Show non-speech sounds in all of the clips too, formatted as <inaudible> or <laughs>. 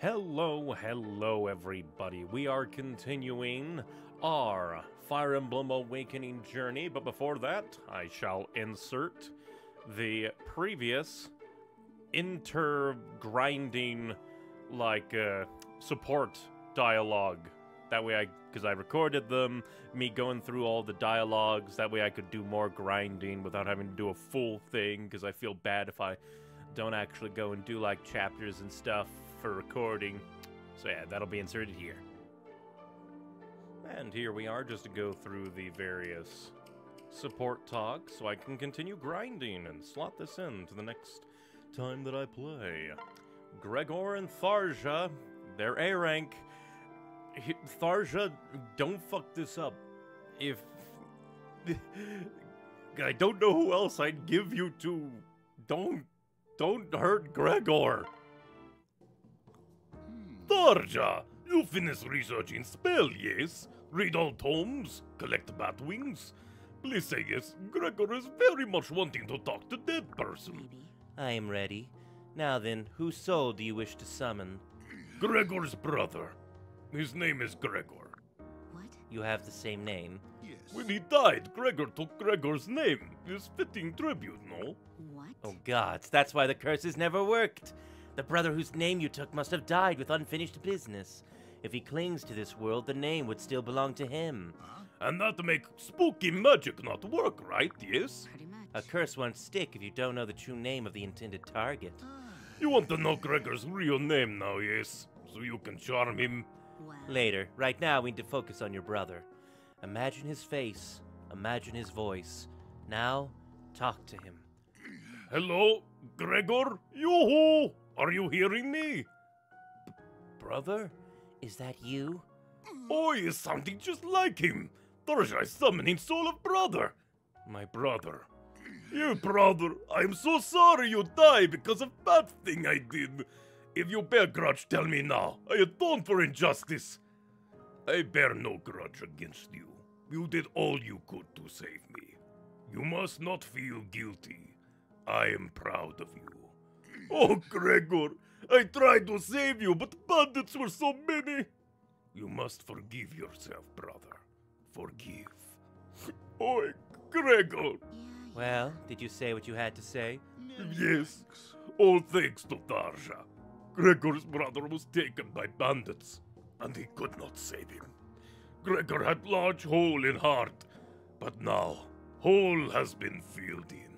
Hello, hello, everybody. We are continuing our Fire Emblem Awakening journey, but before that, I shall insert the previous inter grinding, like, uh, support dialogue. That way, I, because I recorded them, me going through all the dialogues, that way I could do more grinding without having to do a full thing, because I feel bad if I don't actually go and do, like, chapters and stuff for recording. So yeah, that'll be inserted here. And here we are just to go through the various support talks so I can continue grinding and slot this in to the next time that I play. Gregor and Tharja, they're A rank. Tharja, don't fuck this up. If. <laughs> I don't know who else I'd give you to. Don't. Don't hurt Gregor. Tharja, you finished researching spell, yes? Read all tomes, collect bat wings. Please say yes. Gregor is very much wanting to talk to dead person. I am ready. Now then, whose soul do you wish to summon? Gregor's brother. His name is Gregor. What? You have the same name. Yes. When he died, Gregor took Gregor's name. His fitting tribute, no? What? Oh, oh gods, that's why the curses never worked. The brother whose name you took must have died with unfinished business. If he clings to this world, the name would still belong to him. And that to make spooky magic not work, right? Yes? Pretty much. A curse won't stick if you don't know the true name of the intended target. Ah. You want to know Gregor's real name now, yes? So you can charm him? well, Later, right now we need to focus on your brother. Imagine his face, imagine his voice. Now, talk to him. Hello, Gregor? Yoo-hoo! Are you hearing me? Brother? Is that you? Oh, you're sounding just like him. Tharja is summoning soul of brother. My brother. You brother, I'm so sorry you died because of bad thing I did. If you bear grudge, tell me now. I atone for injustice. I bear no grudge against you. You did all you could to save me. You must not feel guilty. I am proud of you. Oh, Gregor, I tried to save you, but bandits were so many. You must forgive yourself, brother. Forgive. Oh, Gregor. Well, did you say what you had to say? Yes, all thanks to Tharja. Gregor's brother was taken by bandits, and he could not save him. Gregor had large hole in heart, but now hole has been filled in.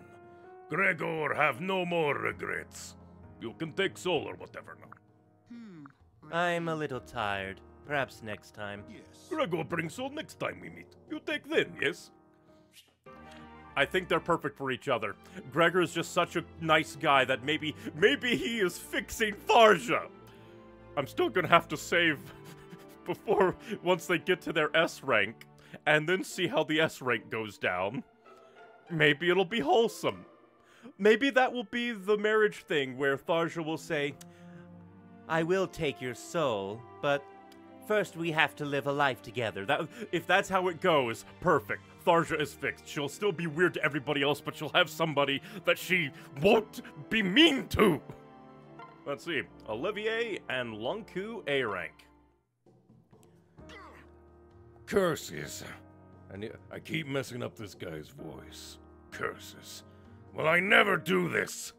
Gregor have no more regrets. You can take soul or whatever now. Hmm. I'm a little tired. Perhaps next time. Yes. Gregor brings soul next time we meet. You take then, yes? I think they're perfect for each other. Gregor's just such a nice guy that maybe, maybe he is fixing Tharja. I'm still gonna have to save <laughs> before, once they get to their S rank, and then see how the S rank goes down. Maybe it'll be wholesome. Maybe that will be the marriage thing where Tharja will say, I will take your soul, but first we have to live a life together. That if that's how it goes, perfect. Tharja is fixed. She'll still be weird to everybody else, but she'll have somebody that she won't be mean to. Let's see. Olivia and Lon'qu A rank. Curses. I, I keep messing up this guy's voice. Curses. Well, I never do this.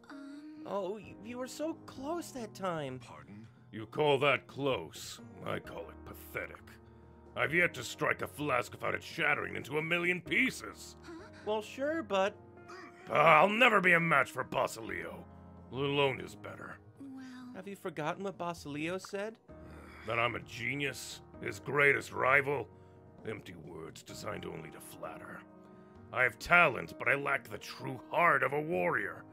Oh, y- you were so close that time. Pardon? You call that close? I call it pathetic. I've yet to strike a flask without it shattering into a million pieces. Well, sure, but Uh, I'll never be a match for Basilio. Alone is better. Well, have you forgotten what Basilio said? That I'm a genius, his greatest rival. Empty words designed only to flatter. I have talent, but I lack the true heart of a warrior.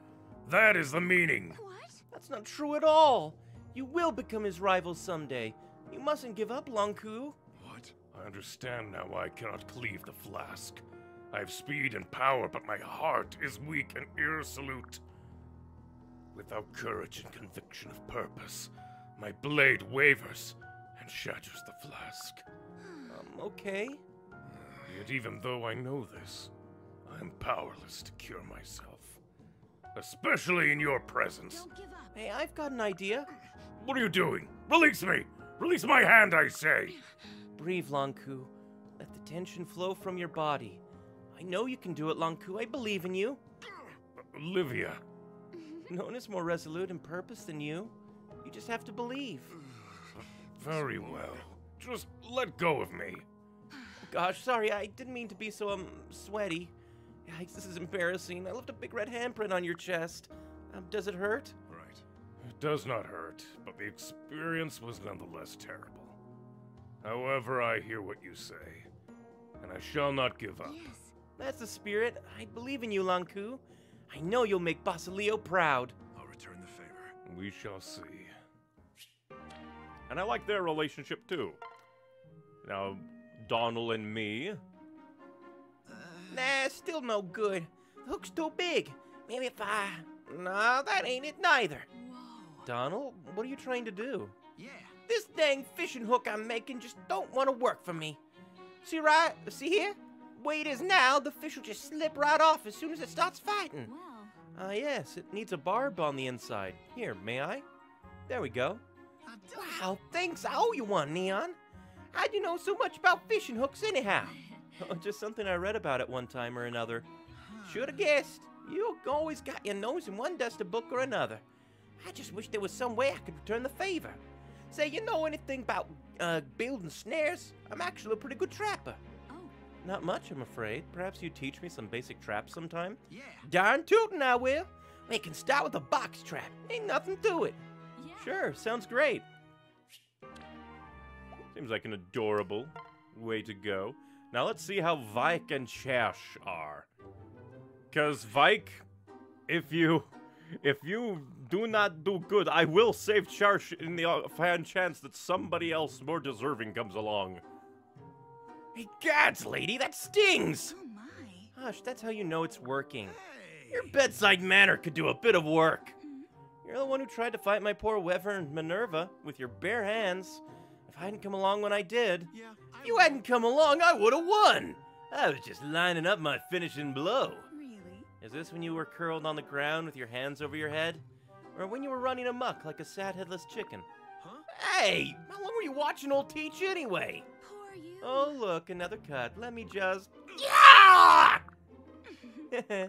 That is the meaning. what? That's not true at all. You will become his rival someday. You mustn't give up, Lon'qu. What? I understand now why I cannot cleave the flask. I have speed and power, but my heart is weak and irresolute. Without courage and conviction of purpose, my blade wavers and shatters the flask. Um, okay. Yet even though I know this, I am powerless to cure myself. Especially in your presence. Don't give up. Hey, I've got an idea. What are you doing? Release me! Release my hand, I say! Breathe, Lon'qu. Let the tension flow from your body. I know you can do it, Lon'qu. I believe in you. Olivia. No one is more resolute in purpose than you. You just have to believe. Very well. Just let go of me. Gosh, sorry, I didn't mean to be so, um, sweaty. Yikes, this is embarrassing. I left a big red handprint on your chest. Um, does it hurt? Right. It does not hurt, but the experience was nonetheless terrible. However, I hear what you say, and I shall not give up. Yes. That's the spirit. I believe in you, Lon'qu. I know you'll make Basilio proud. I'll return the favor. We shall see. And I like their relationship too. Now, Donnel and me. Nah, still no good. The hook's too big. Maybe if I... No, that ain't it neither. Whoa. Donnel, what are you trying to do? Yeah. This dang fishing hook I'm making just don't want to work for me. See right? See here? Way it is now, the fish will just slip right off as soon as it starts fighting. Well. Ah, yes, it needs a barb on the inside. Here, may I? There we go. Wow, thanks. I owe you one, Neon. How'd you know so much about fishing hooks, anyhow? Oh, just something I read about at one time or another. Should have guessed. You always got your nose in one dusty book or another. I just wish there was some way I could return the favor. Say, you know anything about uh, building snares? I'm actually a pretty good trapper. Oh. Not much, I'm afraid. Perhaps you teach me some basic traps sometime? Yeah. Darn tootin' I will. We can start with a box trap. Ain't nothing to it. Yeah. Sure, sounds great. Seems like an adorable way to go. Now let's see how Vaike and Cherche are. Cause Vaike, if you if you do not do good, I will save Cherche in the fan chance that somebody else more deserving comes along. Hey, gads, lady, that stings! Oh my. Hush, that's how you know it's working. Your bedside manner could do a bit of work. Mm-hmm. You're the one who tried to fight my poor Wyvern Minerva with your bare hands. If I hadn't come along when I did, Yeah. if you hadn't come along, I would have won. I was just lining up my finishing blow. Really? Is this when you were curled on the ground with your hands over your head? Or when you were running amok like a sad headless chicken? Huh? Hey! How long were you watching old Teach anyway? Poor you. Oh, look, another cut. Let me just. Yeah! <laughs> <laughs>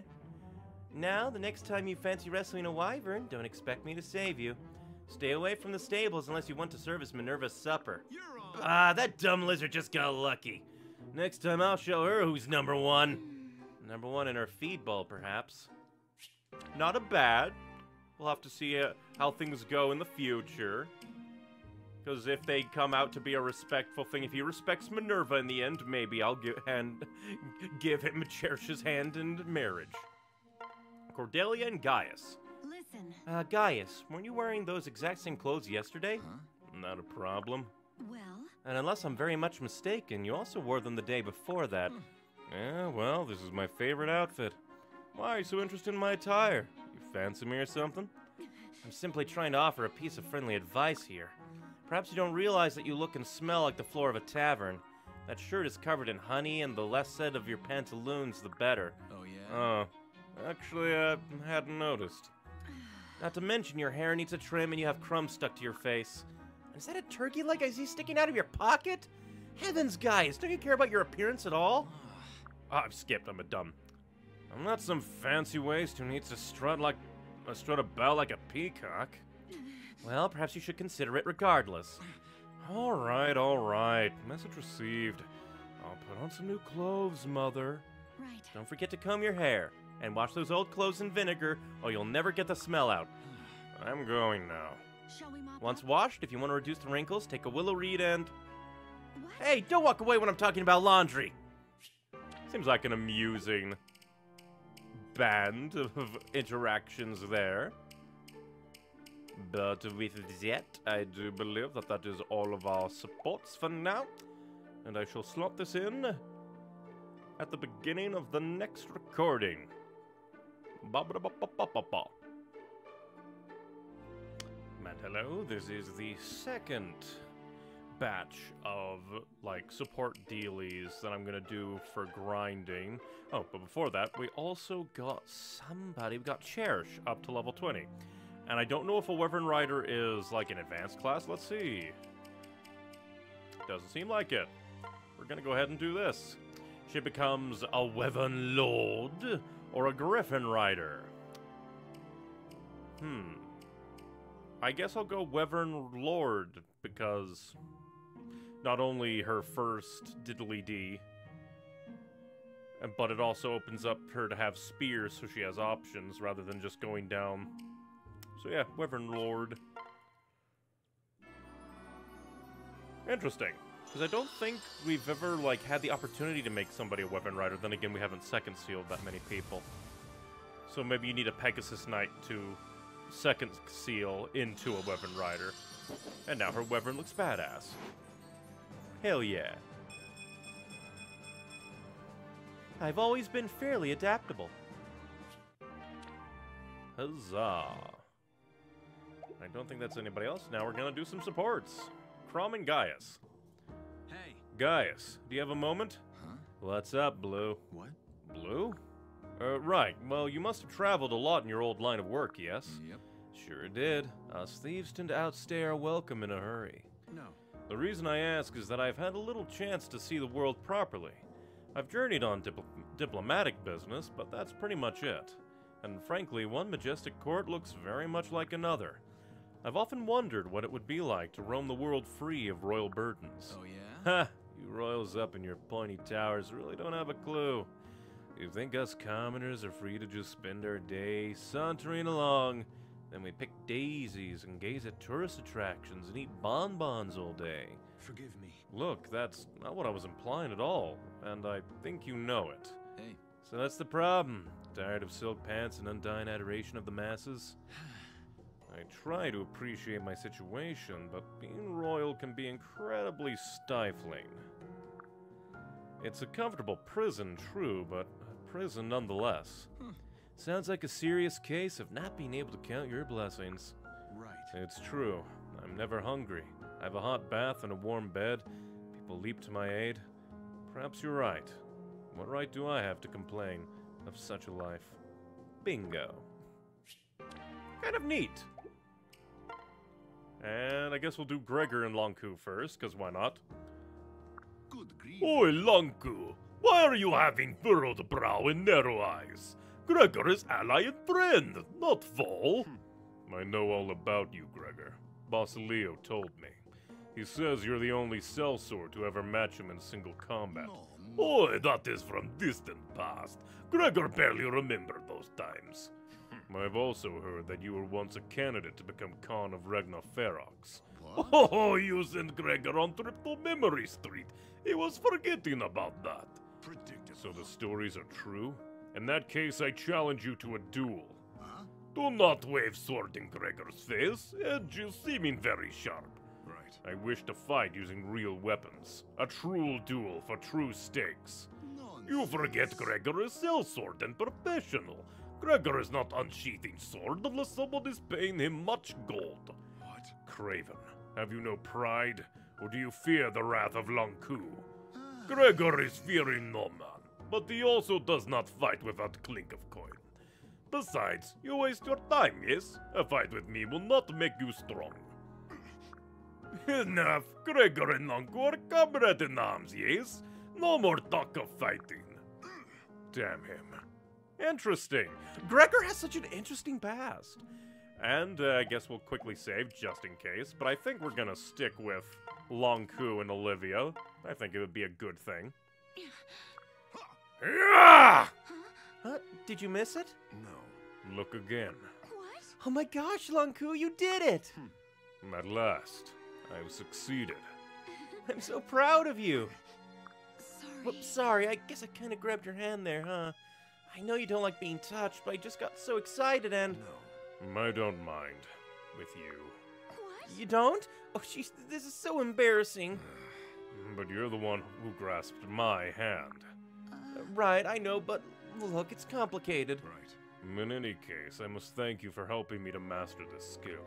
now, the next time you fancy wrestling a wyvern, don't expect me to save you. Stay away from the stables unless you want to serve as Minerva's supper. Ah, that dumb lizard just got lucky. Next time I'll show her who's number one. Number one in her feed bowl, perhaps. Not a bad. We'll have to see uh, how things go in the future. Because if they come out to be a respectful thing, if he respects Minerva in the end, maybe I'll give hand, <laughs> give him Cherish's hand in marriage. Cordelia and Gaius. Listen. Uh, Gaius, weren't you wearing those exact same clothes yesterday? Not a problem. Well. And unless I'm very much mistaken, you also wore them the day before that. Yeah, well, this is my favorite outfit. Why are you so interested in my attire? You fancy me or something? I'm simply trying to offer a piece of friendly advice here. Perhaps you don't realize that you look and smell like the floor of a tavern. That shirt is covered in honey, and the less said of your pantaloons, the better. Oh yeah. Oh, actually, I hadn't noticed. Not to mention your hair needs a trim and you have crumbs stuck to your face. Is that a turkey leg I see sticking out of your pocket? Heavens, Gaius, don't you care about your appearance at all? Ah, I've skipped, I'm a dumb. I'm not some fancy waste who needs to strut like, uh, strut about like a peacock. Well, perhaps you should consider it regardless. All right, all right. Message received. I'll put on some new clothes, mother. right. Don't forget to comb your hair and wash those old clothes in vinegar, or you'll never get the smell out. I'm going now. Shall we mop Once washed, if you want to reduce the wrinkles, take a willow reed and. What? Hey, don't walk away when I'm talking about laundry! Seems like an amusing band of interactions there. But with that, I do believe that that is all of our supports for now. And I shall slot this in at the beginning of the next recording. And hello, this is the second batch of like support dealies that I'm gonna do for grinding. Oh, but before that, we also got somebody. We got Cherish up to level 20, And I don't know if a Wyvern Rider is like an advanced class. Let's see. Doesn't seem like it. We're gonna go ahead and do this. She becomes a Wyvern Lord or a Griffin Rider. Hmm. I guess I'll go Wyvern Lord because not only her first diddly dee, but it also opens up her to have spears so she has options rather than just going down. So yeah, Wyvern Lord. Interesting. Because I don't think we've ever, like, had the opportunity to make somebody a Wyvern Rider. Then again, we haven't second sealed that many people. So maybe you need a Pegasus Knight to second seal into a Wyvern Rider. And now her Weapon looks badass. Hell yeah. I've always been fairly adaptable. Huzzah. I don't think that's anybody else. Now we're gonna do some supports. Chrom and Gaius. Gaius, do you have a moment? Huh? What's up, Blue? What? Blue? Uh, right. Well, you must have traveled a lot in your old line of work, yes? Yep. Sure did. Us thieves tend to outstay our welcome in a hurry. No. The reason I ask is that I've had a little chance to see the world properly. I've journeyed on dipl- diplomatic business, but that's pretty much it. And frankly, one majestic court looks very much like another. I've often wondered what it would be like to roam the world free of royal burdens. Oh yeah. You royals up in your pointy towers really don't have a clue. You think us commoners are free to just spend our day sauntering along, then we pick daisies and gaze at tourist attractions and eat bonbons all day. Forgive me. Look, that's not what I was implying at all, and I think you know it. Hey. So that's the problem. Tired of silk pants and undying adoration of the masses? <sighs> <sighs> <sighs> I try to appreciate my situation, but being royal can be incredibly stifling. It's a comfortable prison, true, but a prison nonetheless. Hmm. Sounds like a serious case of not being able to count your blessings. Right. It's true. I'm never hungry. I have a hot bath and a warm bed. People leap to my aid. Perhaps you're right. What right do I have to complain of such a life? Bingo. Kind of neat. And I guess we'll do Gregor and Lon'qu first, because why not? Oi, Lon'qu! Why are you having furrowed brow and narrow eyes? Gregor is ally and friend, not foe. Hmm. I know all about you, Gregor. Basilio told me. He says you're the only sellsword to ever match him in single combat. No. Oi, that is from distant past. Gregor barely remembered those times. I've also heard that you were once a candidate to become Khan of Regna Ferox. What? <laughs> Oh, you sent Gregor on trip to Memory Street. He was forgetting about that. Predictable. So the stories are true? In that case, I challenge you to a duel. Huh? Do not wave sword in Gregor's face, Edge is seeming very sharp. Right. I wish to fight using real weapons. A true duel for true stakes. Nonsense. You forget Gregor is sellsword and professional. Gregor is not unsheathing sword unless someone is paying him much gold. What? Craven, have you no pride? Or do you fear the wrath of Lon'qu? Gregor is fearing no man, but he also does not fight without clink of coin. Besides, you waste your time, yes? A fight with me will not make you strong. Enough! Gregor and Lon'qu are comrade in arms, yes? No more talk of fighting. Damn him. Interesting. Gregor has such an interesting past. And uh, I guess we'll quickly save just in case, but I think we're gonna stick with Lon'qu and Olivia. I think it would be a good thing. Yeah! Huh? Did you miss it? No. Look again. What? Oh my gosh, Lon'qu, you did it! At last, I've succeeded. <laughs> I'm so proud of you. Sorry. Whoops, sorry, I guess I kind of grabbed your hand there, huh? I know you don't like being touched, but I just got so excited and. No. I don't mind with you. What? You don't? Oh, jeez, this is so embarrassing. <sighs> But you're the one who grasped my hand. Uh, Right, I know, but look, it's complicated. Right. In any case, I must thank you for helping me to master this skill.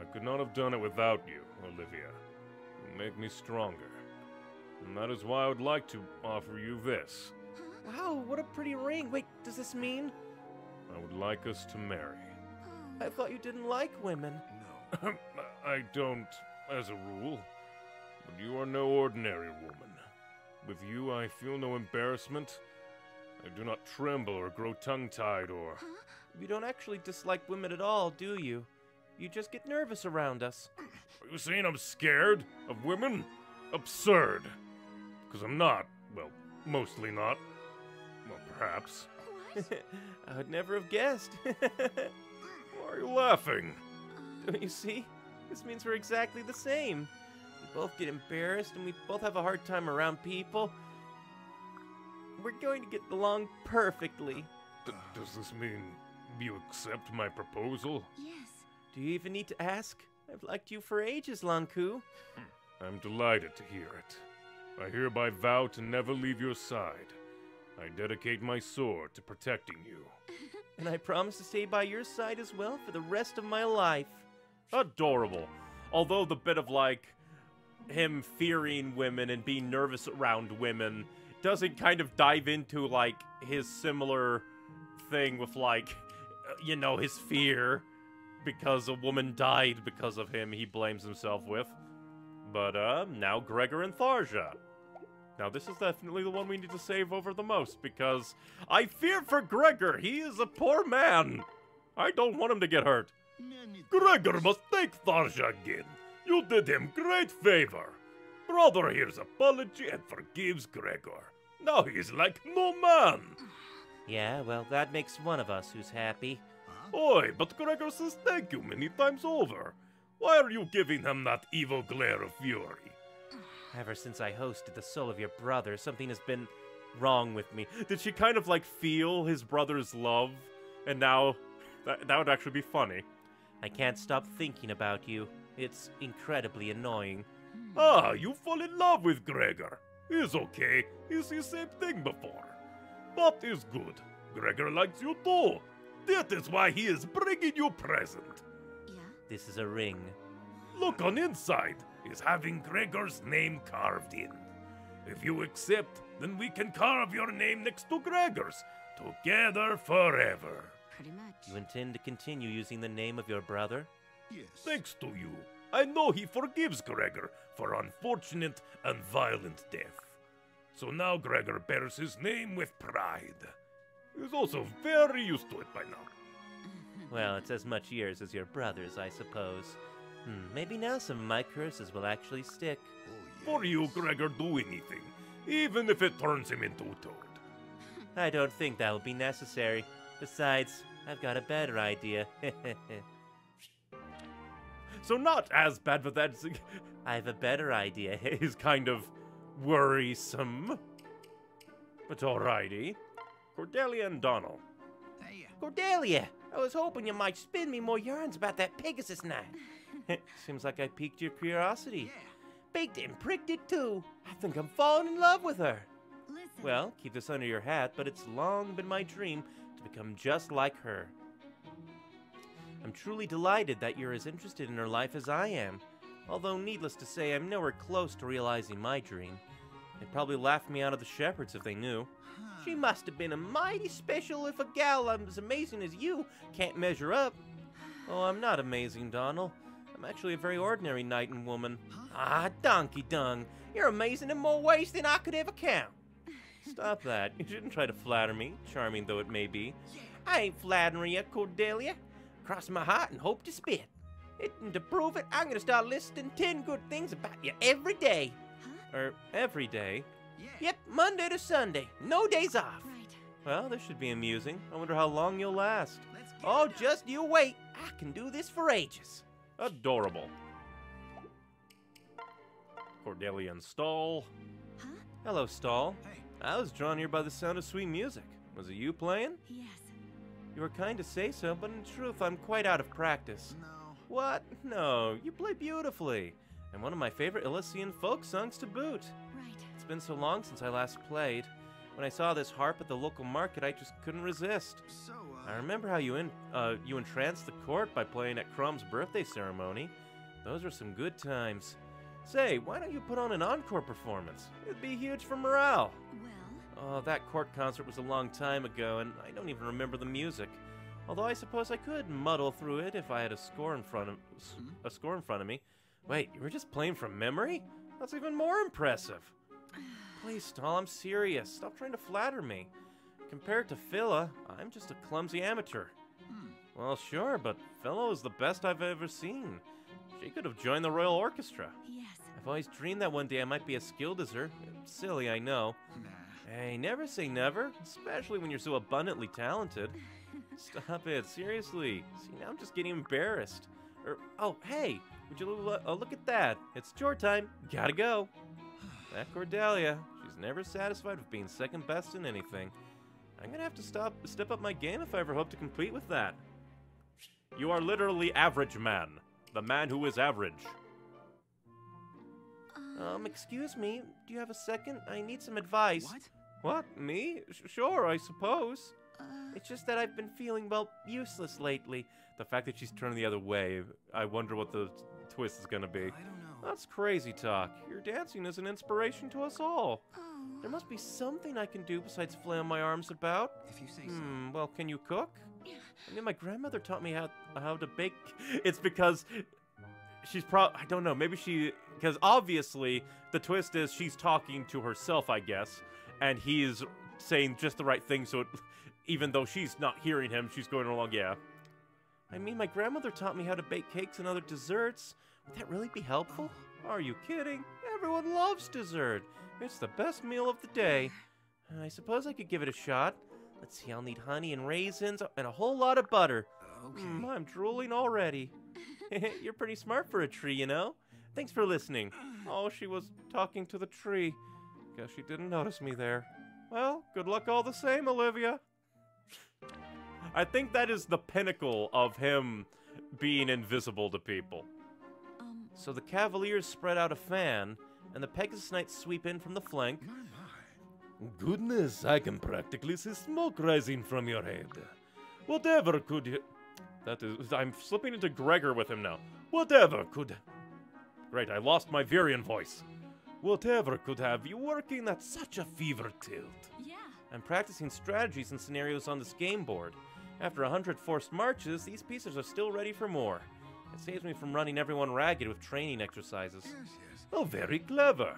I could not have done it without you, Olivia. You make me stronger. And that is why I would like to offer you this. Wow, what a pretty ring. Wait, does this mean? I would like us to marry. I thought you didn't like women. No. <laughs> I don't, as a rule. But you are no ordinary woman. With you, I feel no embarrassment. I do not tremble or grow tongue tied or. You don't actually dislike women at all, do you? You just get nervous around us. Are you saying I'm scared of women? Absurd. Because I'm not. Well, mostly not. Well, perhaps. What? I would never have guessed. <laughs> Why are you laughing? Don't you see? This means we're exactly the same. We both get embarrassed and we both have a hard time around people. We're going to get along perfectly. D- does this mean you accept my proposal? yes. Do you even need to ask? I've liked you for ages, Lon'qu. Hmm. I'm delighted to hear it. I hereby vow to never leave your side. I dedicate my sword to protecting you. <laughs> And I promise to stay by your side as well for the rest of my life. Adorable. Although the bit of like him fearing women and being nervous around women doesn't kind of dive into like his similar thing with like uh, you know his fear because a woman died because of him he blames himself with. But uh now Gregor and Tharja. Now this is definitely the one we need to save over the most because I fear for Gregor. He is a poor man. I don't want him to get hurt. Gregor must thank Tharja again. You did him great favor. Brother hears apology and forgives Gregor. Now he's like no man. Yeah, well, that makes one of us who's happy. Oi, but Gregor says thank you many times over. Why are you giving him that evil glare of fury? Ever since I hosted the soul of your brother, something has been wrong with me. Did she kind of like feel his brother's love? And now that, that would actually be funny. I can't stop thinking about you. It's incredibly annoying. Ah, you fall in love with Gregor. He's okay. He's the same thing before. But is good. Gregor likes you too. That is why he is bringing you present. Yeah. This is a ring. Look on inside. Is having Gregor's name carved in. If you accept, then we can carve your name next to Gregor's. Together forever. Pretty much. You intend to continue using the name of your brother? Yes. Thanks to you, I know he forgives Gregor for unfortunate and violent death. So now Gregor bears his name with pride. He's also very used to it by now. Well, it's as much yours as your brother's, I suppose. Hmm, maybe now some of my curses will actually stick. For you, Gregor, do anything, even if it turns him into a toad. <laughs> I don't think that will be necessary. Besides, I've got a better idea. <laughs> So not as bad, but that's <laughs> I have a better idea. is kind of worrisome. But alrighty. Cordelia and Donnel. Cordelia, I was hoping you might spin me more yarns about that Pegasus knight. <laughs> Seems like I piqued your curiosity. Baked it and pricked it too. I think I'm falling in love with her. Listen. Well, keep this under your hat, but it's long been my dream to become just like her. I'm truly delighted that you're as interested in her life as I am. Although, needless to say, I'm nowhere close to realizing my dream. They'd probably laugh me out of the shepherds if they knew. She must have been a mighty special if a gal as amazing as you can't measure up. Oh, I'm not amazing, Donnel. I'm actually a very ordinary knight and woman. Ah, donkey dung. You're amazing in more ways than I could ever count. <laughs> Stop that. You shouldn't try to flatter me, charming though it may be. I ain't flattering you, Cordelia. Cross my heart and hope to spit. It, and to prove it, I'm gonna start listing ten good things about you every day. Or every day. Yep, Monday to Sunday. No days off. Right. Well, this should be amusing. I wonder how long you'll last. Oh, just you wait. I can do this for ages. Adorable. Cordelia and Stahl. Huh? Hello, Stahl. Hey. I was drawn here by the sound of sweet music. Was it you playing? Yes. You were kind to say so, but in truth, I'm quite out of practice. No. What? No, you play beautifully. And one of my favorite Ylissean folk songs to boot. Right. It's been so long since I last played. When I saw this harp at the local market, I just couldn't resist. So, I remember how you in, uh, you entranced the court by playing at Chrom's birthday ceremony. Those were some good times. Say, why don't you put on an encore performance? It'd be huge for morale. Well, Oh, that court concert was a long time ago, and I don't even remember the music. Although I suppose I could muddle through it if I had a score in front of s- a score in front of me. Wait, you were just playing from memory? That's even more impressive. <sighs> Please, Stahl, I'm serious. Stop trying to flatter me. Compared to Phila, I'm just a clumsy amateur. Well, sure, but Phila is the best I've ever seen. She could have joined the Royal Orchestra. Yes. I've always dreamed that one day I might be as skilled as her. Silly, I know. Nah. Hey, never say never, especially when you're so abundantly talented. <laughs> Stop it, seriously. See, now I'm just getting embarrassed. Er, oh, hey, would you lo- oh, look at that? It's chore time. Gotta go. <sighs> That Cordelia, she's never satisfied with being second best in anything. I'm gonna have to stop, step up my game if I ever hope to compete with that. You are literally average man. The man who is average. Um, excuse me, do you have a second? I need some advice. What? What? Me? Sh- sure, I suppose. Uh, It's just that I've been feeling, well, useless lately. The fact that she's turning the other way, I wonder what the twist is gonna be. I don't know. That's crazy talk. Your dancing is an inspiration to us all. oh. There must be something I can do besides flail my arms about. If you say so. Hmm, well, can you cook? I mean, my grandmother taught me how, how to bake. <laughs> It's because she's pro. I don't know. Maybe she. Because obviously the twist is she's talking to herself, I guess, and he's saying just the right thing. So it, <laughs> even though she's not hearing him, she's going along. Yeah. I mean, my grandmother taught me how to bake cakes and other desserts. Would that really be helpful? Are you kidding? Everyone loves dessert. It's the best meal of the day. I suppose I could give it a shot. Let's see, I'll need honey and raisins and a whole lot of butter. Okay. Mm, I'm drooling already. <laughs> You're pretty smart for a tree, you know? Thanks for listening. <clears throat> Oh, she was talking to the tree. Guess she didn't notice me there. Well, good luck all the same, Olivia. I think that is the pinnacle of him being invisible to people. Um, So the Cavaliers spread out a fan, and the Pegasus Knights sweep in from the flank. My, my. Goodness, I can practically see smoke rising from your head. Whatever could you. That is, I'm slipping into Gregor with him now. Whatever could. Great, I lost my Virion voice. Whatever could have you working at such a fever tilt? yeah. I'm practicing strategies and scenarios on this game board. After a hundred forced marches, these pieces are still ready for more. It saves me from running everyone ragged with training exercises. Yes, yes. Oh, very clever.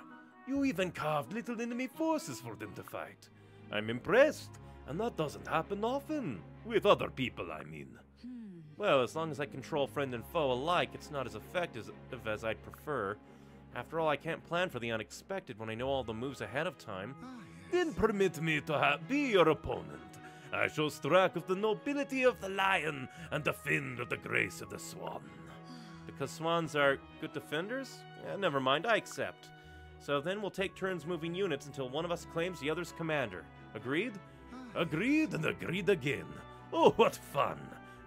You even carved little enemy forces for them to fight. I'm impressed, and that doesn't happen often. With other people, I mean. Hmm. Well, as long as I control friend and foe alike, it's not as effective as I'd prefer. After all, I can't plan for the unexpected when I know all the moves ahead of time. Ah, yes. Then permit me to ha- be your opponent. I shall strike with the nobility of the lion and defend with the grace of the swan. Because swans are good defenders? Eh, never mind, I accept. So then we'll take turns moving units until one of us claims the other's commander. Agreed? Agreed and agreed again. Oh, what fun!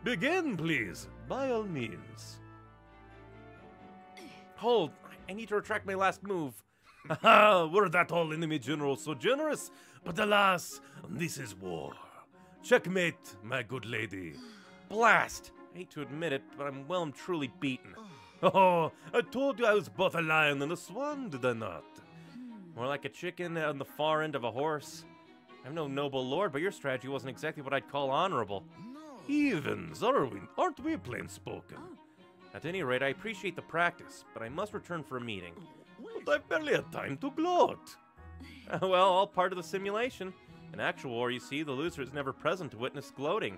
Begin, please, by all means. Hold! I need to retract my last move. Haha, <laughs> were that all enemy generals so generous? But alas, this is war. Checkmate, my good lady. Blast! I hate to admit it, but I'm well and truly beaten. Oh, I told you I was both a lion and a swan, did I not? More like a chicken on the far end of a horse. I'm no noble lord, but your strategy wasn't exactly what I'd call honorable. No. Heathens, are we, aren't we plain spoken? At any rate, I appreciate the practice, but I must return for a meeting. But I barely had time to gloat. <laughs> well, all part of the simulation. In actual war, you see, the loser is never present to witness gloating.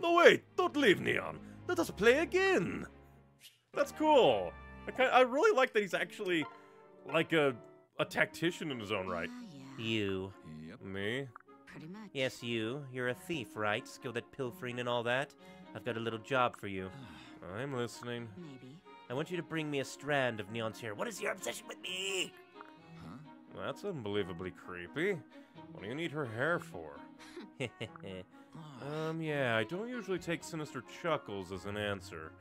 No, wait, don't leave, Neon. Let us play again. That's cool. I, kind I really like that he's actually like a a tactician in his own right. Ah, yeah. You. Yep. Me? Pretty much. Yes, you. You're a thief, right? Skilled at pilfering and all that. I've got a little job for you. <sighs> I'm listening. Maybe. I want you to bring me a strand of Neon's hair. What is your obsession with me? Huh? That's unbelievably creepy. What do you need her hair for? <laughs> Um, yeah, I don't usually take sinister chuckles as an answer.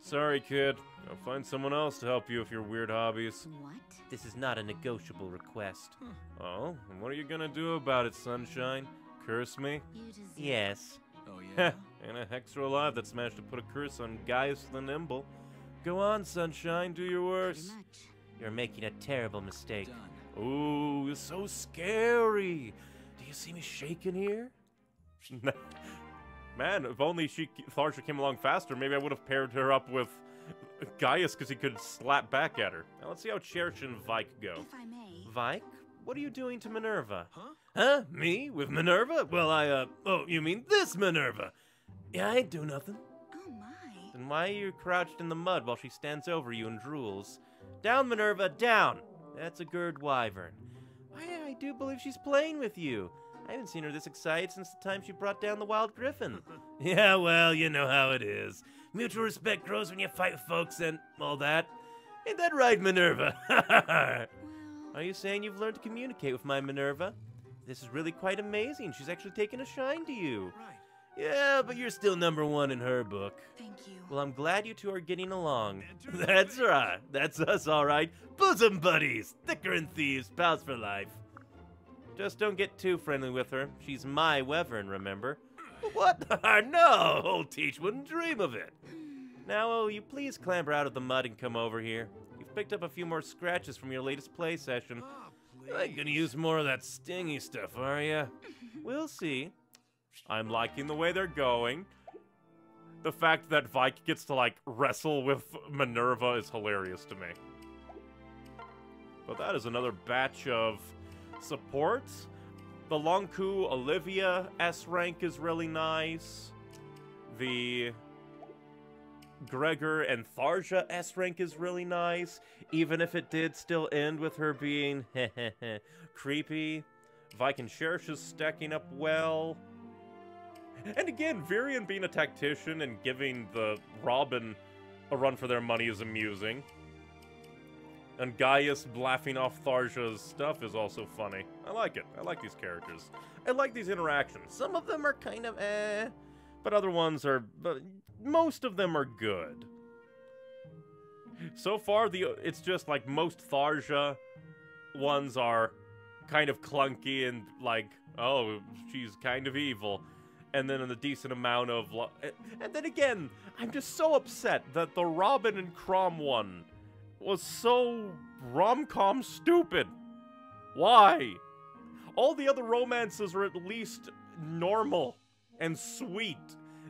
Sorry, kid. I'll find someone else to help you with your weird hobbies. What? this is not a negotiable request. Oh, and what are you gonna do about it, Sunshine? Curse me? You Yes. oh, yeah. and a Hexer alive that's managed to put a curse on Gaius the Nimble. Go on, Sunshine, do your worst. much. You're making a terrible mistake. Done. Ooh, it's so scary. Do you see me shaking here? <laughs> Man, if only she Tharja came along faster, maybe I would have paired her up with Gaius because he could slap back at her. Now let's see how Cherish and Vaike go. If I may. Vaike, what are you doing to Minerva? Huh? Huh? Me? With Minerva? Well, I, uh, oh, you mean this Minerva? Yeah, I ain't do nothing. Oh my. Then why are you crouched in the mud while she stands over you and drools? Down, Minerva, down! That's a Gerd Wyvern. Why, I do believe she's playing with you. I haven't seen her this excited since the time she brought down the Wild Griffin. <laughs> Yeah, well, you know how it is. Mutual respect grows when you fight with folks and all that. Ain't that right, Minerva? Well. <laughs> Are you saying you've learned to communicate with my Minerva? This is really quite amazing. She's actually taken a shine to you. Right. yeah, but you're still number one in her book. Thank you. Well, I'm glad you two are getting along. <laughs> That's right. That's us, all right. Bosom buddies, thicker than thieves, pals for life. Just don't get too friendly with her. She's my Wyvern, remember? <laughs> What? <laughs> no, old Teach wouldn't dream of it. Now, will you please clamber out of the mud and come over here? You've picked up a few more scratches from your latest play session. Ah, you ain't gonna use more of that stingy stuff, are ya? <laughs> We'll see. I'm liking the way they're going. The fact that Vaike gets to, like, wrestle with Minerva is hilarious to me. But that is another batch of supports. The Lon'qu Olivia S rank is really nice. The Gregor and Tharja S rank is really nice, even if it did still end with her being <laughs> creepy. Viking Cherish is stacking up well. And again, Virion being a tactician and giving the Robin a run for their money is amusing. And Gaius laughing off Tharja's stuff is also funny. I like it. I like these characters. I like these interactions. Some of them are kind of eh, but other ones are. But most of them are good. So far, the it's just like most Tharja ones are kind of clunky and like, oh, she's kind of evil. And then in a decent amount of. And then again, I'm just so upset that the Robin and Chrom one was so rom com stupid. Why? All the other romances are at least normal and sweet.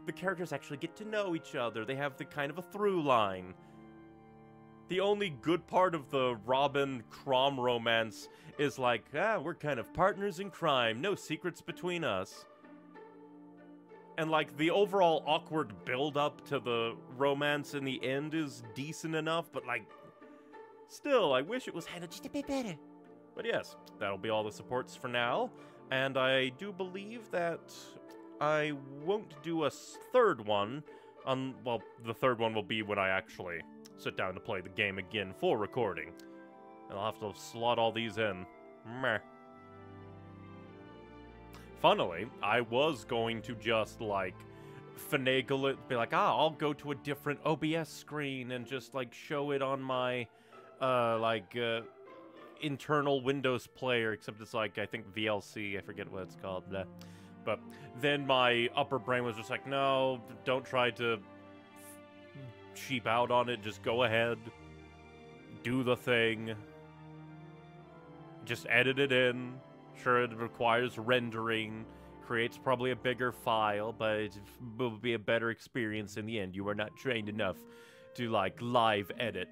The characters actually get to know each other, they have the kind of a through line. The only good part of the Robin Chrom romance is like, ah, we're kind of partners in crime, no secrets between us. And like the overall awkward build up to the romance in the end is decent enough, but like still, I wish it was handled just a bit better. But yes, that'll be all the supports for now, and I do believe that I won't do a third one. Um, well, the third one will be when I actually sit down to play the game again for recording. And I'll have to slot all these in. Meh. Funnily, I was going to just like finagle it, be like, ah, I'll go to a different OBS screen and just like show it on my uh like uh internal Windows player, except it's like I think VLC, I forget what it's called. Blah. But then my upper brain was just like, no, don't try to cheap out on it. Just go ahead, do the thing, just edit it in. Sure, it requires rendering, creates probably a bigger file, but it will be a better experience in the end. You are not trained enough to like live edit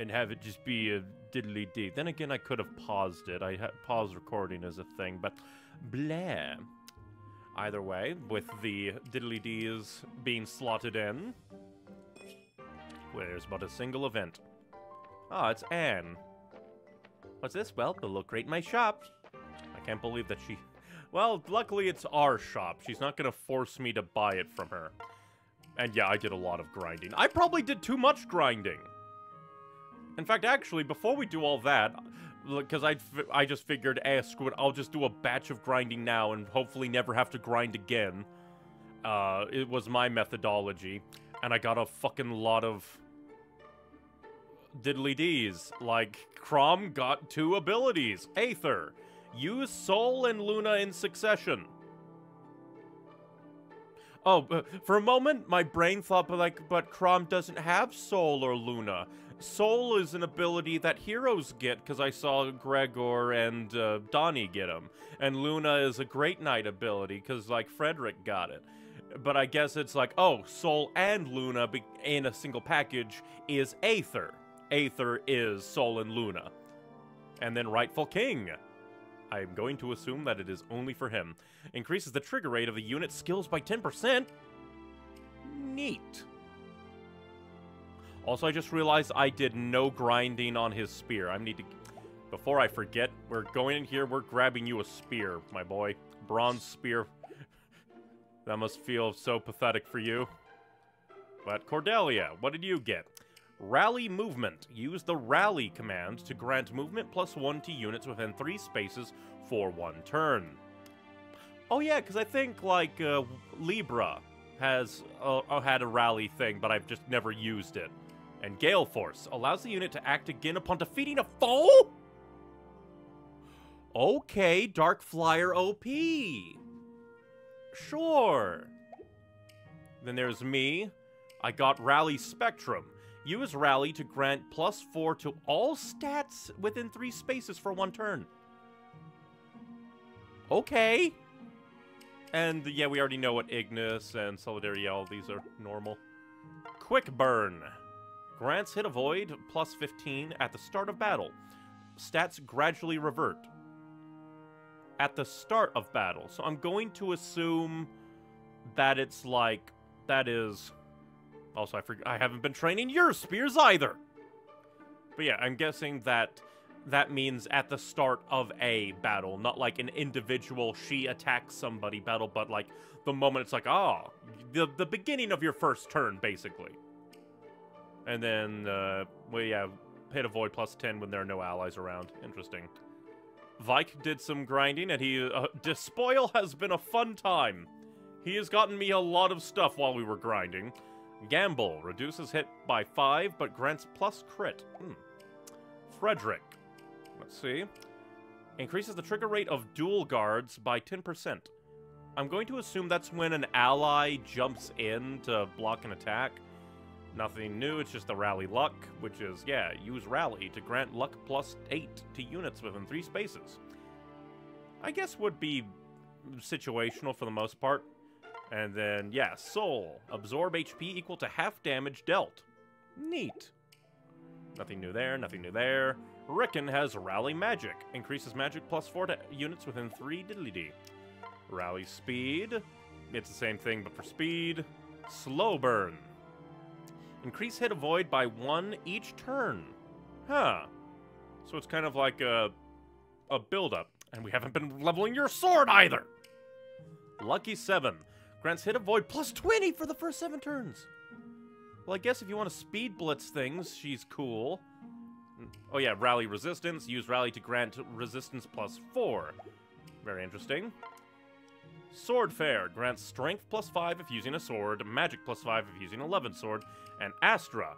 and have it just be a diddly dee. Then again, I could have paused it. I ha- paused recording as a thing, but blah. Either way, with the diddly dees being slotted in, well, there's but a single event. Ah, it's Anne. What's this? Well, it'll look great in my shop. I can't believe that she. Well, luckily it's our shop. She's not gonna force me to buy it from her. And yeah, I did a lot of grinding. I probably did too much grinding. In fact, actually, before we do all that, because I, I just figured, eh, screw it, I'll just do a batch of grinding now and hopefully never have to grind again. Uh, it was my methodology, and I got a fucking lot of diddly dees. Like, Chrom got two abilities. Aether, use Soul and Luna in succession. Oh, uh, for a moment, my brain thought, but like, but Chrom doesn't have Soul or Luna. Soul is an ability that heroes get because I saw Gregor and uh, Donnie get them, and Luna is a Great Knight ability because like Frederick got it. But I guess it's like, oh, Soul and Luna in a single package is Aether. Aether is Soul and Luna. And then Rightful King. I'm going to assume that it is only for him. Increases the trigger rate of the unit's skills by 10%. Neat. Also, I just realized I did no grinding on his spear. I need to... Before I forget, we're going in here, we're grabbing you a spear, my boy. Bronze spear. that must feel so pathetic for you. But Cordelia, what did you get? Rally movement. Use the rally command to grant movement plus one to units within three spaces for one turn. Oh yeah, because I think like uh, Libra has uh, had a rally thing, but I've just never used it. And Gale Force allows the unit to act again upon defeating a foe. Okay, Dark Flyer OP. Sure. Then there's me. I got Rally Spectrum. Use Rally to grant plus 4 to all stats within 3 spaces for one turn. Okay. And yeah, we already know what Ignis and Solidarity, all these are normal. Quick Burn. Grants hit avoid plus 15 at the start of battle. Stats gradually revert. At the start of battle. So I'm going to assume that it's like, that is... Also, I, forg I haven't been training your spears either. But yeah, I'm guessing that that means at the start of a battle, not like an individual she attacks somebody battle, but like the moment it's like, oh, the, the beginning of your first turn, basically. And then, uh, well, yeah, hit avoid plus 10 when there are no allies around. Interesting. Vaike did some grinding, and he, uh, Despoil has been a fun time. He has gotten me a lot of stuff while we were grinding. Gamble reduces hit by 5, but grants plus crit. Hmm. Frederick. Let's see. Increases the trigger rate of dual guards by 10%. I'm going to assume that's when an ally jumps in to block an attack. Nothing new, it's just the rally luck, which is, yeah, use rally to grant luck plus 8 to units within 3 spaces. I guess would be situational for the most part. And then, yeah, soul. Absorb HP equal to half damage dealt. Neat. Nothing new there, nothing new there. Ricken has Rally Magic. Increases magic plus 4 to units within 3 diddly dee. Rally Speed. It's the same thing, but for speed. Slow Burn. Increase hit avoid by 1 each turn. Huh. So it's kind of like a, a build-up. And we haven't been leveling your sword either! Lucky 7. Grants hit avoid plus 20 for the first 7 turns. Well, I guess if you want to speed blitz things, she's cool. Oh yeah, rally resistance. Use rally to grant resistance plus 4. Very interesting. Swordfaire grants strength plus 5 if using a sword, magic plus 5 if using a 11 sword, and Astra.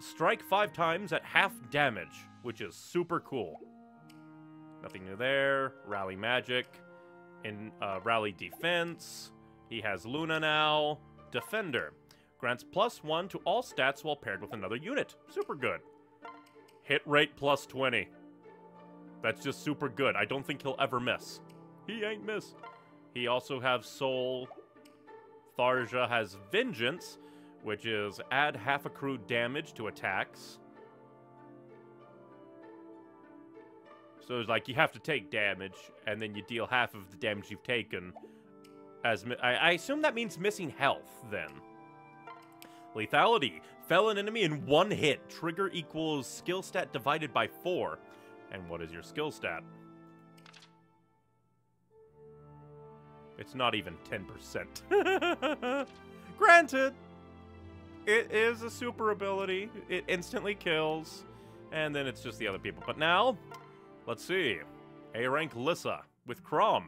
Strike 5 times at half damage, which is super cool. Nothing new there. Rally magic. In uh, rally defense. He has Luna now. Defender. Grants plus 1 to all stats while paired with another unit. Super good. Hit rate plus 20. That's just super good. I don't think he'll ever miss. He ain't miss. He also has Soul. Tharja has Vengeance, which is add half accrued damage to attacks. So it's like you have to take damage, and then you deal half of the damage you've taken. As I, I assume that means missing health, then. Lethality. Fell an enemy in one hit. Trigger equals skill stat divided by 4. And what is your skill stat? It's not even 10%. <laughs> Granted, it is a super ability. It instantly kills. And then it's just the other people. But now, let's see. A rank Lissa with Chrom.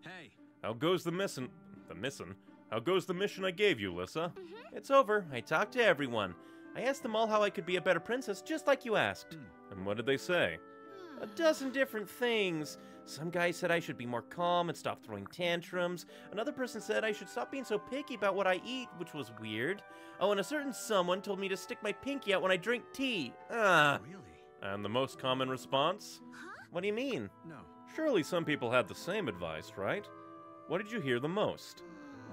Hey. How goes the mission? The mission? How goes the mission I gave you, Lissa? Mm-hmm. It's over. I talked to everyone. I asked them all how I could be a better princess, just like you asked. Hmm. And what did they say? A dozen different things. Some guy said I should be more calm and stop throwing tantrums. Another person said I should stop being so picky about what I eat, which was weird. Oh, and a certain someone told me to stick my pinky out when I drink tea. Ah. Really? And the most common response? Huh? What do you mean? No. Surely some people had the same advice, right? What did you hear the most?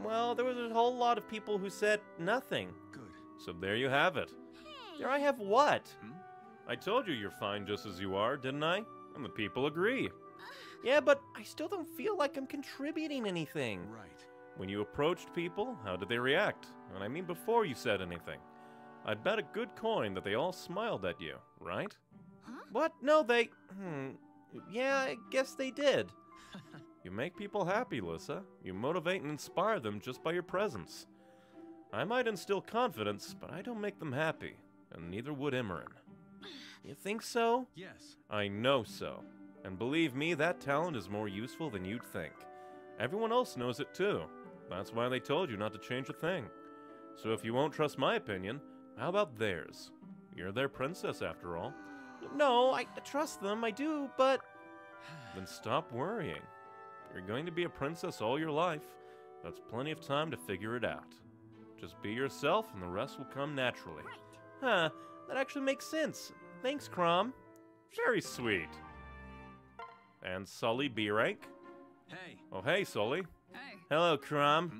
Well, there was a whole lot of people who said nothing. Good. So there you have it. There I have what? I told you you're fine just as you are, didn't I? And the people agree. Yeah, but I still don't feel like I'm contributing anything. Right. When you approached people, how did they react? And I mean before you said anything. I'd bet a good coin that they all smiled at you, right? What? No, they. Hmm. Yeah, I guess they did. <laughs> You make people happy, Lissa. You motivate and inspire them just by your presence. I might instill confidence, but I don't make them happy, and neither would Imran. <sighs> You think so? Yes. I know so. And believe me, that talent is more useful than you'd think. Everyone else knows it too. That's why they told you not to change a thing. So if you won't trust my opinion, how about theirs? You're their princess after all. No, I trust them, I do, but. <sighs> Then stop worrying. You're going to be a princess all your life. That's plenty of time to figure it out. Just be yourself and the rest will come naturally. Huh, that actually makes sense. Thanks, Chrom. Very sweet. And Sully B rank? Hey. Oh hey Sully. Hey. Hello, Chrom. Hmm?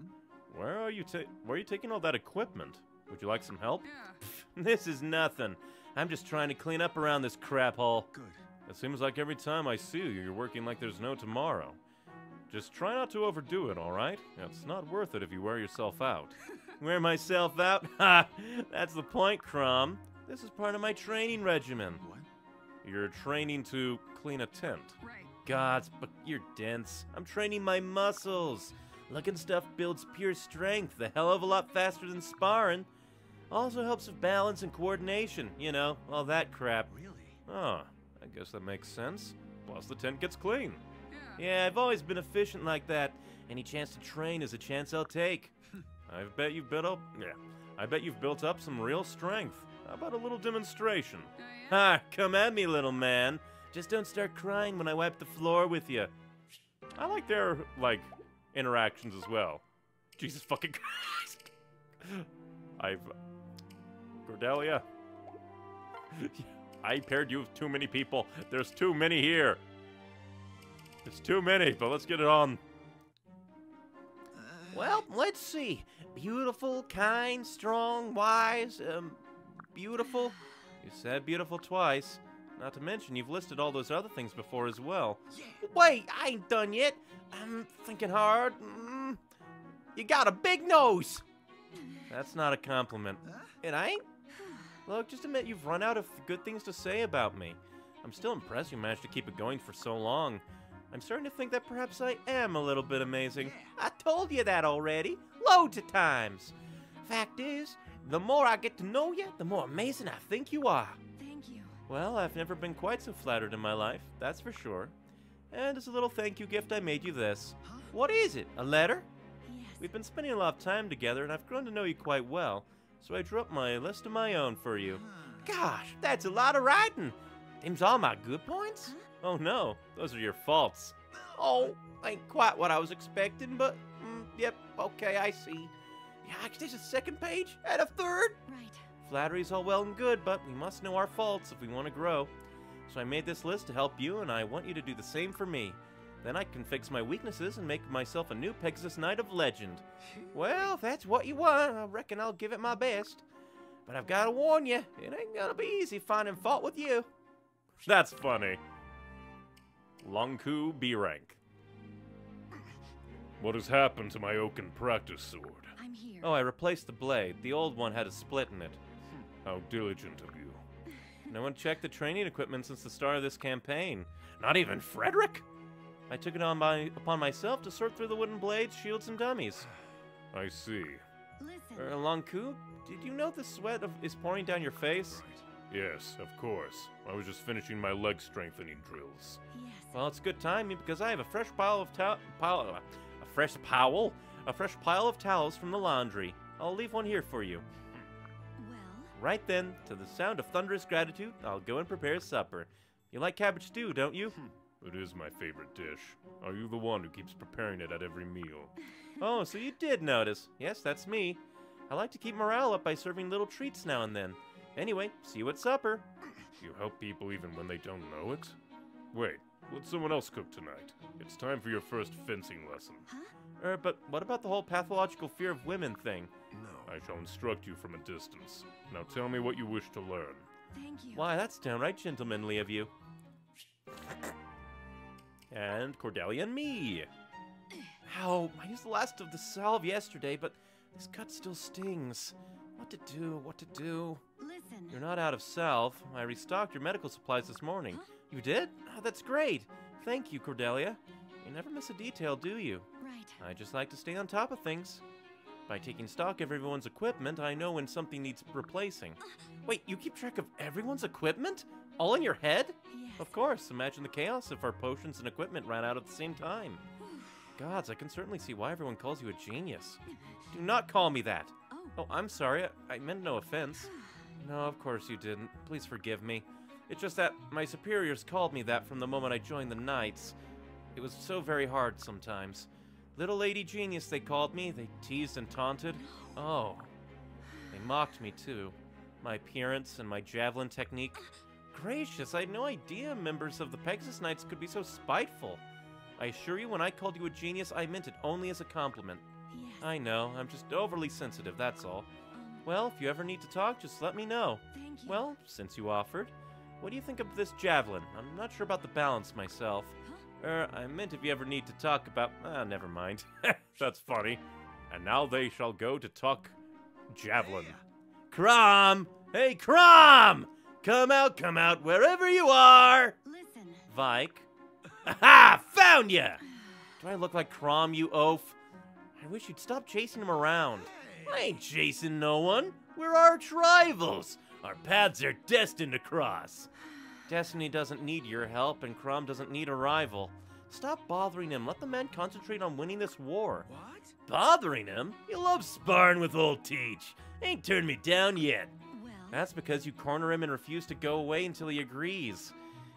Where are you ta- where are you taking all that equipment? Would you like some help? Yeah. <laughs> This is nothing. I'm just trying to clean up around this crap hole. Good. It seems like every time I see you, you're working like there's no tomorrow. Just try not to overdo it, alright? It's not worth it if you wear yourself out. <laughs> Wear myself out? Ha! <laughs> That's the point, Chrom. This is part of my training regimen. What? You're training to clean a tent. Right. Gods, but you're dense. I'm training my muscles. Looking stuff builds pure strength a hell of a lot faster than sparring. Also helps with balance and coordination, you know, all that crap. Really? Ah, I guess that makes sense. Plus, the tent gets clean. Yeah. Yeah, I've always been efficient like that. Any chance to train is a chance I'll take. <laughs> I bet you've built up. Yeah, I bet you've built up some real strength. How about a little demonstration? Oh, yeah. Ha! Come at me, little man. Just don't start crying when I wipe the floor with you. I like their like interactions as well. Jesus fucking <laughs> Christ! I've Cordelia. <laughs> I paired you with too many people. There's too many here. It's too many, but let's get it on. Well, let's see. Beautiful, kind, strong, wise, um, beautiful. You said beautiful twice. Not to mention, you've listed all those other things before as well. Wait, I ain't done yet. I'm thinking hard. Mm, you got a big nose. That's not a compliment. It ain't? Look, just admit you've run out of good things to say about me. I'm still impressed you managed to keep it going for so long. I'm starting to think that perhaps I am a little bit amazing. I told you that already, loads of times. Fact is, the more I get to know you, the more amazing I think you are. Well, I've never been quite so flattered in my life, that's for sure. And as a little thank you gift, I made you this. What is it? A letter? Yes. We've been spending a lot of time together, and I've grown to know you quite well, so I drew up my list of my own for you. Gosh, that's a lot of writing. Them's all my good points? Oh no, those are your faults. Oh, ain't quite what I was expecting, but mm, yep, okay, I see. Yeah, there's a second page and a third. Right. Flattery's all well and good, but we must know our faults if we want to grow. So I made this list to help you, and I want you to do the same for me. Then I can fix my weaknesses and make myself a new Pegasus Knight of Legend. Well, if that's what you want, I reckon I'll give it my best. But I've got to warn you, it ain't gonna be easy finding fault with you. That's funny. Lon'qu B rank. What has happened to my oaken practice sword? I'm here. Oh, I replaced the blade. The old one had a split in it. How diligent of you. No one checked the training equipment since the start of this campaign. Not even Frederick? I took it on my, upon myself to sort through the wooden blades, shields, and dummies. I see. Listen. Er, Lon'qu, did you know the sweat of, is pouring down your face? Yes, of course. I was just finishing my leg strengthening drills. yes. Well, it's good timing because I have a fresh pile of towel, pile, a fresh powel, a fresh pile of towels from the laundry. I'll leave one here for you. Well. Right then, to the sound of thunderous gratitude, I'll go and prepare supper. You like cabbage stew, don't you? Hmm, it is my favorite dish. Are you the one who keeps preparing it at every meal? <laughs> Oh, so you did notice. Yes, that's me. I like to keep morale up by serving little treats now and then. Anyway, see you at supper. <clears throat> You help people even when they don't know it? Wait, let someone else cook tonight. It's time for your first fencing lesson. Huh? Er, but what about the whole pathological fear of women thing? No. I shall instruct you from a distance. Now tell me what you wish to learn. Thank you. Why, that's downright gentlemanly of you. And Cordelia and me. Ow, I used the last of the salve yesterday, but this cut still stings. What to do, what to do? Listen. You're not out of salve. I restocked your medical supplies this morning. You did? Oh, that's great. Thank you, Cordelia. You never miss a detail, do you? Right. I just like to stay on top of things. By taking stock of everyone's equipment, I know when something needs replacing. Uh, Wait, you keep track of everyone's equipment? All in your head? Yes. Of course, imagine the chaos if our potions and equipment ran out at the same time. Gods, I can certainly see why everyone calls you a genius. Do not call me that. Oh. Oh, I'm sorry. I, I meant no offense. <sighs> No, of course you didn't. Please forgive me. It's just that my superiors called me that from the moment I joined the Knights. It was so very hard sometimes. Little Lady Genius, they called me. They teased and taunted. Oh. They mocked me, too. My appearance and my javelin technique. Gracious, I had no idea members of the Pegasus Knights could be so spiteful. I assure you, when I called you a genius, I meant it only as a compliment. Yes. I know, I'm just overly sensitive, that's all. Um, Well, if you ever need to talk, just let me know. thank you. Well, since you offered, what do you think of this javelin? I'm not sure about the balance myself. Er, I meant if you ever need to talk about. Ah, never mind. <laughs> That's funny. And now they shall go to talk javelin. Chrom! Hey, Chrom! Come out, come out, wherever you are! Listen. Vaike. Aha! Found ya! Do I look like Chrom, you oaf? I wish you'd stop chasing him around. I ain't chasing no one. We're arch rivals. Our paths are destined to cross. Destiny doesn't need your help, and Chrom doesn't need a rival. Stop bothering him. Let the men concentrate on winning this war. What? Bothering him? You love sparring with old Teach. Ain't turned me down yet. Well. That's because you corner him and refuse to go away until he agrees.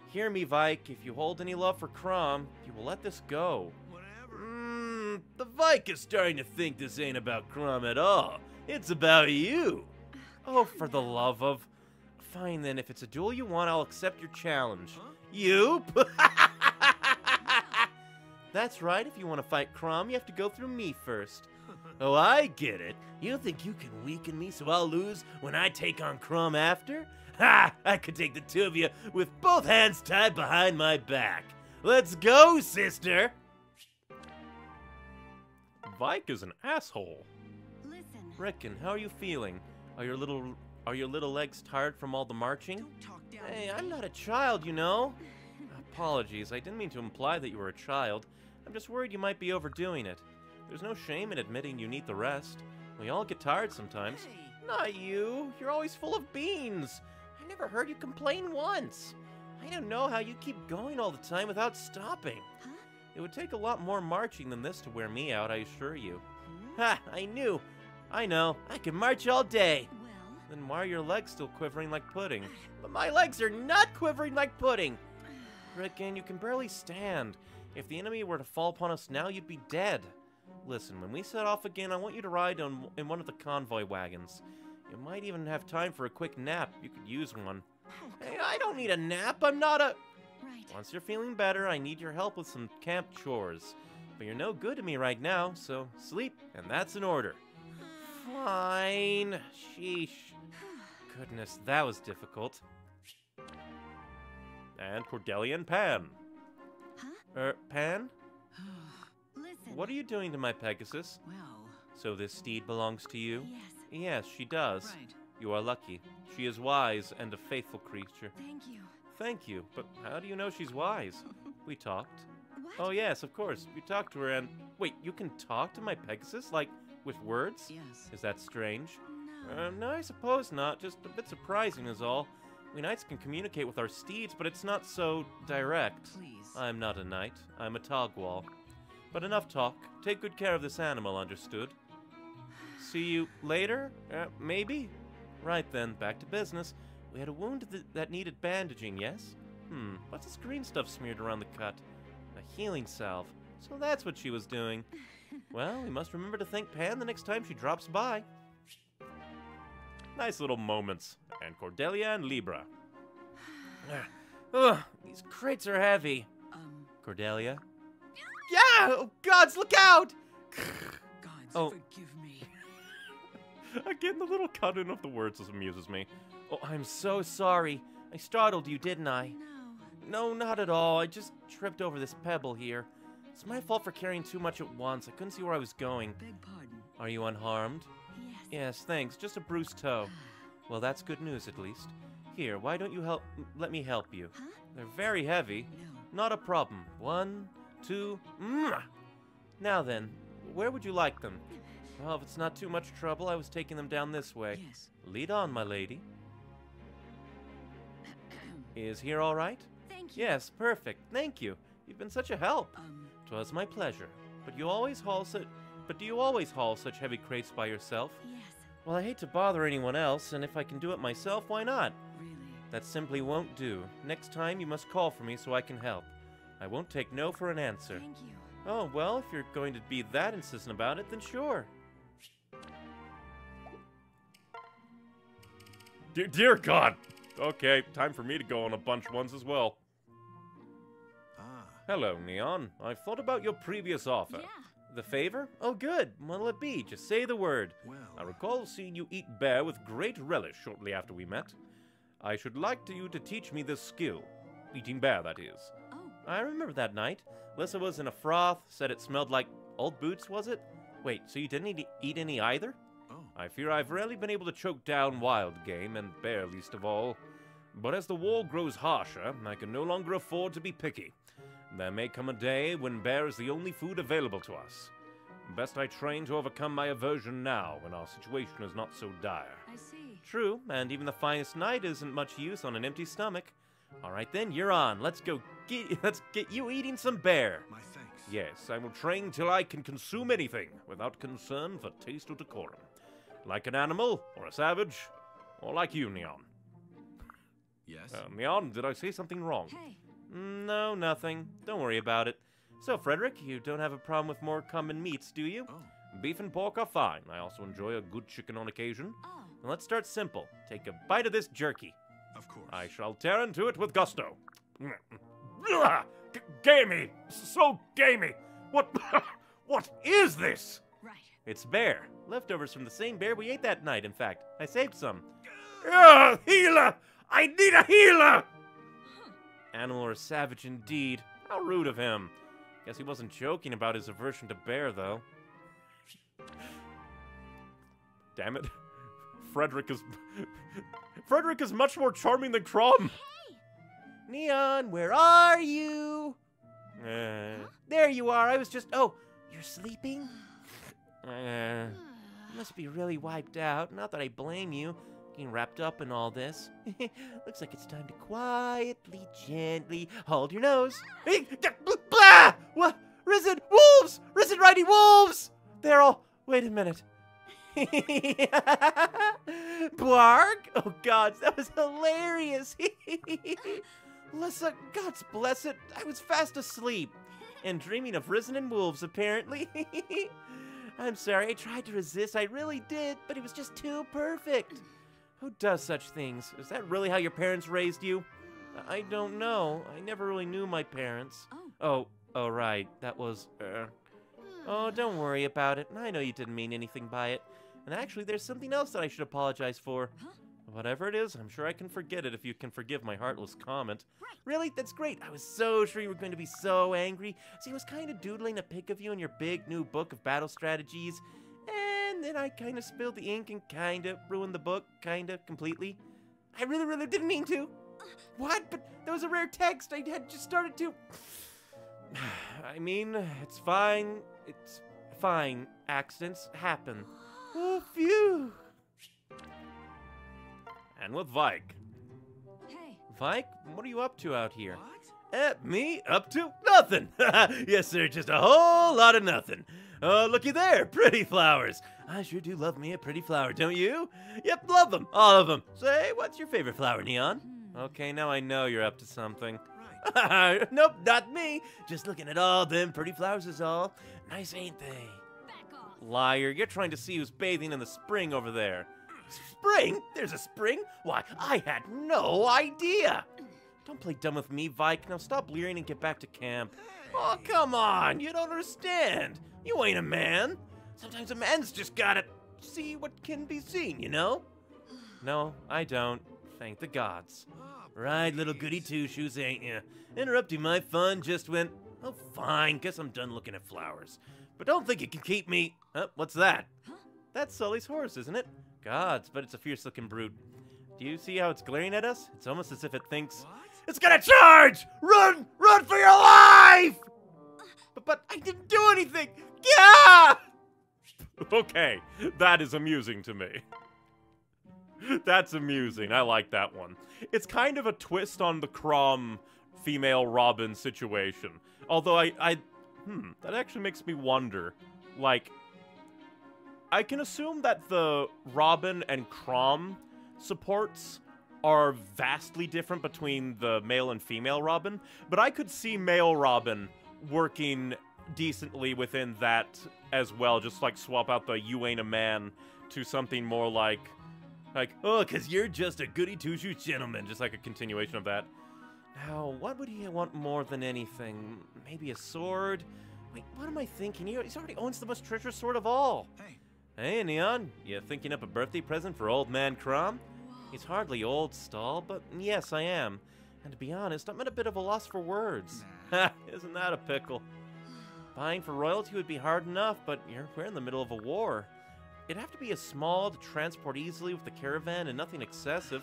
Hear me, Vaike. If you hold any love for Chrom, you will let this go. Whatever. Mmm, the Vaike is starting to think this ain't about Chrom at all. It's about you. Uh, oh, for the love of. Fine then, if it's a duel you want, I'll accept your challenge. Huh? You? <laughs> That's right, if you want to fight Chrom, you have to go through me first. <laughs> Oh, I get it. You think you can weaken me so I'll lose when I take on Chrom after? Ha! I could take the two of you with both hands tied behind my back. Let's go, sister! Vaike is an asshole. Listen. Ricken, how are you feeling? Are your little are your little legs tired from all the marching? Don't talk down Hey, I'm not a child, you know. Apologies, I didn't mean to imply that you were a child. I'm just worried you might be overdoing it. There's no shame in admitting you need the rest. We all get tired sometimes. Hey. Not you. You're always full of beans. I never heard you complain once. I don't know how you keep going all the time without stopping. Huh? It would take a lot more marching than this to wear me out, I assure you. Hmm? Ha! I knew. I know. I can march all day. Then why are your legs still quivering like pudding? But my legs are not quivering like pudding! Ricken, you can barely stand. If the enemy were to fall upon us now, you'd be dead. Listen, when we set off again, I want you to ride on, in one of the convoy wagons. You might even have time for a quick nap. You could use one. Hey, I don't need a nap. I'm not a. Right. Once you're feeling better, I need your help with some camp chores. But you're no good to me right now, so sleep, and that's an order. <sighs> Fine. Sheesh. Goodness, that was difficult. And Cordelia and Panne. Huh? Er, Panne? <sighs> Listen. What are you doing to my Pegasus? well, So this steed belongs to you? Yes. Yes, she does. right. You are lucky. She is wise and a faithful creature. Thank you. Thank you, but how do you know she's wise? <laughs> We talked. What? Oh, yes, of course. You talked to her and. Wait, you can talk to my Pegasus? Like, with words? Yes. Is that strange? No. Uh, no, I suppose not. Just a bit surprising, is all. We knights can communicate with our steeds, but it's not so direct. Please. I'm not a knight. I'm a Taguel. But enough talk. Take good care of this animal, understood? See you later? Uh, maybe? Right then, back to business. We had a wound th- that needed bandaging, yes? Hmm, what's this green stuff smeared around the cut? A healing salve. So that's what she was doing. <laughs> Well, we must remember to thank Panne the next time she drops by. Nice little moments. And Cordelia and Libra. <sighs> Ugh, these crates are heavy. um, Cordelia? Yeah! Oh, gods, look out! Gods, Oh. forgive me. <laughs> Again, the little cut in of the words amuses me. Oh, I'm so sorry. I startled you, didn't I? No. No, not at all. I just tripped over this pebble here. It's my fault for carrying too much at once. I couldn't see where I was going. Beg pardon. Are you unharmed? Yes. Thanks. Just a bruised toe. Well, that's good news at least. Here, why don't you help? Let me help you. Huh? They're very heavy. No. Not a problem. One, two, mwah! Now then, where would you like them? Well, if it's not too much trouble, I was taking them down this way. Yes. Lead on, my lady. Is here all right? Thank you. Yes, perfect. Thank you. You've been such a help. Um, Twas my pleasure. But you always haul such. But do you always haul such heavy crates by yourself? Yes. Well, I hate to bother anyone else, and if I can do it myself, why not? really? That simply won't do. Next time, you must call for me so I can help. I won't take no for an answer. Thank you. Oh, well, if you're going to be that insistent about it, then sure. Dear, dear God! Okay, time for me to go on a bunch ones as well. Ah. Hello, Neon. I've thought about your previous offer. Yeah. The favor? Oh, good. What'll it be? Just say the word. Well. I recall seeing you eat bear with great relish shortly after we met. I should like to you to teach me this skill. Eating bear, that is. Oh. I remember that night. Lissa was in a froth, said it smelled like old boots, was it? Wait, so you didn't eat, eat any either? Oh. I fear I've rarely been able to choke down wild game, and bear least of all. But as the war grows harsher, I can no longer afford to be picky. There may come a day when bear is the only food available to us. Best I train to overcome my aversion now, when our situation is not so dire. I see. True, and even the finest knight isn't much use on an empty stomach. All right then, you're on. Let's go. Get, <laughs> let's get you eating some bear. My thanks. Yes, I will train till I can consume anything without concern for taste or decorum. Like an animal, or a savage, or like you, Neon. Yes. Uh, Neon, did I say something wrong? Hey. Mm, No, nothing. Don't worry about it. So, Frederick, you don't have a problem with more common meats, do you? oh. Beef and pork are fine. I also enjoy a good chicken on occasion. Oh. Let's start simple. Take a bite of this jerky. Of course. I shall tear into it with gusto. Ugh! G- gamey! So gamey! What? <laughs> what is this? Right. It's bear. Leftovers from the same bear we ate that night, in fact. I saved some. Ugh, healer! I need a healer! Animal or savage indeed. How rude of him. Guess he wasn't joking about his aversion to bear, though. Damn it. <laughs> Frederick is. <laughs> Frederick is much more charming than Chrom! Neon, where are you? Uh, there you are. I was just. Oh, you're sleeping? Uh, <sighs> must be really wiped out. Not that I blame you. Getting wrapped up in all this. <laughs> Looks like it's time to quietly, gently hold your nose. Blah! What? Risen wolves! Risen riding wolves! They're all. Wait a minute. <laughs> Bark? Oh, God, that was hilarious. <laughs> Lissa, God's bless it, I was fast asleep and dreaming of risen and wolves, apparently. I'm sorry, I tried to resist, I really did, but it was just too perfect. Who does such things? Is that really how your parents raised you? I don't know. I never really knew my parents. Oh. Oh, oh, right. That was, uh. Oh, don't worry about it. I know you didn't mean anything by it. And actually, there's something else that I should apologize for. Huh? Whatever it is, I'm sure I can forget it if you can forgive my heartless comment. Really? That's great. I was so sure you were going to be so angry. See, I was kind of doodling a pic of you in your big new book of battle strategies. And then I kind of spilled the ink and kind of ruined the book, kind of completely. I really, really didn't mean to. What? But that was a rare text. I had just started to. <sighs> I mean, it's fine. It's fine. Accidents happen. Oh, phew. And with Vaike. Hey. Vaike, what are you up to out here? What? Eh, me up to nothing. <laughs> yes, sir, just a whole lot of nothing. Oh, looky there, pretty flowers. I sure do love me a pretty flower, don't you? Yep, love them, all of them. Say, what's your favorite flower, Neon? Hmm. Okay, now I know you're up to something. Right. <laughs> nope, not me. Just looking at all them pretty flowers is all. Nice, ain't they? Liar, you're trying to see who's bathing in the spring over there. Spring? There's a spring? Why, I had no idea. Don't play dumb with me, Vaike. Now stop leering and get back to camp. Oh, come on. You don't understand. You ain't a man. Sometimes a man's just gotta see what can be seen, you know? No, I don't. Thank the gods. Oh, Right, little goody two shoes, ain't ya? Interrupting my fun just went. Oh, fine. Guess I'm done looking at flowers. But don't think you can keep me. Huh, what's that? That's Sully's horse, isn't it? Gods, but it's a fierce looking brute. Do you see how it's glaring at us? It's almost as if it thinks, What? It's gonna charge! Run! Run for your life! But, but I didn't do anything! Yeah! <laughs> Okay, that is amusing to me. <laughs> That's amusing. I like that one. It's kind of a twist on the Chrom female Robin situation. Although I, I, hmm, that actually makes me wonder. Like, I can assume that the Robin and Chrom supports are vastly different between the male and female Robin, but I could see male Robin working decently within that as well. Just like swap out the "you ain't a man" to something more like, like, oh, cause you're just a goody two shoes gentleman. Just like a continuation of that. Now, what would he want more than anything? Maybe a sword? Wait, what am I thinking? He already owns the most treacherous sword of all. Hey, Hey, Neon, you thinking up a birthday present for old man Chrom? He's hardly old, Stahl, but yes, I am. And to be honest, I'm at a bit of a loss for words. Ha, <laughs> isn't that a pickle? Buying for royalty would be hard enough, but you're, we're in the middle of a war. It'd have to be a small to transport easily with the caravan and nothing excessive.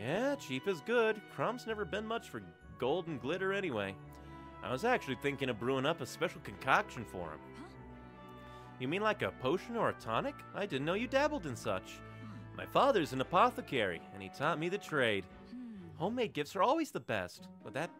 Yeah, cheap is good. Chrom's never been much for gold and glitter anyway. I was actually thinking of brewing up a special concoction for him. You mean like a potion or a tonic? I didn't know you dabbled in such. My father's an apothecary, and he taught me the trade. Homemade gifts are always the best. Would that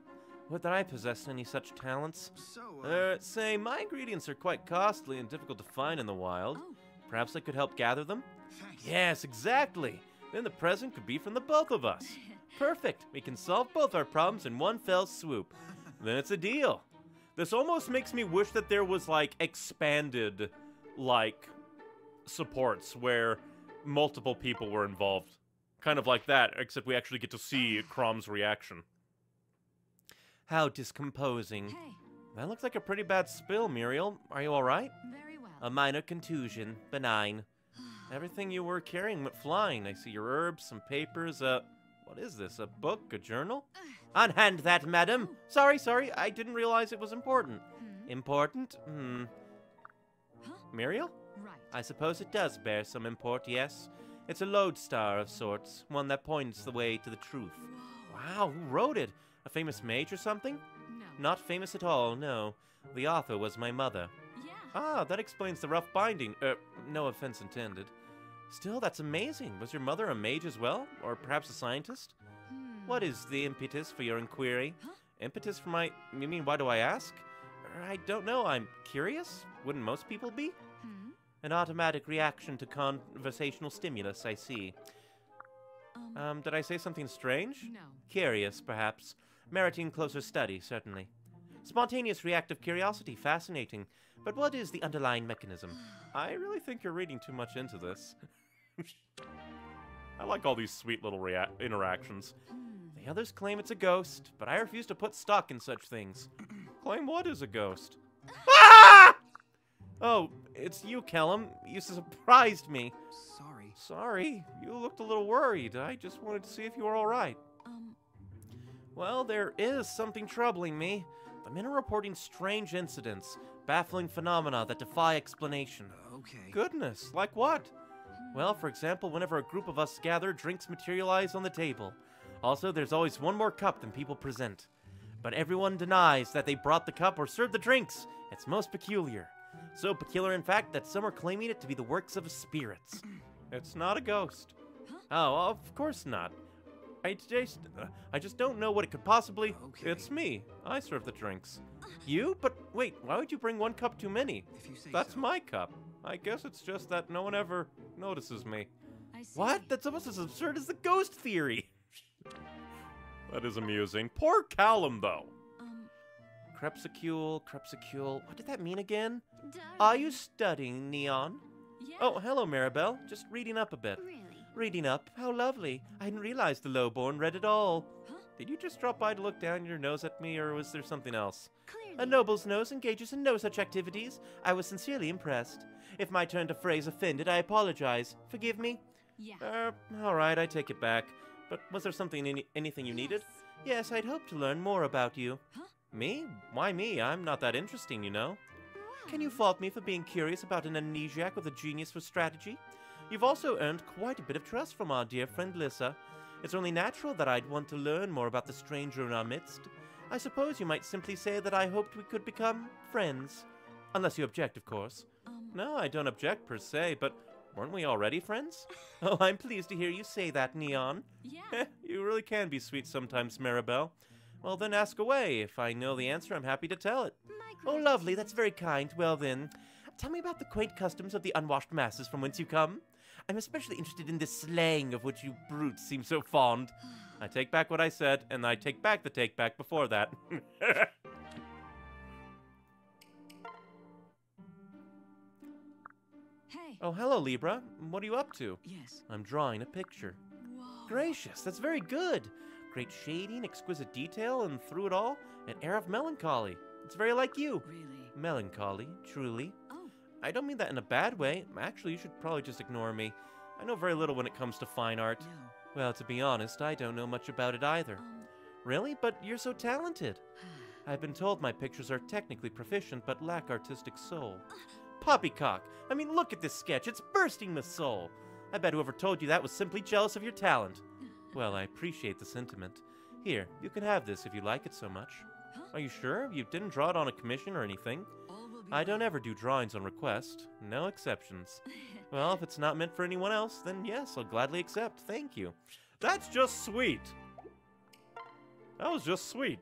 would that I possess any such talents? so, uh, Uh, say, my ingredients are quite costly and difficult to find in the wild. Oh, Perhaps I could help gather them? thanks. Yes, exactly. Then the present could be from the both of us. <laughs> Perfect. We can solve both our problems in one fell swoop. <laughs> Then it's a deal. This almost makes me wish that there was like expanded like supports where multiple people were involved. Kind of like that, except we actually get to see Chrom's reaction. How discomposing. hey, That looks like a pretty bad spill, Miriel. Are you alright? very well. A minor contusion, benign. <sighs> Everything you were carrying went flying. I see your herbs, some papers, uh, what is this? A book? A journal? Unhand that, madam! Sorry, sorry, I didn't realize it was important. Hmm? Important? Hmm. Huh? Miriel? Right. I suppose it does bear some import, yes. It's a lodestar of sorts, one that points the way to the truth. Wow, who wrote it? A famous mage or something? No. Not famous at all, no. The author was my mother. Yeah. Ah, that explains the rough binding. Er, no offense intended. Still, that's amazing. Was your mother a mage as well? Or perhaps a scientist? Hmm. What is the impetus for your inquiry? Huh? Impetus for my. You mean, why do I ask? Er, I don't know. I'm curious. Wouldn't most people be? An automatic reaction to conversational stimulus, I see. Um, Um, did I say something strange? no. Curious, perhaps. Meriting closer study, certainly. Spontaneous reactive curiosity, fascinating. But what is the underlying mechanism? <sighs> I really think you're reading too much into this. <laughs> I like all these sweet little interactions. Hmm. The others claim it's a ghost, but I refuse to put stock in such things. <clears throat> claim what is a ghost? ah! <laughs> <laughs> Oh, it's you, Kellam. You surprised me. Sorry. Sorry, you looked a little worried. I just wanted to see if you were alright. Um, Well, there is something troubling me. The men are reporting strange incidents, baffling phenomena that defy explanation. Okay. Goodness, like what? Well, for example, whenever a group of us gather, drinks materialize on the table. Also, there's always one more cup than people present. But everyone denies that they brought the cup or served the drinks. It's most peculiar. So peculiar, in fact, that some are claiming it to be the works of spirits. It's not a ghost. Oh, of course not. I just, uh, I just don't know what it could possibly. Okay. It's me. I serve the drinks. You? But wait, why would you bring one cup too many? If you say That's so. my cup. I guess it's just that no one ever notices me. What? That's almost as absurd as the ghost theory. <laughs> that is amusing. Poor Kellam, though. Crepsicule, crepsicule. What did that mean again? Daddy. Are you studying, Neon? Yeah. Oh, hello, Maribelle. Just reading up a bit. Really? Reading up? How lovely. I didn't realize the lowborn read it all. Huh? Did you just drop by to look down your nose at me, or was there something else? Clearly. A noble's nose engages in no such activities. I was sincerely impressed. If my turn to phrase offended, I apologize. Forgive me? Yeah. Er, alright, I take it back. But was there something, any, anything you needed? Yes. Yes, I'd hoped to learn more about you. Huh? Me? Why me? I'm not that interesting, you know. Can you fault me for being curious about an amnesiac with a genius for strategy? You've also earned quite a bit of trust from our dear friend Lissa. It's only natural that I'd want to learn more about the stranger in our midst. I suppose you might simply say that I hoped we could become friends. Unless you object, of course. Um, No, I don't object per se, but weren't we already friends? <laughs> oh, I'm pleased to hear you say that, Neon. yeah. <laughs> you really can be sweet sometimes, Maribelle. Well, then ask away. If I know the answer, I'm happy to tell it. Oh, lovely, that's very kind. Well, then, tell me about the quaint customs of the unwashed masses from whence you come. I'm especially interested in this slang of which you brutes seem so fond. <sighs> I take back what I said, and I take back the take back before that. <laughs> Hey. oh, hello, Libra. What are you up to? Yes. I'm drawing a picture. Whoa. Gracious, that's very good. Great shading, exquisite detail, and through it all, an air of melancholy. It's very like you. Really? Melancholy, truly. Oh. I don't mean that in a bad way. Actually, you should probably just ignore me. I know very little when it comes to fine art. No. Well, to be honest, I don't know much about it either. Um. Really? But you're so talented. <sighs> I've been told my pictures are technically proficient but lack artistic soul. Poppycock! I mean, look at this sketch. It's bursting with soul. I bet whoever told you that was simply jealous of your talent. Well, I appreciate the sentiment. Here, you can have this if you like it so much. Huh? Are you sure? You didn't draw it on a commission or anything? All will be I don't ever do drawings on request. No exceptions. <laughs> Well, if it's not meant for anyone else, then yes, I'll gladly accept. Thank you. That's just sweet. That was just sweet.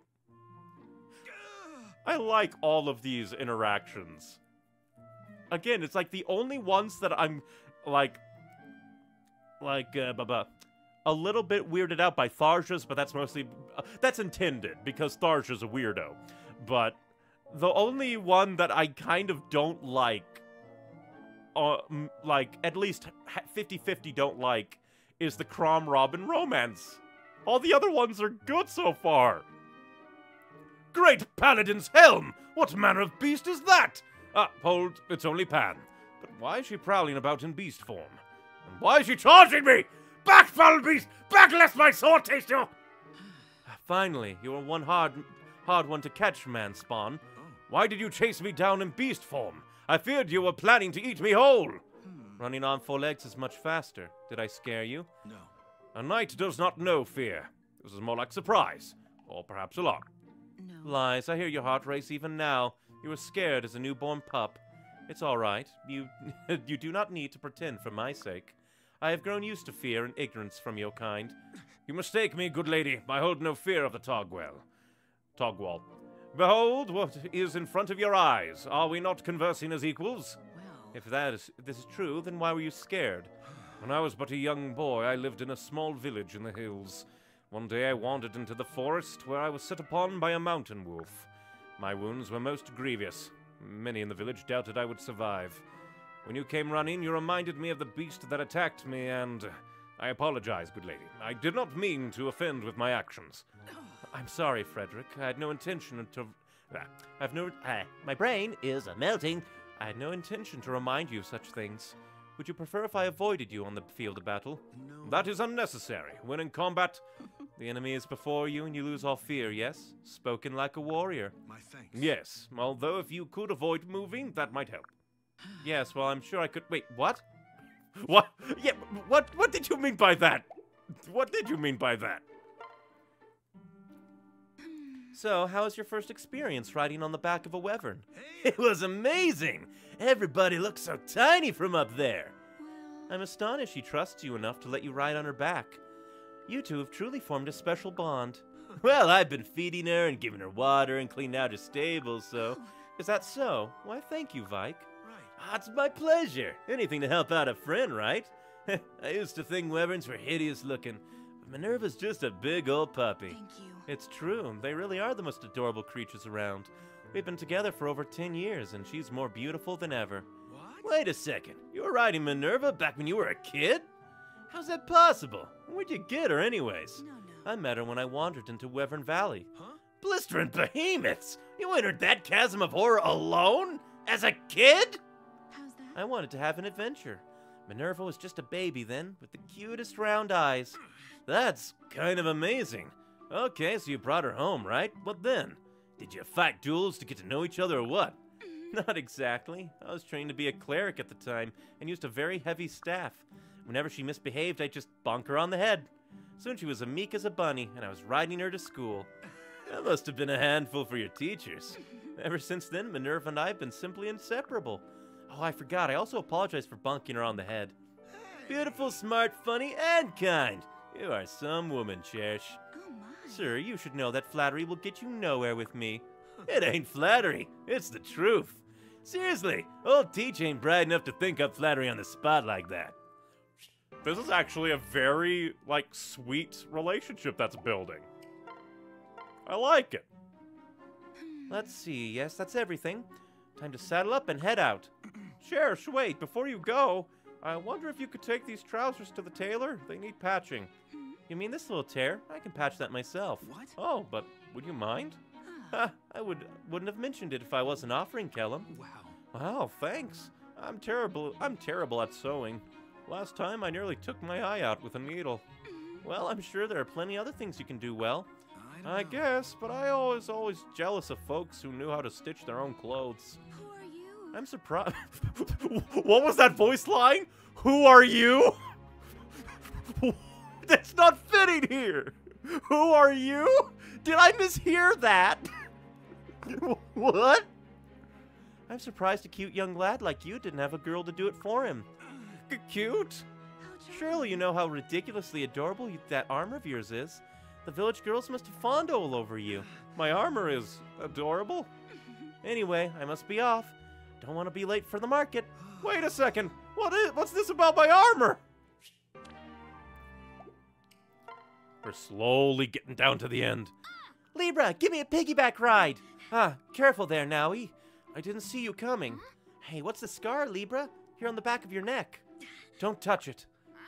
I like all of these interactions. Again, it's like the only ones that I'm like, like, uh, buh, a little bit weirded out by Tharja's, but that's mostly uh, that's intended because Tharja's a weirdo. But the only one that I kind of don't like, uh, like at least 50-50 don't like, is the Chrom Robin romance. All the other ones are good so far. Great Paladin's helm! What manner of beast is that? Ah, hold, it's only Panne. But why is she prowling about in beast form? And why is she charging me? Back, foul beast! Back, lest my sword taste you! Finally, you are one hard, hard one to catch, man spawn. Why did you chase me down in beast form? I feared you were planning to eat me whole. Hmm. Running on four legs is much faster. Did I scare you? No. A knight does not know fear. This is more like surprise, or perhaps alarm. No. Lies, I hear your heart race even now. You are scared as a newborn pup. It's all right. You, <laughs> you do not need to pretend for my sake. I have grown used to fear and ignorance from your kind. You mistake me, good lady. I hold no fear of the Togwell. Togwall. Behold what is in front of your eyes. Are we not conversing as equals? Well. If that is, if this is true, then why were you scared? When I was but a young boy, I lived in a small village in the hills. One day I wandered into the forest, where I was set upon by a mountain wolf. My wounds were most grievous. Many in the village doubted I would survive. When you came running, you reminded me of the beast that attacked me, and I apologize, good lady. I did not mean to offend with my actions. <sighs> I'm sorry, Frederick. I had no intention to. I've no. Ah, my brain is a melting. I had no intention to remind you of such things. Would you prefer if I avoided you on the field of battle? No. That is unnecessary. When in combat, <laughs> The enemy is before you and you lose all fear, yes? Spoken like a warrior. My thanks. yes. Although if you could avoid moving, that might help. Yes, well, I'm sure I could. Wait, what? What? Yeah. What? What did you mean by that? What did you mean by that? So, how was your first experience riding on the back of a wyvern? It was amazing. Everybody looks so tiny from up there. I'm astonished she trusts you enough to let you ride on her back. You two have truly formed a special bond. <laughs> Well, I've been feeding her and giving her water and cleaning out her stable, so oh. Is that so? Why, thank you, Vaike. Right. ah, it's my pleasure. Anything to help out a friend, right? <laughs> I used to think wyverns were hideous looking, but Minerva's just a big old puppy. Thank you. It's true. They really are the most adorable creatures around. We've been together for over 10 years, and she's more beautiful than ever. What? Wait a second. You were riding Minerva back when you were a kid? How's that possible? Where'd you get her, anyways? No, no. I met her when I wandered into Wyvern Valley. Huh? Blistering behemoths! You entered that chasm of horror alone? As a kid? I wanted to have an adventure. Minerva was just a baby then, with the cutest round eyes. That's kind of amazing. Okay, so you brought her home, right? What then? Did you fight duels to get to know each other or what? Mm-hmm. <laughs> Not exactly. I was trained to be a cleric at the time and used a very heavy staff. Whenever she misbehaved, I'd just bonk her on the head. Soon she was as meek as a bunny, and I was riding her to school. That must have been a handful for your teachers. <laughs> Ever since then, Minerva and I have been simply inseparable. Oh, I forgot. I also apologize for bonking her on the head. Beautiful, smart, funny, and kind. You are some woman, Cherche. Oh my. Sir, you should know that flattery will get you nowhere with me. It ain't flattery, it's the truth. Seriously, old Teach ain't bright enough to think up flattery on the spot like that. This is actually a very, like, sweet relationship that's building. I like it. Hmm. Let's see, yes, that's everything. Time to saddle up and head out. <clears throat> Cherche, wait, before you go, I wonder if you could take these trousers to the tailor? They need patching. Mm-hmm. You mean this little tear? I can patch that myself. What? Oh, but would you mind? Ha, I would wouldn't have mentioned it if I wasn't offering, Kellam. Wow. Wow, thanks. I'm terrible. I'm terrible at sewing. Last time I nearly took my eye out with a needle. Mm-hmm. Well, I'm sure there are plenty other things you can do well. I, don't I know. guess, but I always always jealous of folks who knew how to stitch their own clothes. Who are you? I'm surprised. <laughs> what was that voice line? Who are you? <laughs> That's not fitting here. Who are you? Did I mishear that? <laughs> what? I'm surprised a cute young lad like you didn't have a girl to do it for him. C- cute? Surely you know how ridiculously adorable that armor of yours is. The village girls must have fawned all over you. My armor is adorable. Anyway, I must be off. Don't want to be late for the market. Wait a second. What is? What's this about my armor? We're slowly getting down to the end. Libra, give me a piggyback ride. Ah, careful there, Nowi. I didn't see you coming. Hey, what's the scar, Libra? Here on the back of your neck. Don't touch it.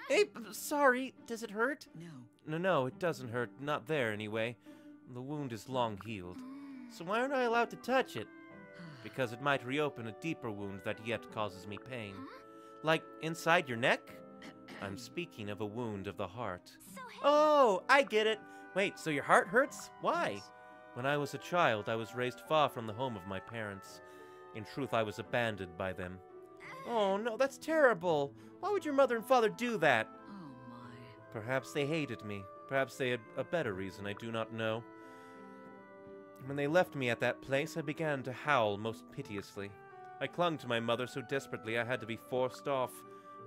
Hey, sorry. Does it hurt? No. No, no, it doesn't hurt. Not there, anyway. The wound is long healed. So why aren't I allowed to touch it? Because it might reopen a deeper wound that yet causes me pain. Like inside your neck? I'm speaking of a wound of the heart. Oh, I get it. Wait, so your heart hurts? Why? When I was a child, I was raised far from the home of my parents. In truth, I was abandoned by them. Ah. Oh, no, that's terrible. Why would your mother and father do that? My. Perhaps they hated me. Perhaps they had a better reason, I do not know. When they left me at that place, I began to howl most piteously. I clung to my mother so desperately I had to be forced off,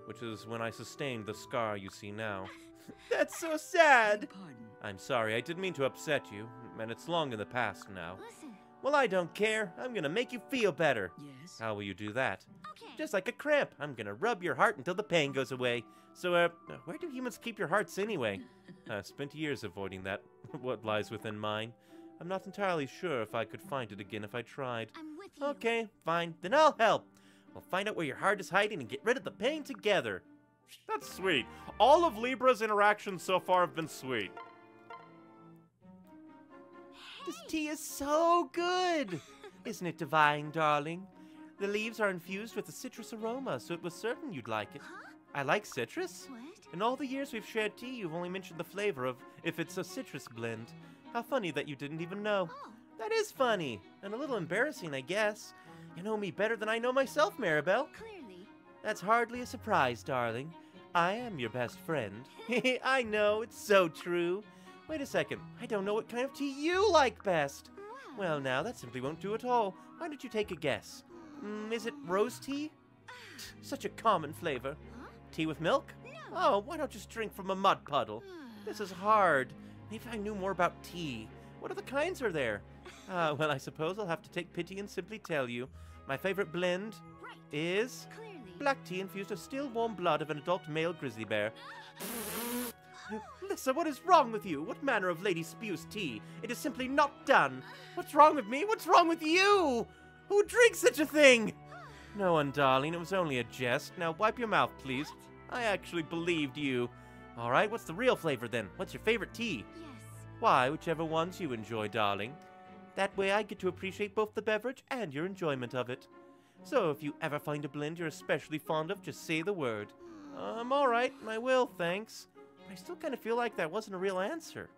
which is when I sustained the scar you see now. <laughs> That's so sad! Pardon. I'm sorry, I didn't mean to upset you, and it's long in the past now. Listen. Well, I don't care. I'm gonna make you feel better. Yes. How will you do that? Okay. Just like a cramp, I'm gonna rub your heart until the pain goes away. So, uh, where do humans keep your hearts anyway? <laughs> I've spent years avoiding that, <laughs> what lies within mine. I'm not entirely sure if I could find it again if I tried. I'm with you. Okay, fine, then I'll help. We'll find out where your heart is hiding and get rid of the pain together. That's sweet. All of Libra's interactions so far have been sweet. This tea is so good! <laughs> Isn't it divine, darling? The leaves are infused with a citrus aroma, so it was certain you'd like it. Huh? I like citrus. What? In all the years we've shared tea, you've only mentioned the flavor of if it's a citrus blend. How funny that you didn't even know. Oh. That is funny, and a little embarrassing, I guess. You know me better than I know myself, Maribelle. Clearly. That's hardly a surprise, darling. I am your best friend. <laughs> I know, it's so true. Wait a second, I don't know what kind of tea you like best. Wow. Well, now, that simply won't do at all. Why don't you take a guess? Mm, is it rose tea? Such a common flavor. Tea with milk? Oh, why don't just drink from a mud puddle? This is hard. If I knew more about tea. What other kinds are there? <laughs> Ah, well, I suppose I'll have to take pity and simply tell you. My favorite blend is black tea infused with the still warm blood of an adult male grizzly bear. <gasps> <sighs> Lissa, what is wrong with you? What manner of lady spews tea? It is simply not done. What's wrong with me? What's wrong with you? Who drinks such a thing? No one, darling. It was only a jest. Now wipe your mouth, please. I actually believed you. All right, what's the real flavor then? What's your favorite tea? Yes. Why, whichever ones you enjoy, darling. That way I get to appreciate both the beverage and your enjoyment of it. So if you ever find a blend you're especially fond of, just say the word. I'm alright, I will, thanks. But I still kind of feel like that wasn't a real answer.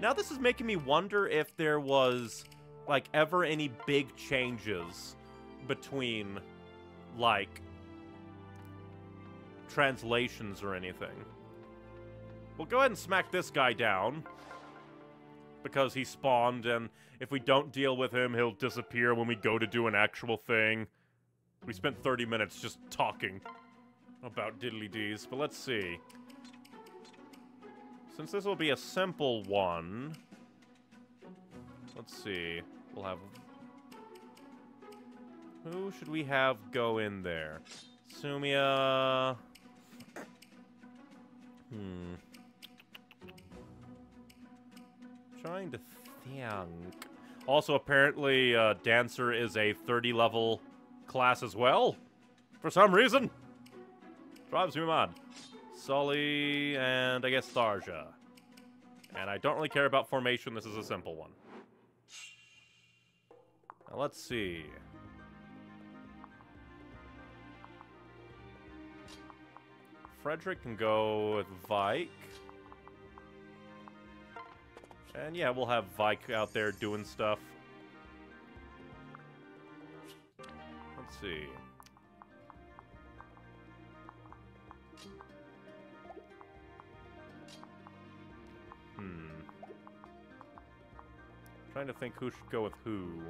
Now this is making me wonder if there was, like, ever any big changes between, like, translations or anything. We'll go ahead and smack this guy down. Because he spawned, and if we don't deal with him, he'll disappear when we go to do an actual thing. We spent 30 minutes just talking about diddly dees, but let's see. Since this will be a simple one, let's see. We'll have. Who should we have go in there? Sumia. Hmm. Trying to think. Also, apparently, uh, Dancer is a 30 level class as well. For some reason. Drives me mad. Sully, and I guess Tharja. And I don't really care about formation, this is a simple one. Now let's see. Frederick can go with Vaike. And yeah, we'll have Vaike out there doing stuff. Let's see. Hmm. Trying to think who should go with who.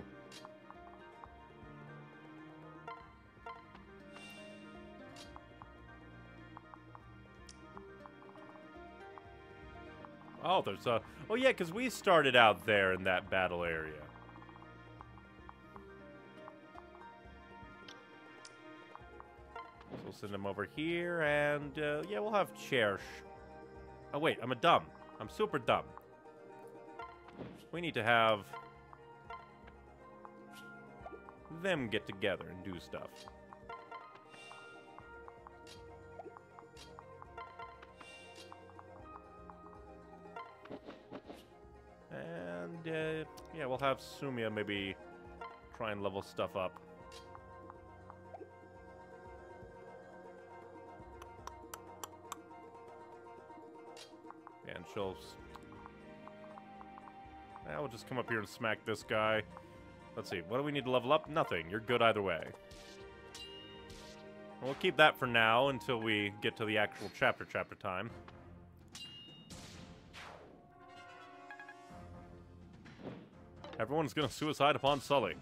Oh, there's a... Oh, yeah, because we started out there in that battle area. So we'll send him over here, and, uh, yeah, we'll have Cherche. Oh, wait, I'm a dumb. I'm super dumb. We need to have... them get together and do stuff. And, uh, yeah, we'll have Sumia maybe try and level stuff up. And she'll... Yeah, we'll just come up here and smack this guy. Let's see, what do we need to level up? Nothing. You're good either way. We'll keep that for now until we get to the actual chapter chapter time. Everyone's gonna suicide upon Sully.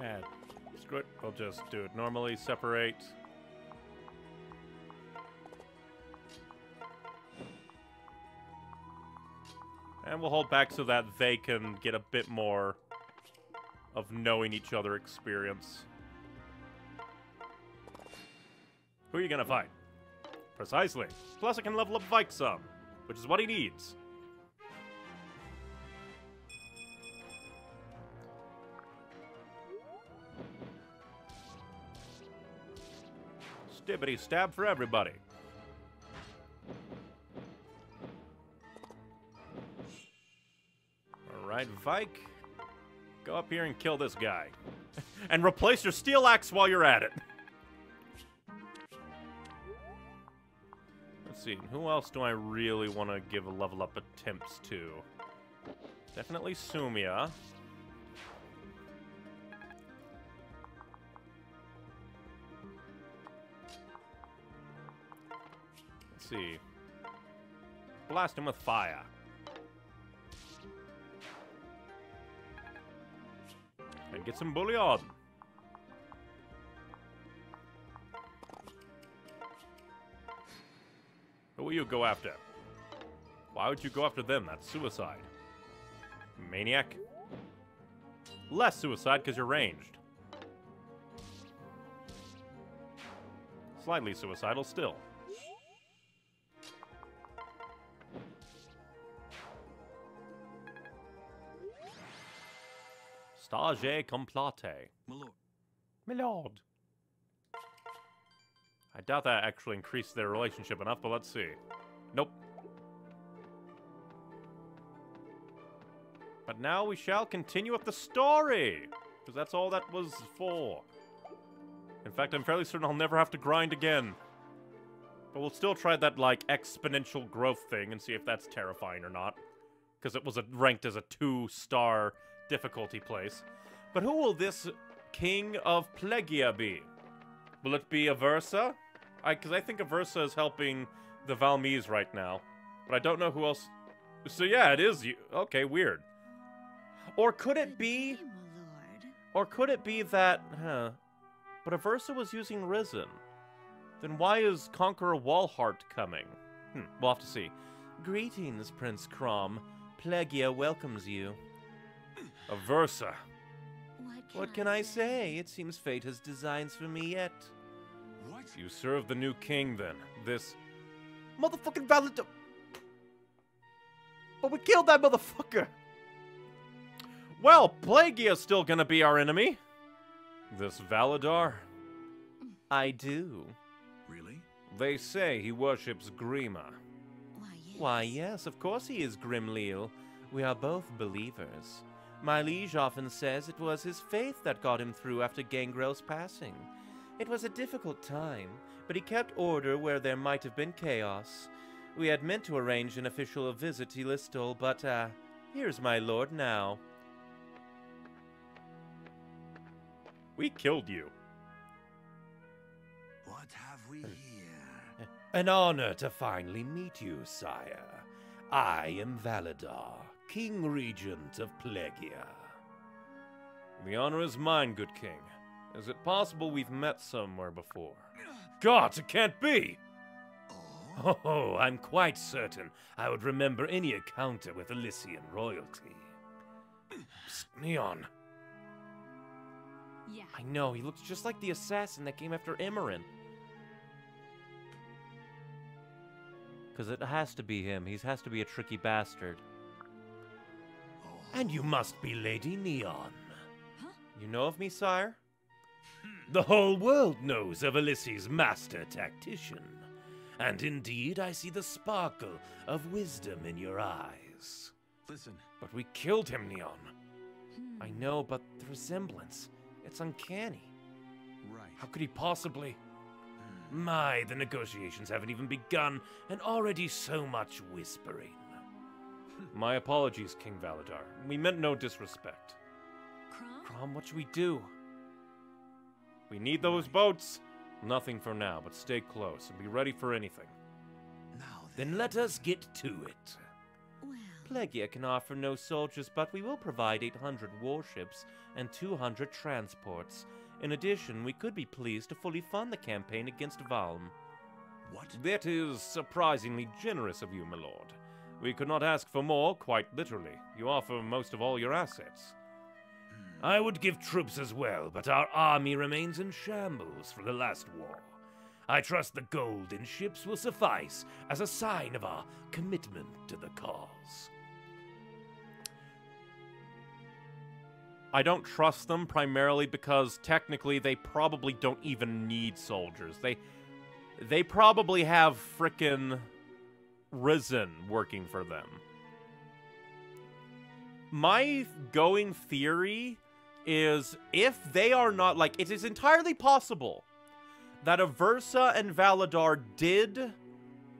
And screw it, we'll just do it normally, separate. And we'll hold back so that they can get a bit more of knowing each other experience. Who are you gonna fight? Precisely. Plus I can level up Vaike some, which is what he needs. Stibbity stab for everybody. Alright, Vaike. Go up here and kill this guy. and replace your steel axe while you're at it. Let's see, who else do I really want to give a level up attempts to? Definitely Sumia. Let's see. Blast him with fire. And get some bullion. Who will you go after? Why would you go after them? That's suicide. Maniac. Less suicide because you're ranged. Slightly suicidal still. Stage complete. My lord. Milord. I doubt that actually increased their relationship enough, but let's see. Nope. But now we shall continue with the story, because that's all that was for. In fact, I'm fairly certain I'll never have to grind again. But we'll still try that, like, exponential growth thing and see if that's terrifying or not. Because it was a, ranked as a two-star difficulty place. But who will this king of Plegia be? Will it be Aversa? I, because I think Aversa is helping the Valmese right now. But I don't know who else... So yeah, it is you. Okay, weird. Or could it be... day, my lord. Or could it be that, huh? But Aversa was using Risen. Then why is Conqueror Walhart coming? Hmm, we'll have to see. Greetings, Prince Chrom. Plegia welcomes you. Aversa. What can, What can I say? It seems fate has designs for me yet. What? You serve the new king then. This. Motherfucking Valentine. But we killed that motherfucker. Well, Plegia's still gonna be our enemy. This Validar? I do. Really? They say he worships Grima. Why, yes. Why, yes, of course he is Grimleal. We are both believers. My liege often says it was his faith that got him through after Gangrel's passing. It was a difficult time, but he kept order where there might have been chaos. We had meant to arrange an official visit to Ylisstol, but, uh, here's my lord now. We killed you. What have we here? An honor to finally meet you, sire. I am Validar, King Regent of Plegia. The honor is mine, good king. Is it possible we've met somewhere before? Gods, it can't be! Oh? Oh, I'm quite certain I would remember any encounter with Ylissean royalty. Psst, Neon. Yeah. I know, he looks just like the assassin that came after Emmeryn. Because it has to be him. He has to be a tricky bastard. And you must be Lady Neon. You know of me, sire? The whole world knows of Ylisse's master tactician. And indeed, I see the sparkle of wisdom in your eyes. Listen. But we killed him, Neon. Hmm. I know, but the resemblance. It's uncanny. Right. How could he possibly? My, the negotiations haven't even begun, and already so much whispering. My apologies, King Validar. We meant no disrespect. Chrom? Chrom, what should we do? We need those boats. Nothing for now, but stay close and be ready for anything. Now Then let us get to it. Well, Plegia can offer no soldiers, but we will provide 800 warships and 200 transports. In addition, we could be pleased to fully fund the campaign against Valm. What? That is surprisingly generous of you, my lord. We could not ask for more, quite literally. You offer most of all your assets. I would give troops as well, but our army remains in shambles from the last war. I trust the gold in ships will suffice as a sign of our commitment to the cause. I don't trust them primarily because technically they probably don't even need soldiers. They they probably have frickin' Risen working for them. My going theory is if they are not like it is entirely possible that Aversa and Valadar did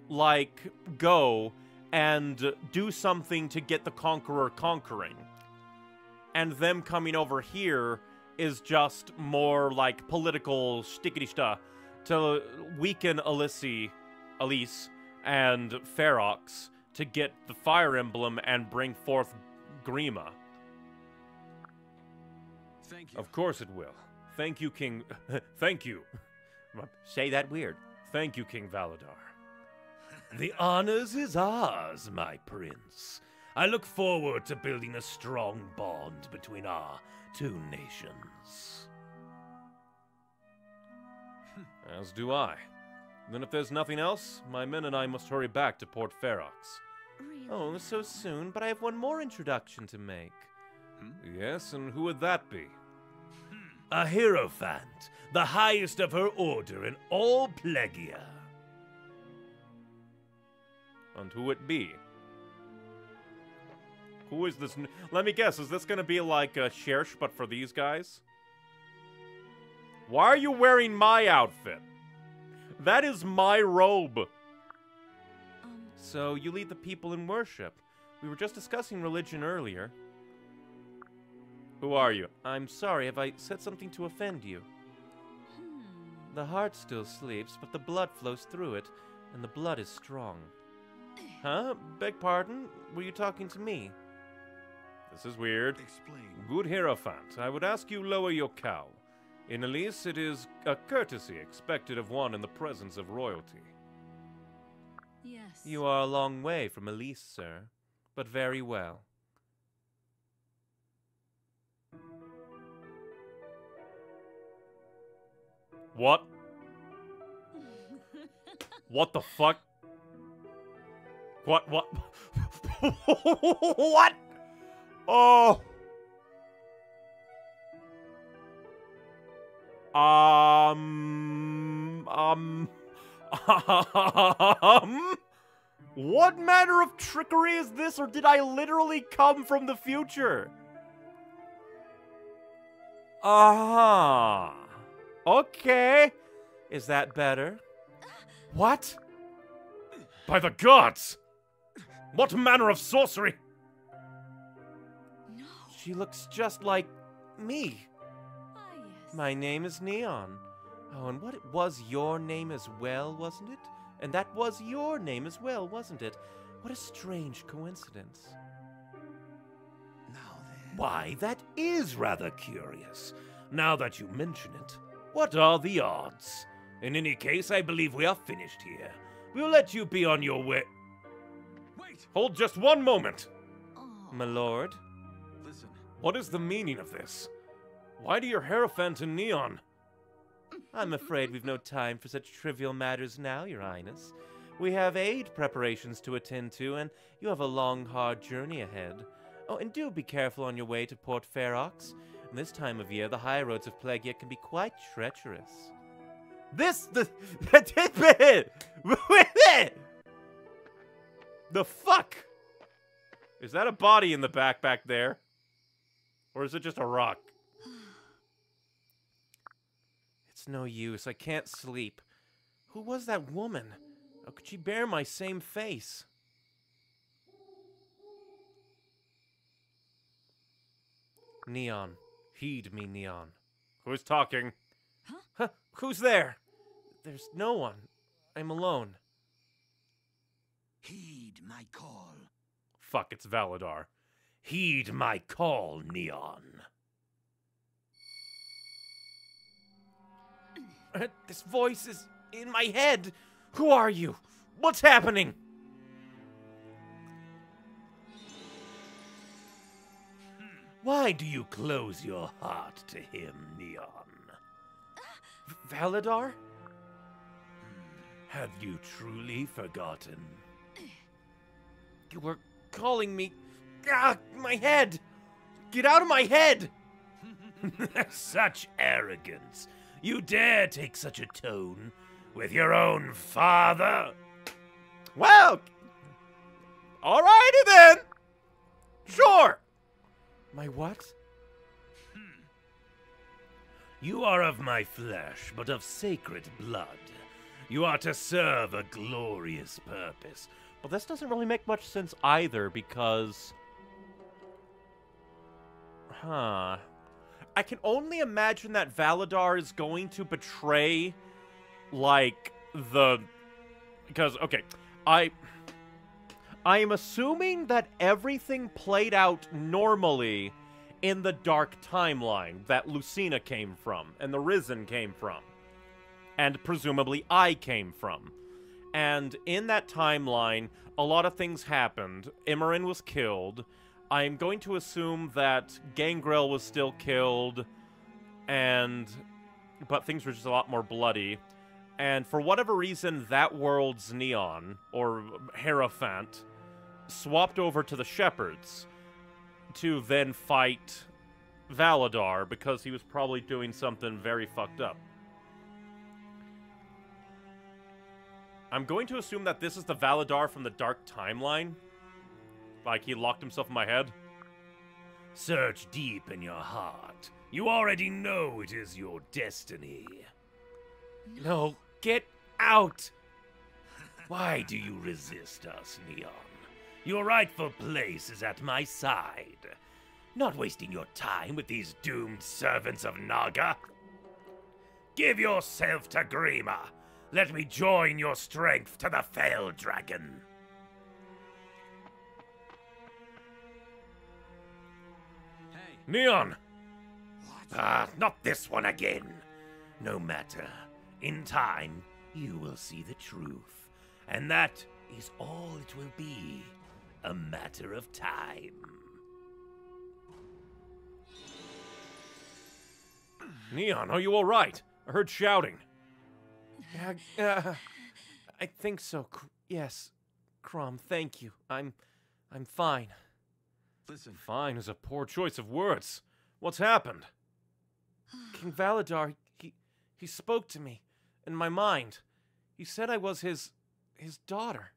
like go and do something to get the Conqueror conquering and them coming over here is just more like political stickety stuff to weaken Ylisse, Ylisse and Ferox to get the Fire Emblem and bring forth Grima. Thank you. Of course it will. Thank you, King. <laughs> Thank you. Say that weird. Thank you, King Validar. The honors is ours, my prince. I look forward to building a strong bond between our two nations. Hmm. As do I. Then, if there's nothing else, my men and I must hurry back to Port Ferox. really? Oh, so soon, but I have one more introduction to make. Hmm? Yes, and who would that be? Hmm. A Hierophant, the highest of her order in all Plegia. And who it be? Who is this? N- Let me guess. Is this gonna be like a Shersh, but for these guys? Why are you wearing my outfit? That is my robe. Um, So you lead the people in worship. We were just discussing religion earlier. Who are you? I'm sorry, have I said something to offend you? hmm. The heart still sleeps, but the blood flows through it, and the blood is strong. <clears throat> Huh? Beg pardon? Were you talking to me? This is weird. Explain. Good Hierophant, I would ask you lower your cow. In Ylisse, it is a courtesy expected of one in the presence of royalty. Yes. You are a long way from Ylisse, sir, but very well. What? <laughs> What the fuck? What? What? <laughs> what? Oh. Um. Um. Um. What manner of trickery is this, or did I literally come from the future? Uh huh. Okay. Is that better? What? By the gods! What manner of sorcery? No. She looks just like me. My name is Neon. Oh, and what it was your name as well, wasn't it? And that was your name as well, wasn't it? What a strange coincidence. Now then. Why, that is rather curious. Now that you mention it, what are the odds? In any case, I believe we are finished here. We'll let you be on your way. Wait! Hold just one moment. Oh. My lord, Listen. What is the meaning of this? Why do your Hierophant and Neon? I'm afraid we've no time for such trivial matters now, Your Highness. We have aid preparations to attend to, and you have a long, hard journey ahead. Oh, and do be careful on your way to Port Ferox. This time of year, the high roads of Plegia can be quite treacherous. This the <laughs> the The fuck? Is that a body in the back back there? Or is it just a rock? It's no use. I can't sleep. Who was that woman? How could she bear my same face? Neon. Heed me, Neon. Who's talking? Huh? Who's there? There's no one. I'm alone. Heed my call. Fuck, it's Validar. Heed my call, Neon. This voice is in my head. Who are you? What's happening? Why do you close your heart to him, Neon? Validar? Have you truly forgotten? You were calling me. Ah, my head! Get out of my head! <laughs> such arrogance. You dare take such a tone with your own father? Well, alrighty then. Sure. My what? Hmm. You are of my flesh, but of sacred blood. You are to serve a glorious purpose. Well, this doesn't really make much sense either because. Huh. I can only imagine that Validar is going to betray, like, the. Because, okay, I. I am assuming that everything played out normally in the dark timeline that Lucina came from and the Risen came from. And presumably I came from. And in that timeline, a lot of things happened. Emmeryn was killed. I'm going to assume that Gangrel was still killed, and but things were just a lot more bloody. And for whatever reason, that world's Neon or Hierophant swapped over to the Shepherds. to then fight Validar because he was probably doing something very fucked up. I'm going to assume that this is the Validar from the Dark Timeline. Like he locked himself in my head. Search deep in your heart. You already know it is your destiny. No, get out! Why do you resist us, Neon? Your rightful place is at my side. Not wasting your time with these doomed servants of Naga. Give yourself to Grima. Let me join your strength to the Fell Dragon. Neon! Ah, not this one again. No matter. In time, you will see the truth. And that is all it will be. A matter of time. Neon, are you alright? I heard shouting. Yeah, uh, I think so. Yes, Chrom. Thank you. I'm, I'm fine. Listen. Fine is a poor choice of words. What's happened? <sighs> King Validar, he, he spoke to me, in my mind. He said I was his, his daughter.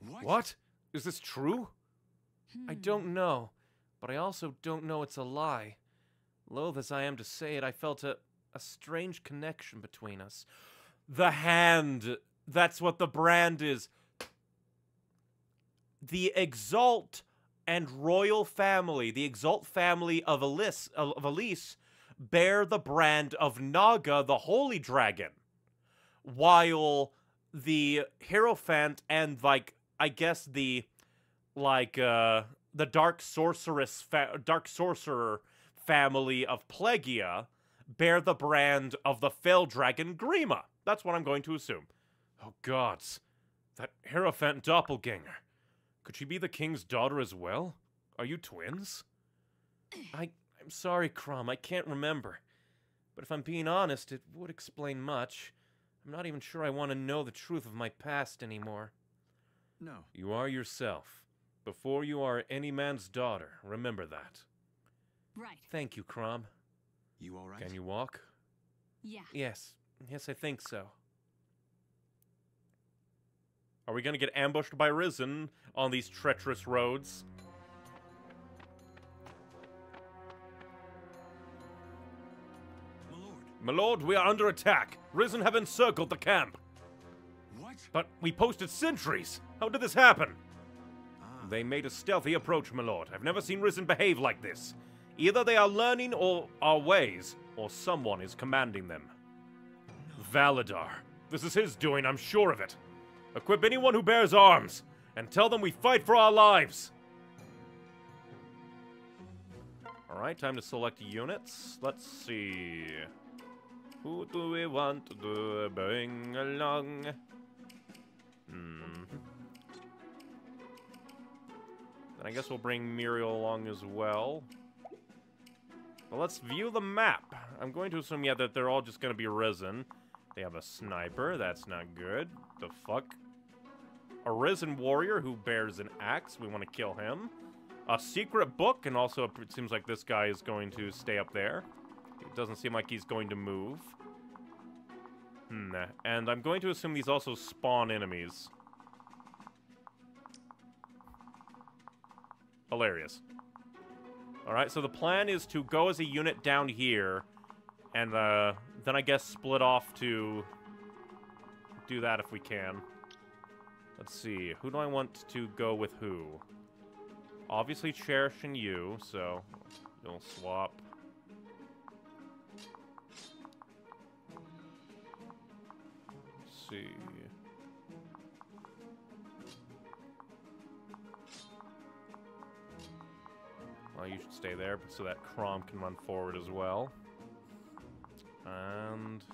What? What? Is this true? I hmm. don't know, but I also don't know it's a lie. Loath as I am to say it, I felt a, a strange connection between us. The hand. That's what the brand is. The Exalt and royal family, the Exalt family of Ylisse, of Ylisse, bear the brand of Naga, the holy dragon, while the Hierophant and like I guess the like uh the dark sorceress dark sorcerer family of Plegia bear the brand of the fell dragon Grima. That's what I'm going to assume. Oh gods. That Hierophant doppelganger. Could she be the king's daughter as well? Are you twins? I I'm sorry, Chrom, I can't remember. But if I'm being honest, it would explain much. I'm not even sure I want to know the truth of my past anymore. No. You are yourself. Before you are any man's daughter, remember that. Right. Thank you, Chrom. You all right? Can you walk? Yeah. Yes, yes, I think so. Are we gonna get ambushed by Risen on these treacherous roads? My lord. My lord, we are under attack. Risen have encircled the camp. What? But we posted sentries. How did this happen? Ah. They made a stealthy approach, my lord. I've never seen Risen behave like this. Either they are learning or our ways, or someone is commanding them. Validar. This is his doing, I'm sure of it. Equip anyone who bears arms, and tell them we fight for our lives. Alright, time to select units. Let's see. Who do we want to bring along? Hmm. Then I guess we'll bring Miriel along as well. But let's view the map. I'm going to assume, yeah, that they're all just going to be risen. They have a sniper. That's not good. The fuck? A risen warrior who bears an axe. We want to kill him. A secret book, and also it seems like this guy is going to stay up there. It doesn't seem like he's going to move. Hmm. And I'm going to assume these also spawn enemies. Hilarious. Alright, so the plan is to go as a unit down here, and uh, then I guess split off to do that if we can. Let's see, who do I want to go with who? Obviously Cherche and you, so you'll swap. Let's see. Well, you should stay there, so that Chrom can run forward as well. And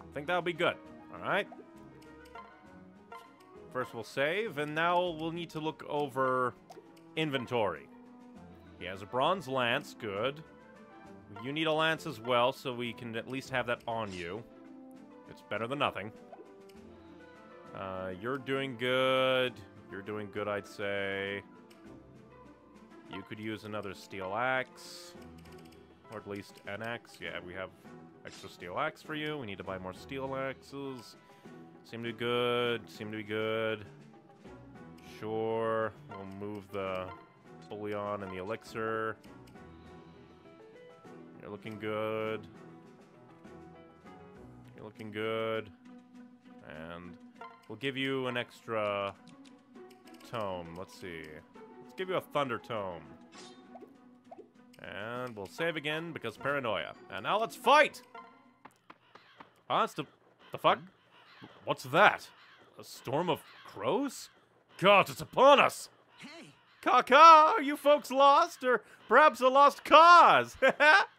I think that'll be good. All right. First we'll save, and now we'll need to look over inventory. He has a bronze lance, good. You need a lance as well, so we can at least have that on you. It's better than nothing. Uh, you're doing good. You're doing good, I'd say. You could use another steel axe. Or at least an axe. Yeah, we have extra steel axe for you. We need to buy more steel axes. Seem to be good. Seem to be good. Sure. We'll move the bullion and the elixir. You're looking good. You're looking good. And we'll give you an extra tome. Let's see. Let's give you a thunder tome. And we'll save again because paranoia. And now let's fight! Oh, the... The fuck? What's that? A storm of crows? God, it's upon us! Hey! Caw are you folks lost? Or perhaps a lost cause?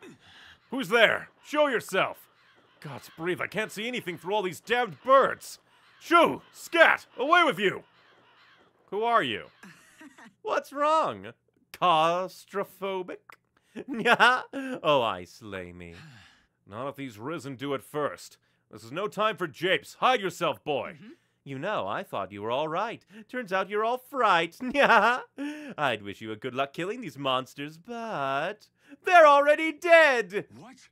<laughs> Who's there? Show yourself! God's breathe, I can't see anything through all these damned birds! Shoo! Scat! Away with you! Who are you? <laughs> What's wrong? Claustrophobic? <laughs> Yeah? Oh, I slay me. <sighs> Not if these risen do it first. This is no time for japes. Hide yourself, boy. You know, I thought you were all right. Turns out you're all fright. <laughs> I'd wish you a good luck killing these monsters, but they're already dead. What?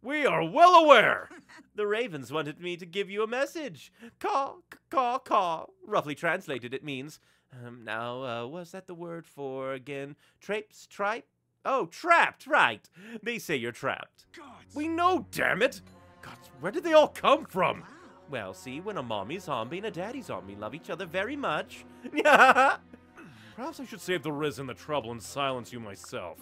We are well aware. <laughs> the ravens wanted me to give you a message. Caw, caw, caw. Roughly translated, it means. Um, now, uh, was that the word for again? Trapes, tripe? Oh, trapped, right. They say you're trapped. Gods! We know, damn it! God, where did they all come from? Well, see, when a mommy zombie and a daddy zombie love each other very much. <laughs> Perhaps I should save the Risen the trouble and silence you myself.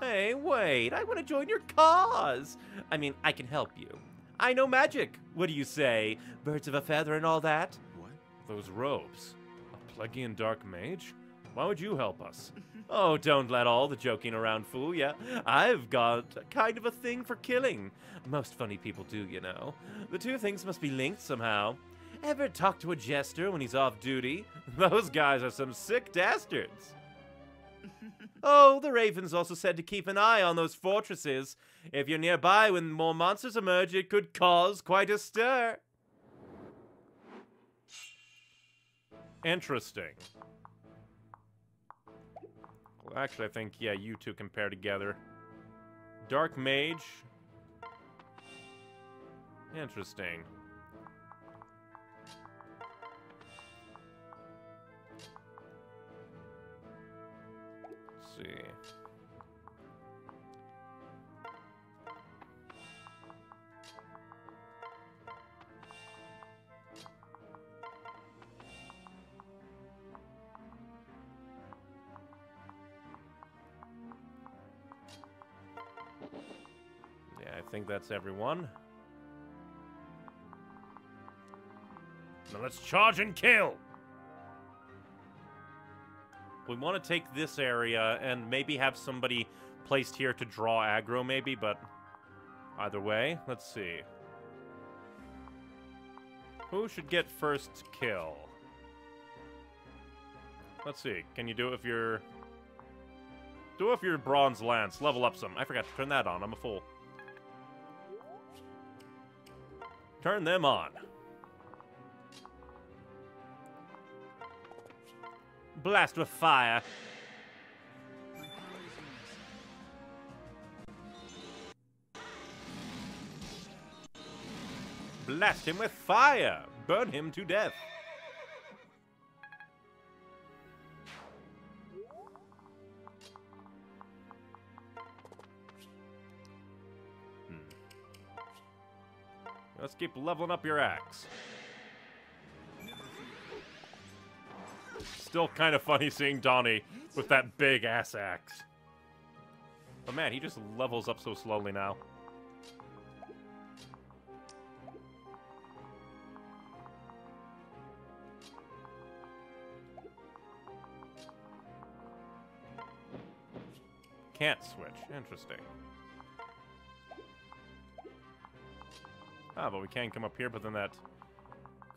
Hey, wait, I want to join your cause. I mean, I can help you. I know magic. What do you say? Birds of a feather and all that? What? Those robes. A Plegian dark mage? Why would you help us? oh, don't let all the joking around fool ya. I've got a kind of a thing for killing. Most funny people do, you know. The two things must be linked somehow. Ever talk to a jester when he's off duty? <laughs> Those guys are some sick dastards. <laughs> oh, the Ravens also said to keep an eye on those fortresses. If you're nearby when more monsters emerge, it could cause quite a stir. Interesting. Actually, I think, yeah, you two compare together. Dark Mage. Interesting. Let's see. Think that's everyone. Now let's charge and kill! We want to take this area and maybe have somebody placed here to draw aggro, maybe, but either way, let's see. Who should get first kill? Let's see. Can you do it if you're... Do it if you're Bronze Lance. Level up some. I forgot to turn that on. I'm a fool. Turn them on. Blast with fire. Blast him with fire. Burn him to death. Keep leveling up your axe. Still kind of funny seeing Donnie with that big ass axe. But man, he just levels up so slowly now. Can't switch. Interesting. Ah, but we can come up here, but then that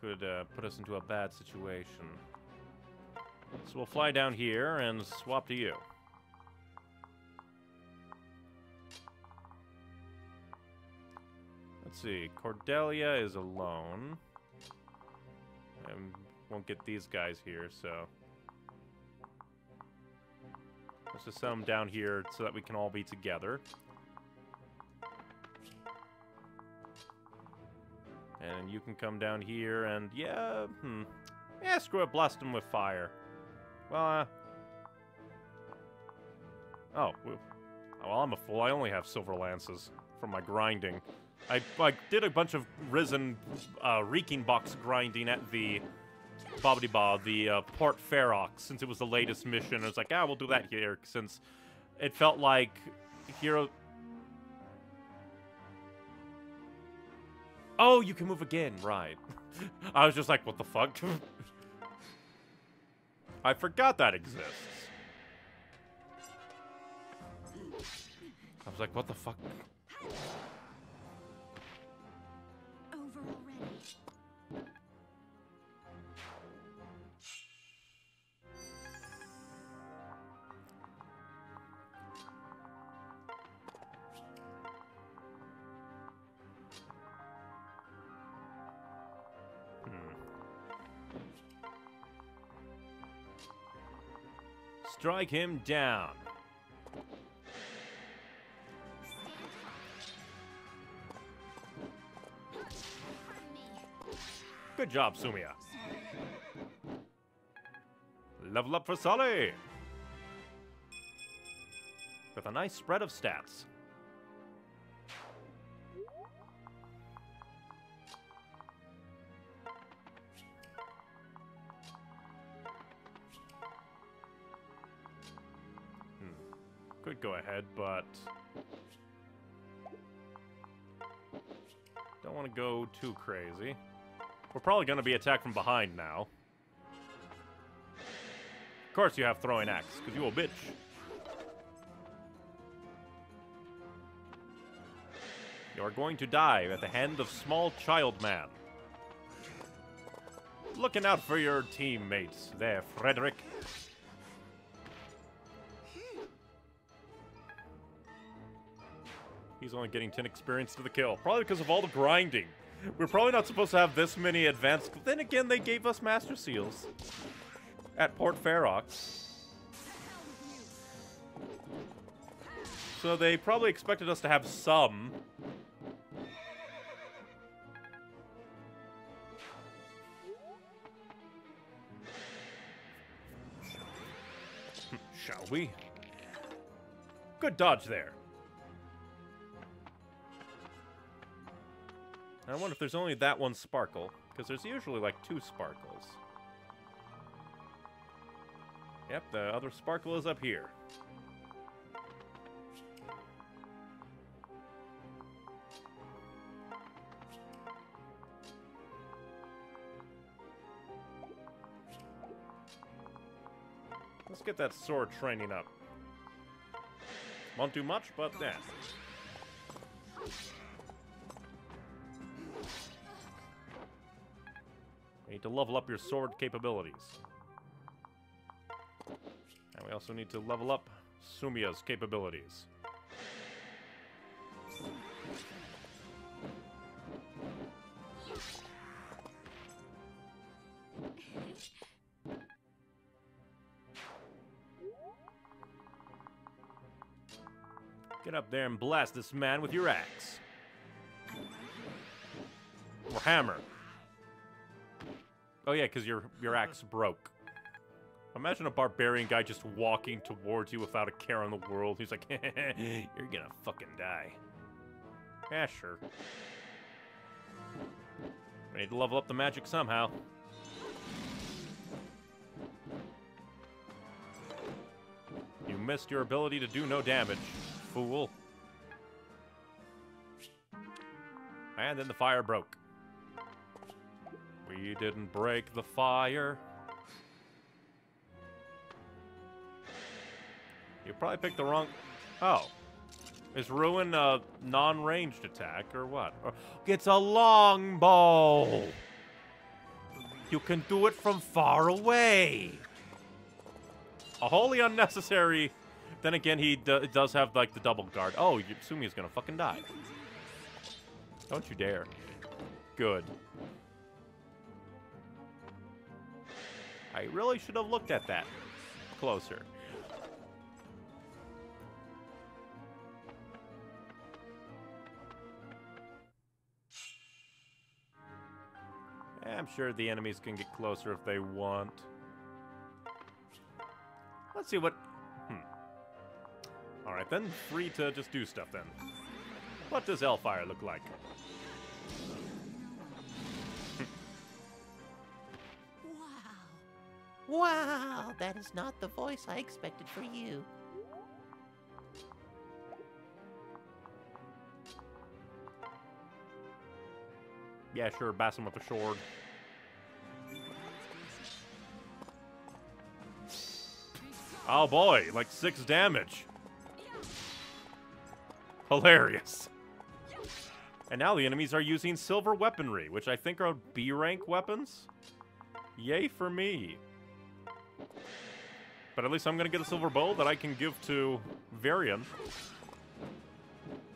could uh, put us into a bad situation. So we'll fly down here and swap to you. Let's see. Cordelia is alone. And won't get these guys here, so... Let's just set them down here so that we can all be together. And you can come down here and, yeah, hmm. Yeah, screw it, blast them with fire. Well, uh... Oh, well, I'm a fool. I only have silver lances from my grinding. I, I did a bunch of risen uh, reeking box grinding at the Bobbity Bob, the uh, Port Ferox, since it was the latest mission. I was like, ah, we'll do that here, since it felt like Hero... Oh, you can move again, right. <laughs> I was just like, what the fuck? <laughs> I forgot that exists. I was like, what the fuck? Over already. Strike him down. Good job, Sumia. Level up for Sully. With a nice spread of stats. Don't want to go too crazy. We're probably going to be attacked from behind now. Of course you have throwing axe, because you a bitch. You are going to die at the hand of small child man. Looking out for your teammates there, Frederick. He's only getting 10 experience to the kill. Probably because of all the grinding. We're probably not supposed to have this many advanced... Then again, they gave us Master Seals. At Port Ferox. So they probably expected us to have some. <laughs> Shall we? Good dodge there. I wonder if there's only that one sparkle, because there's usually like two sparkles. Yep, the other sparkle is up here. Let's get that sword training up. Won't do much, but yeah. Need to level up your sword capabilities. And we also need to level up Sumia's capabilities. Get up there and blast this man with your axe. Or hammer. Oh yeah, because your your axe broke. Imagine a barbarian guy just walking towards you without a care in the world. He's like, <laughs> you're gonna fucking die. Yeah, sure. We need to level up the magic somehow. You missed your ability to do no damage, fool. And then the fire broke. We didn't break the fire. You probably picked the wrong... Oh. Is Ruin a non-ranged attack, or what? It's a longbow! You can do it from far away! A wholly unnecessary... Then again, he do does have, like, the double guard. Oh, Sumia's gonna fucking die. Don't you dare. Good. I really should have looked at that closer. I'm sure the enemies can get closer if they want. Let's see what... Hmm. Alright then, free to just do stuff then. What does Hellfire look like? Wow. That is not the voice I expected for you. Yeah, sure, bass him with a sword. Oh boy, like six damage. Hilarious. And now the enemies are using silver weaponry, which I think are B rank weapons. Yay for me. But at least I'm gonna get a silver bow that I can give to Virion.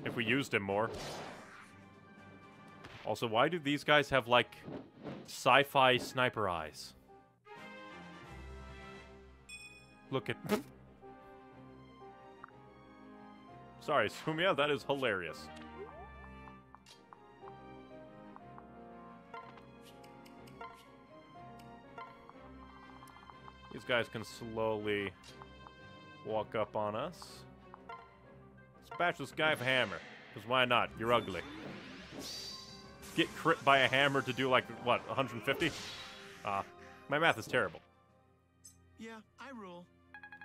If we used him more. Also, why do these guys have, like, sci-fi sniper eyes? Look at... <laughs> Sorry, Sumia, that is hilarious. These guys can slowly walk up on us. Dispatch this guy with a hammer. Because why not? You're ugly. Get crit by a hammer to do like, what, 150? Ah, my math is terrible. Yeah, I rule.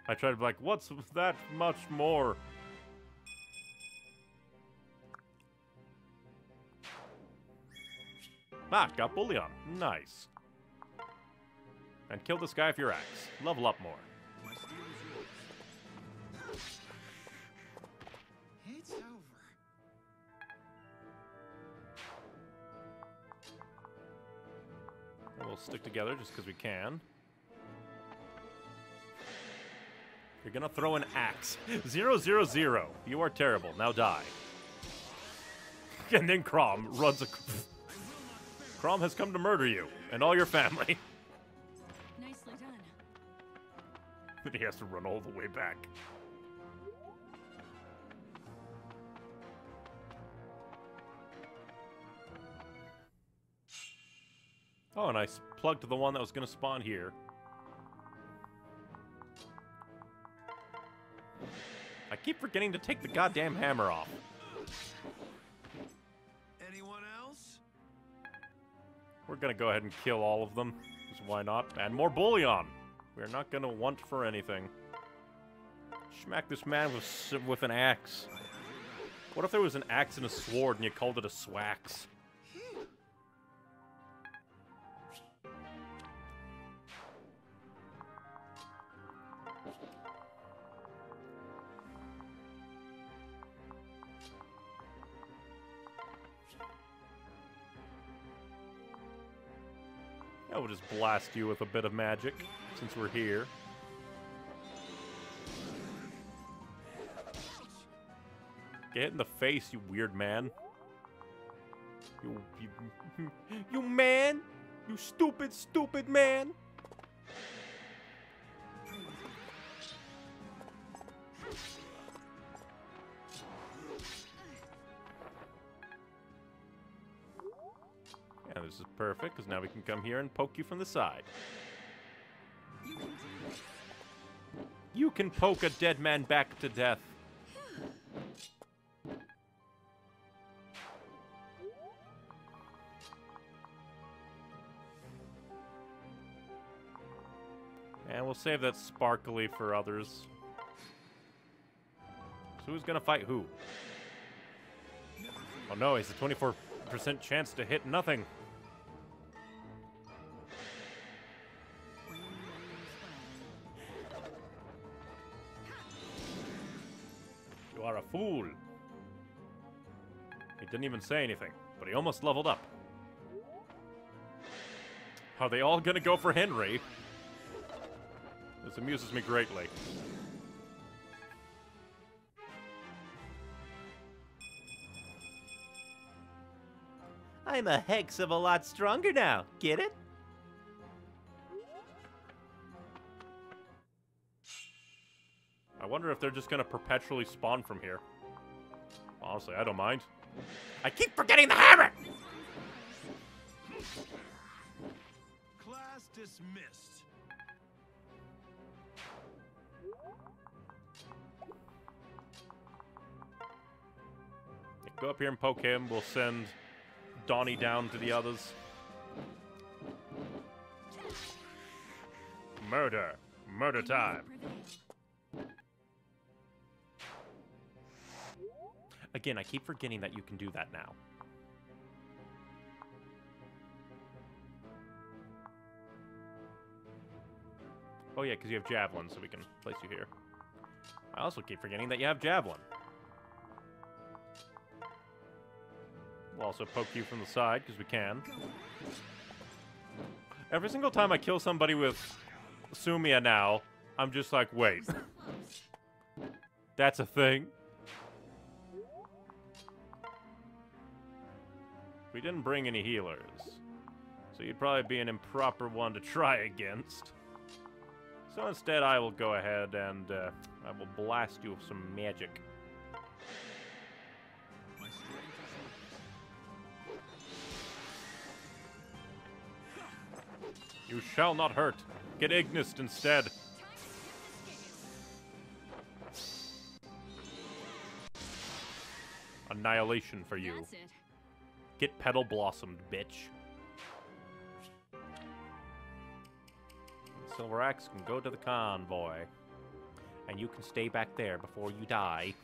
I tried to be like, what's that much more? Ah, got bullion. Nice. And kill this guy with your axe. Level up more. My steel is yours. It's over. We'll stick together just because we can. You're gonna throw an axe. Zero, zero, zero. You are terrible. Now die. <laughs> And then Chrom runs a. <laughs> Chrom has come to murder you and all your family. <laughs> <laughs> But he has to run all the way back. Oh, and I plugged the one that was going to spawn here. I keep forgetting to take the goddamn hammer off. Anyone else? We're going to go ahead and kill all of them. 'cause why not? And more bullion. We're not to want for anything. Smack this man with, with an axe. What if there was an axe and a sword and you called it a swax? I will just blast you with a bit of magic since we're here. Get hit in the face, you weird man. You, you, <laughs> you man! You stupid, stupid man! Perfect, because now we can come here and poke you from the side. You can poke a dead man back to death. And we'll save that sparkly for others. So who's gonna fight who? Oh no, he's a 24% chance to hit nothing. Fool. He didn't even say anything, but he almost leveled up. Are they all gonna go for Henry? This amuses me greatly. I'm a hex of a lot stronger now. Get it? Wonder if they're just gonna perpetually spawn from here. Honestly, I don't mind. I keep forgetting the hammer! Class dismissed. Go up here and poke him. We'll send Donnie down to the others. Murder. Murder time. Again, I keep forgetting that you can do that now. Oh yeah, because you have Javelin, so we can place you here. I also keep forgetting that you have Javelin. We'll also poke you from the side, because we can. Every single time I kill somebody with Sumia now, I'm just like, wait. That's a thing? We didn't bring any healers. So you'd probably be an improper one to try against. So instead, I will go ahead and uh, I will blast you with some magic. You shall not hurt. Get Ignis instead. Annihilation for you. Get petal blossomed, bitch. Silver Axe can go to the convoy. And you can stay back there before you die.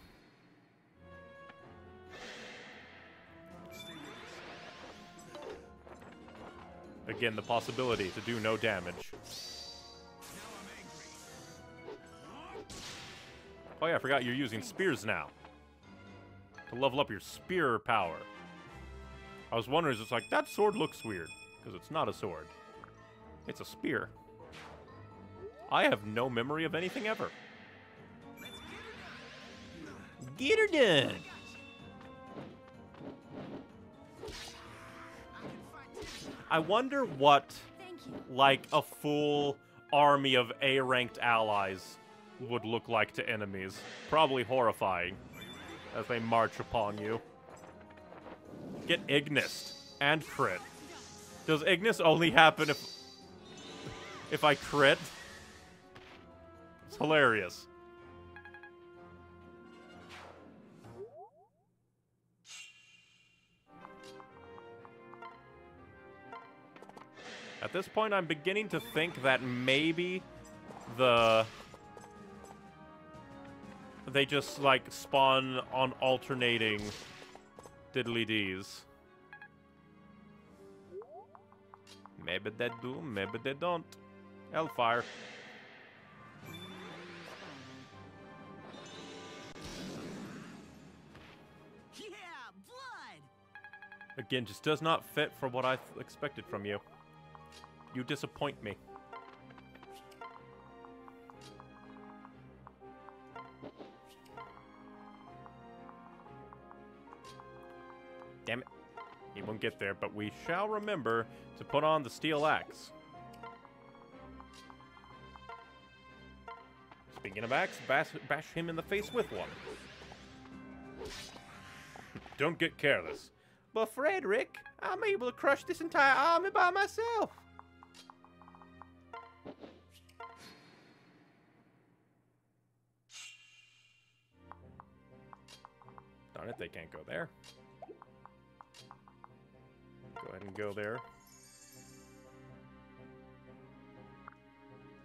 Again, the possibility to do no damage. Oh yeah, I forgot you're using spears now. To level up your spear power. I was wondering, it's like, that sword looks weird. Because it's not a sword. It's a spear. I have no memory of anything ever. Get her done! I wonder what, like, a full army of A-ranked allies would look like to enemies. Probably horrifying as they march upon you. Get Ignis and crit. Does Ignis only happen if if I crit? It's hilarious. At this point, I'm beginning to think that maybe the they just like spawn on alternating diddly dees. Maybe they do, maybe they don't. Hellfire. Yeah, blood! Again, just does not fit for what I expected from you. You disappoint me. He won't get there, but we shall remember to put on the steel axe. Speaking of axe, bash, bash him in the face with one. <laughs> Don't get careless. But Frederick, I'm able to crush this entire army by myself. Darn it, they can't go there. Go ahead and go there.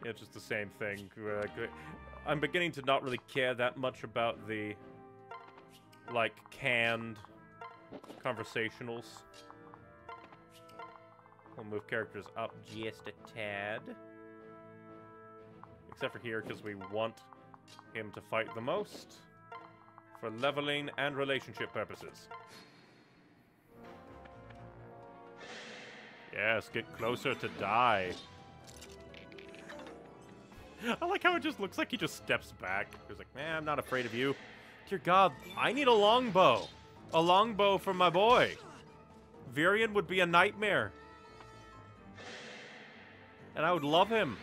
Yeah, it's just the same thing. Uh, I'm beginning to not really care that much about the, like, canned conversationals. We'll move characters up just a tad. Except for here, because we want him to fight the most. For leveling and relationship purposes. Yes, get closer to die. I like how it just looks like he just steps back. He's like, man, I'm not afraid of you. Dear God, I need a longbow. A longbow for my boy. Virion would be a nightmare. And I would love him.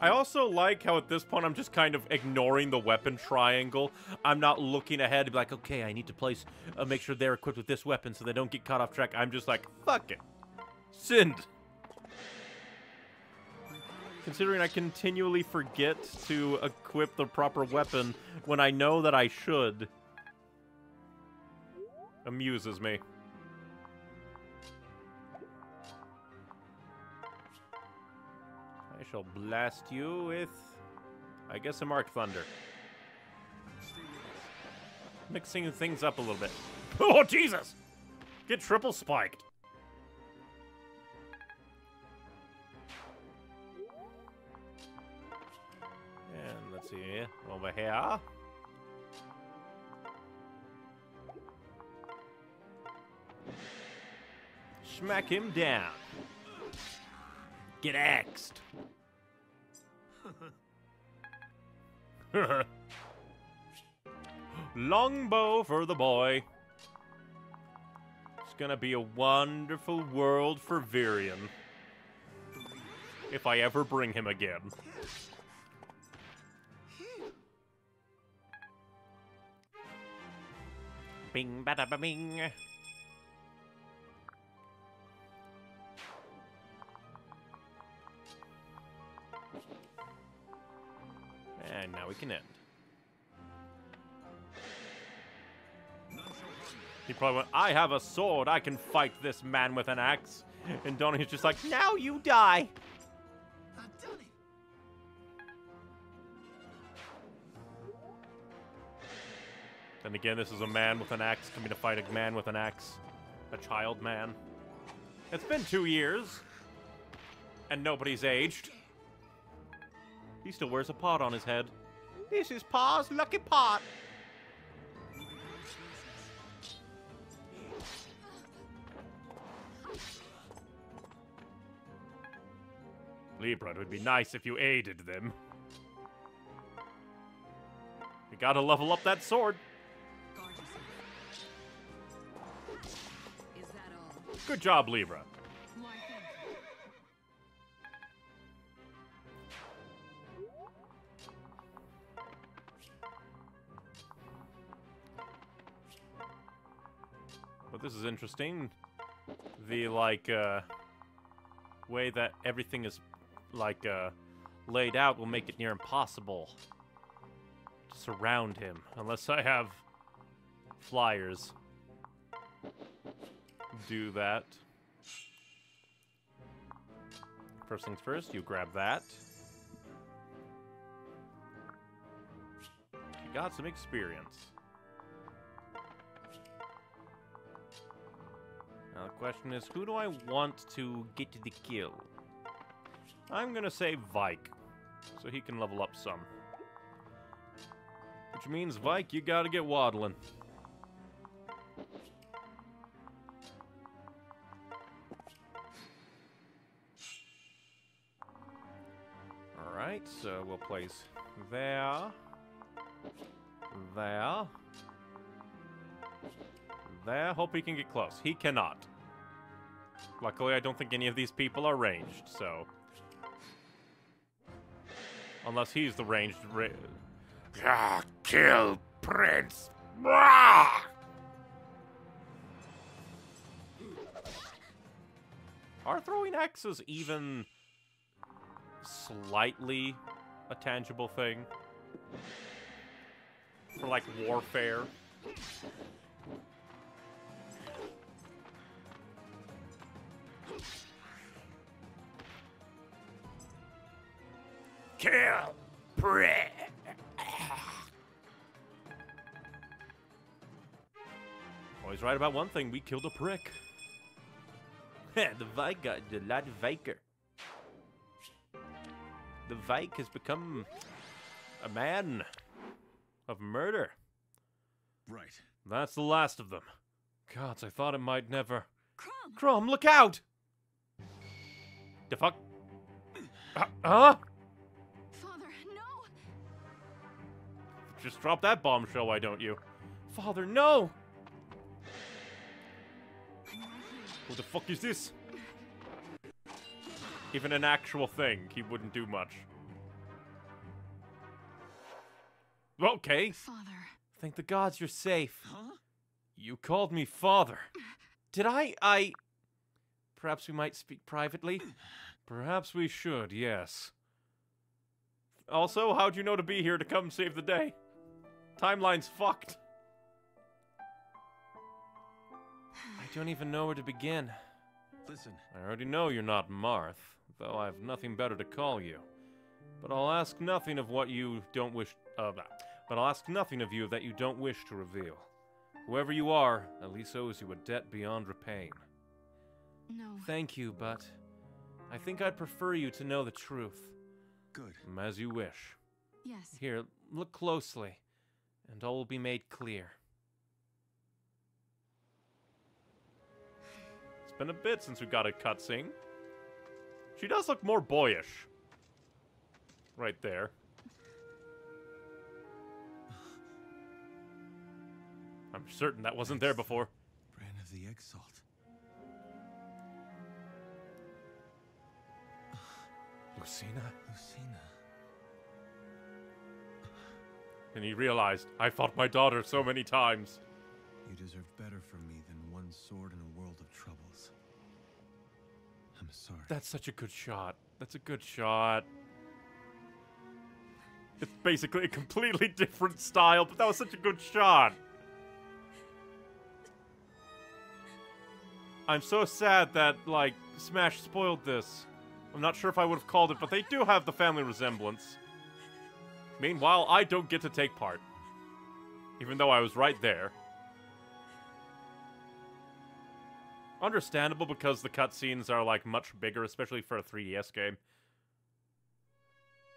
I also like how at this point I'm just kind of ignoring the weapon triangle. I'm not looking ahead to be like, okay, I need to place, uh, make sure they're equipped with this weapon so they don't get caught off track. I'm just like, fuck it. Send. Considering I continually forget to equip the proper weapon when I know that I should. Amuses me. Shall blast you with, I guess, a Mark Thunder. Mixing things up a little bit. <laughs> Oh, Jesus! Get triple spiked. And let's see, over here. Smack him down. Get axed. <laughs> Longbow for the boy. It's gonna be a wonderful world for Virion. If I ever bring him again. Bing bada ba bing. Can end. He probably went, I have a sword. I can fight this man with an axe. And Donnie's just like, now you die. Then again, this is a man with an axe coming to fight a man with an axe. A child man. It's been two years. And nobody's aged. He still wears a pot on his head. This is Pa's lucky pot. Libra, it would be nice if you aided them. You gotta level up that sword. Gorgeous. Is that all? Good job, Libra. This is interesting. The like uh way that everything is like uh laid out will make it near impossible to surround him unless I have flyers. Do that. First things first, you grab that. You got some experience. Now the question is, who do I want to get the kill? I'm gonna say Vaike, so he can level up some. Which means, Vaike, you gotta get waddling. Alright, so we'll place there, there, there. Hope he can get close. He cannot. Luckily, I don't think any of these people are ranged, so... Unless he's the ranged... Ra Ah, kill Prince. Ah! Are throwing axes even slightly a tangible thing? For, like, warfare? Kill Prince. Always right about one thing, we killed a prick. <laughs> the Vaike got the lad Viker. The Vaike has become a man of murder. Right. That's the last of them. Gods, I thought it might never. Crumb! Chrom, look out! The fuck? Uh, huh? Just drop that bombshell, why don't you? Father, no! I'm right here. What the fuck is this? Even an actual thing, he wouldn't do much. Okay. Father. Thank the gods you're safe. Huh? You called me father. Did I? I. Perhaps we might speak privately? Perhaps we should, yes. Also, how'd you know to be here to come save the day? Timeline's fucked. I don't even know where to begin. Listen, I already know you're not Marth, though I've nothing better to call you. But I'll ask nothing of what you don't wish. Uh, but I'll ask nothing of you that you don't wish to reveal. Whoever you are, Ylisse owes you a debt beyond repaying. No. Thank you, but I think I'd prefer you to know the truth. good. As you wish. Yes. Here, look closely, and all will be made clear. It's been a bit since we got a cutscene. She does look more boyish. Right there. I'm certain that wasn't there before. Brand of the Exalt. Lucina? Lucina. And he realized, I fought my daughter so many times. You deserve better from me than one sword in a world of troubles. I'm sorry. That's such a good shot. That's a good shot. It's basically a completely different style, but that was such a good shot. I'm so sad that, like, Smash spoiled this. I'm not sure if I would have called it, but they do have the family resemblance. Meanwhile, I don't get to take part. Even though I was right there. Understandable because the cutscenes are, like, much bigger, especially for a 3DS game.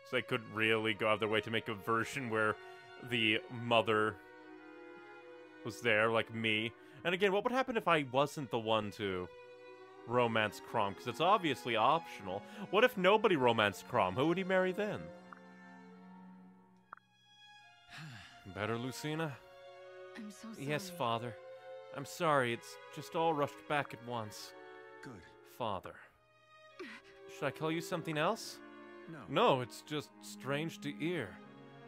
So they couldn't really go out of their way to make a version where the mother was there, like me. And again, what would happen if I wasn't the one to romance Chrom? Because it's obviously optional. What if nobody romanced Chrom? Who would he marry then? Better, Lucina? I'm so sorry. Yes, Father. I'm sorry, it's just all rushed back at once. Good. Father. Should I call you something else? No. No, it's just strange to ear.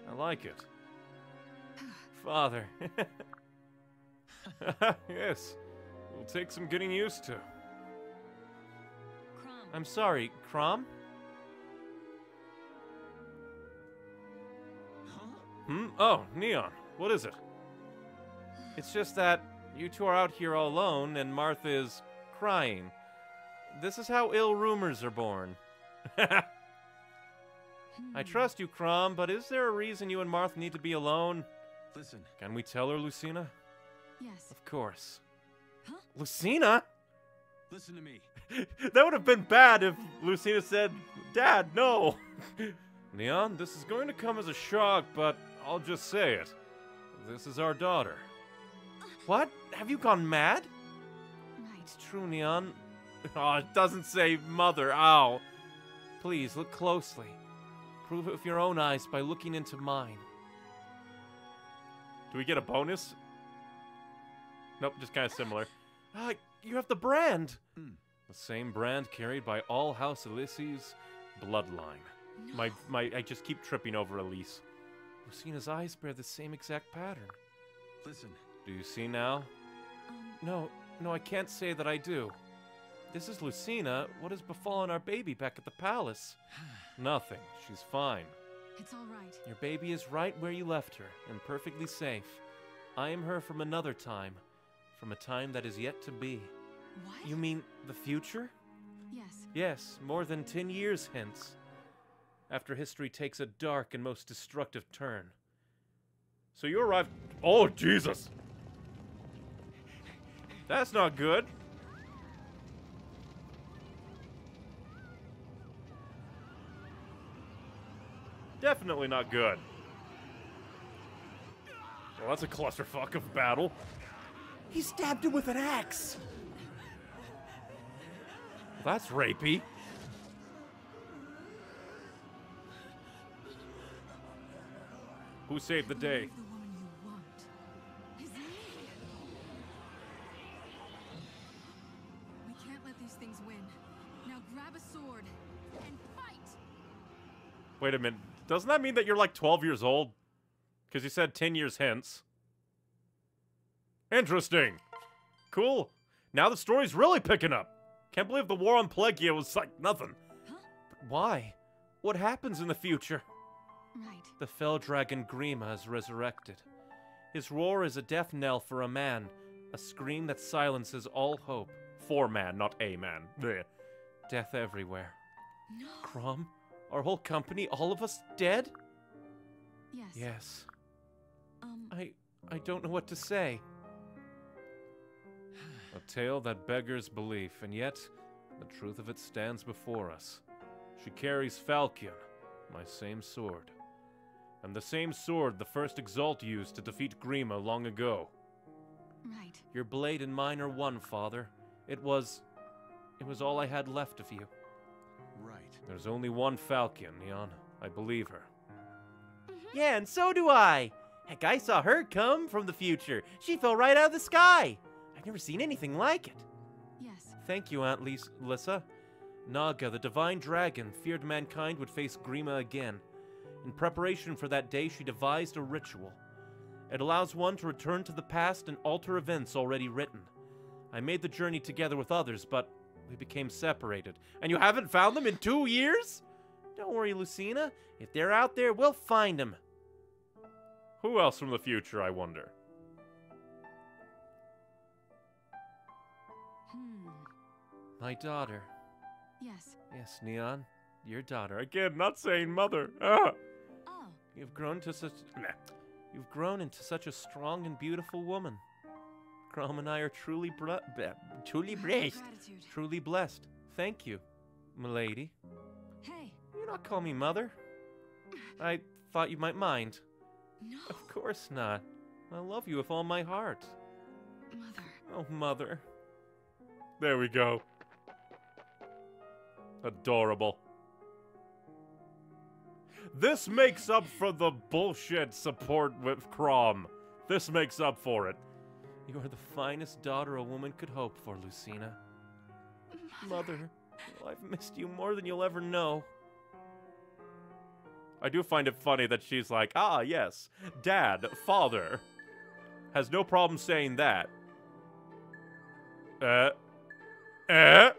I like it. Father. <laughs> yes. It'll take some getting used to. Chrom. I'm sorry, Chrom? Hmm? Oh, Neon. What is it? It's just that you two are out here all alone and Marth is crying. This is how ill rumors are born. <laughs> I trust you, Chrom, but is there a reason you and Marth need to be alone? Listen, Can we tell her, Lucina? Yes. Of course. Huh? Lucina? listen to me. <laughs> that would have been bad if Lucina said, Dad, no! <laughs> Neon, this is going to come as a shock, but I'll just say it. This is our daughter. What? Have you gone mad? It's true, Neon. <laughs> Oh, it doesn't say mother, ow. Please look closely. Prove it with your own eyes by looking into mine. Do we get a bonus? Nope, just kind of similar. Ah, <gasps> you have the brand. The same brand carried by all House Ylisse's bloodline. My, my, I just keep tripping over Elise. Lucina's eyes bear the same exact pattern. Listen, Do you see now? Um, No, no, I can't say that I do. This is Lucina. What has befallen our baby back at the palace? <sighs> Nothing. She's fine. it's all right. Your baby is right where you left her, and perfectly safe. I am her from another time, from a time that is yet to be. What? You mean the future? Yes. Yes, more than ten years hence. After history takes a dark and most destructive turn. So you arrived. Oh, Jesus! That's not good. Definitely not good. Well, that's a clusterfuck of battle. He stabbed him with an axe! That's rapey. A saved the day? Wait a minute. Doesn't that mean that you're like 12 years old? Because you said 10 years hence. Interesting. Cool. Now the story's really picking up. Can't believe the war on Plegia was like nothing. But why? What happens in the future? Right. The fell dragon Grima is resurrected. His roar is a death knell for a man, a scream that silences all hope. For man, not a man. Bleh. Death everywhere. No. Chrom? Our whole company, all of us dead? Yes. Yes. Um. I I don't know what to say. <sighs> A tale that beggars belief, and yet the truth of it stands before us. She carries Falchion, my same sword. And the same sword the first Exalt used to defeat Grima long ago. Right. Your blade and mine are one, Father. It was it was all I had left of you. Right. There's only one Falchion, Neon. I believe her. Mm-hmm. Yeah, and so do I. Heck, I saw her come from the future. She fell right out of the sky. I've never seen anything like it. Yes. Thank you, Aunt Lis- Lissa. Naga, the divine dragon, feared mankind would face Grima again. In preparation for that day, she devised a ritual. It allows one to return to the past and alter events already written. I made the journey together with others, but we became separated. And you haven't found them in two years? Don't worry, Lucina. If they're out there, we'll find them. Who else from the future, I wonder? Hmm. My daughter. Yes. Yes, Neon. Your daughter. Again, not saying mother. Ah! You've grown to such. You've grown into such a strong and beautiful woman. Chrom and I are truly bre- be- truly blessed. Truly blessed. Thank you, milady. Hey. You not call me mother. I thought you might mind. No. Of course not. I love you with all my heart. Mother. Oh, mother. There we go. Adorable. This makes up for the bullshit support with Chrom. This makes up for it. You are the finest daughter a woman could hope for, Lucina. <laughs> Mother, I've missed you more than you'll ever know. I do find it funny that she's like, ah, yes, dad, father. Has no problem saying that. Uh. Uh?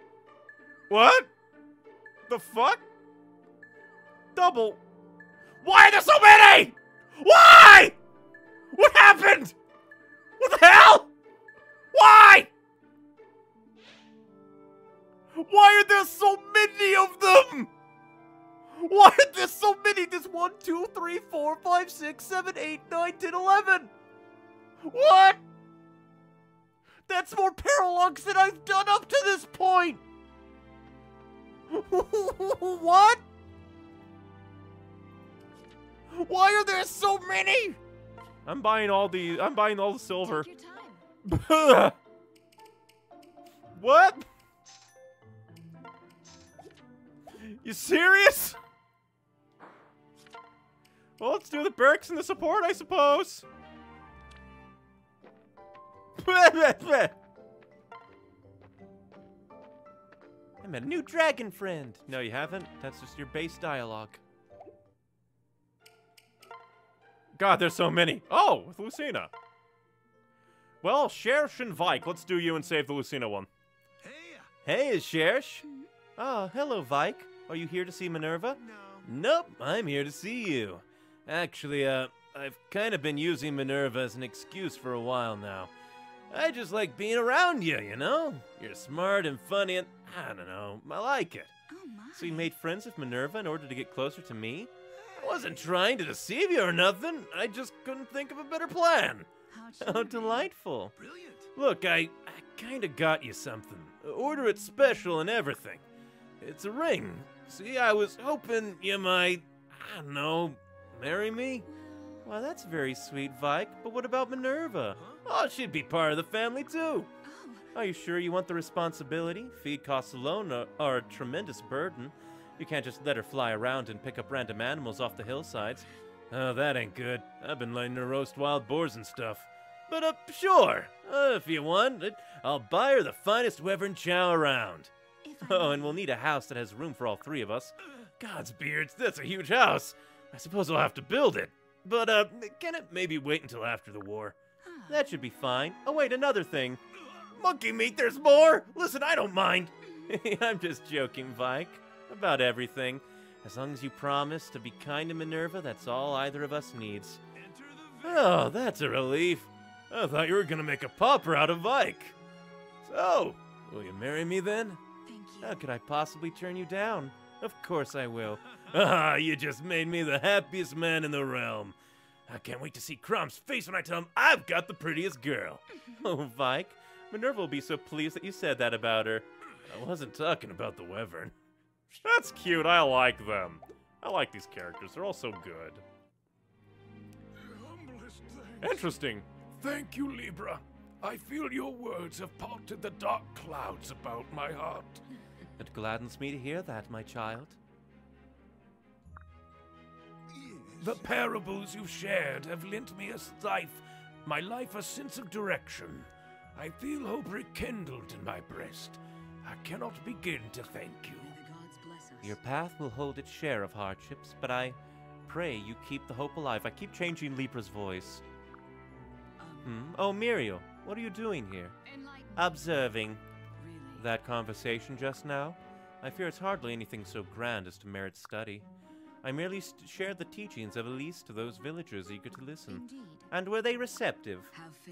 What? The fuck? Double. Why are there so many? Why? What happened? What the hell? Why? Why are there so many of them? Why are there so many? There's one, two, three, four, five, six, seven, eight, nine, ten, eleven. What? That's more paralogues than I've done up to this point. <laughs> what? Why are there so many? I'm buying all the. I'm buying all the silver. Take your time. <laughs> what? You serious? Well, let's do the barracks and the support, I suppose. <laughs> I met a new dragon friend. No, you haven't. That's just your base dialogue. God, there's so many. Oh, with Lucina. Well, Cherche and Vaike, let's do you and save the Lucina one. Hey, Hey, Cherche. Ah, hello, Vaike. Are you here to see Minerva? No. Nope, I'm here to see you. Actually, uh, I've kind of been using Minerva as an excuse for a while now. I just like being around you, you know? You're smart and funny and I don't know, I like it. Oh my. So you made friends with Minerva in order to get closer to me? I wasn't trying to deceive you or nothing. I just couldn't think of a better plan. How <laughs> How delightful. Brilliant. Look, I, I kinda got you something. Order it special and everything. It's a ring. See, I was hoping you might, I don't know, marry me? Well, that's very sweet, Vaike. But what about Minerva? Oh, she'd be part of the family too. Oh. Are you sure you want the responsibility? Feed costs alone are, are a tremendous burden. You can't just let her fly around and pick up random animals off the hillsides. Oh, that ain't good. I've been letting her roast wild boars and stuff. But, uh, sure. Uh, if you want I'll buy her the finest Wyvern chow around. Oh, and we'll need a house that has room for all three of us. God's beards, that's a huge house. I suppose I'll have to build it. But, uh, can it maybe wait until after the war? Ah. That should be fine. Oh, wait, another thing. Monkey meat, there's more! Listen, I don't mind. <laughs> I'm just joking, Vaike. About everything. As long as you promise to be kind to Minerva, that's all either of us needs. Oh, that's a relief. I thought you were gonna make a pauper out of Vaike. So, will you marry me then? Thank you. How could I possibly turn you down? Of course I will. <laughs> Ah, you just made me the happiest man in the realm. I can't wait to see Chrom's face when I tell him I've got the prettiest girl. <laughs> oh, Vaike, Minerva will be so pleased that you said that about her. I wasn't talking about the Wyvern. That's cute. I like them. I like these characters. They're all so good. Interesting. Thank you, Libra. I feel your words have parted the dark clouds about my heart. It gladdens me to hear that, my child. The parables you've shared have lent me a life, my life a sense of direction. I feel hope rekindled in my breast. I cannot begin to thank you. Your path will hold its share of hardships, but I pray you keep the hope alive. I keep changing Libra's voice. Um, Hmm? Oh, Miriel, what are you doing here? Observing. That conversation just now? I fear it's hardly anything so grand as to merit study. I merely shared the teachings of Elise to those villagers eager to listen. Indeed. And were they receptive?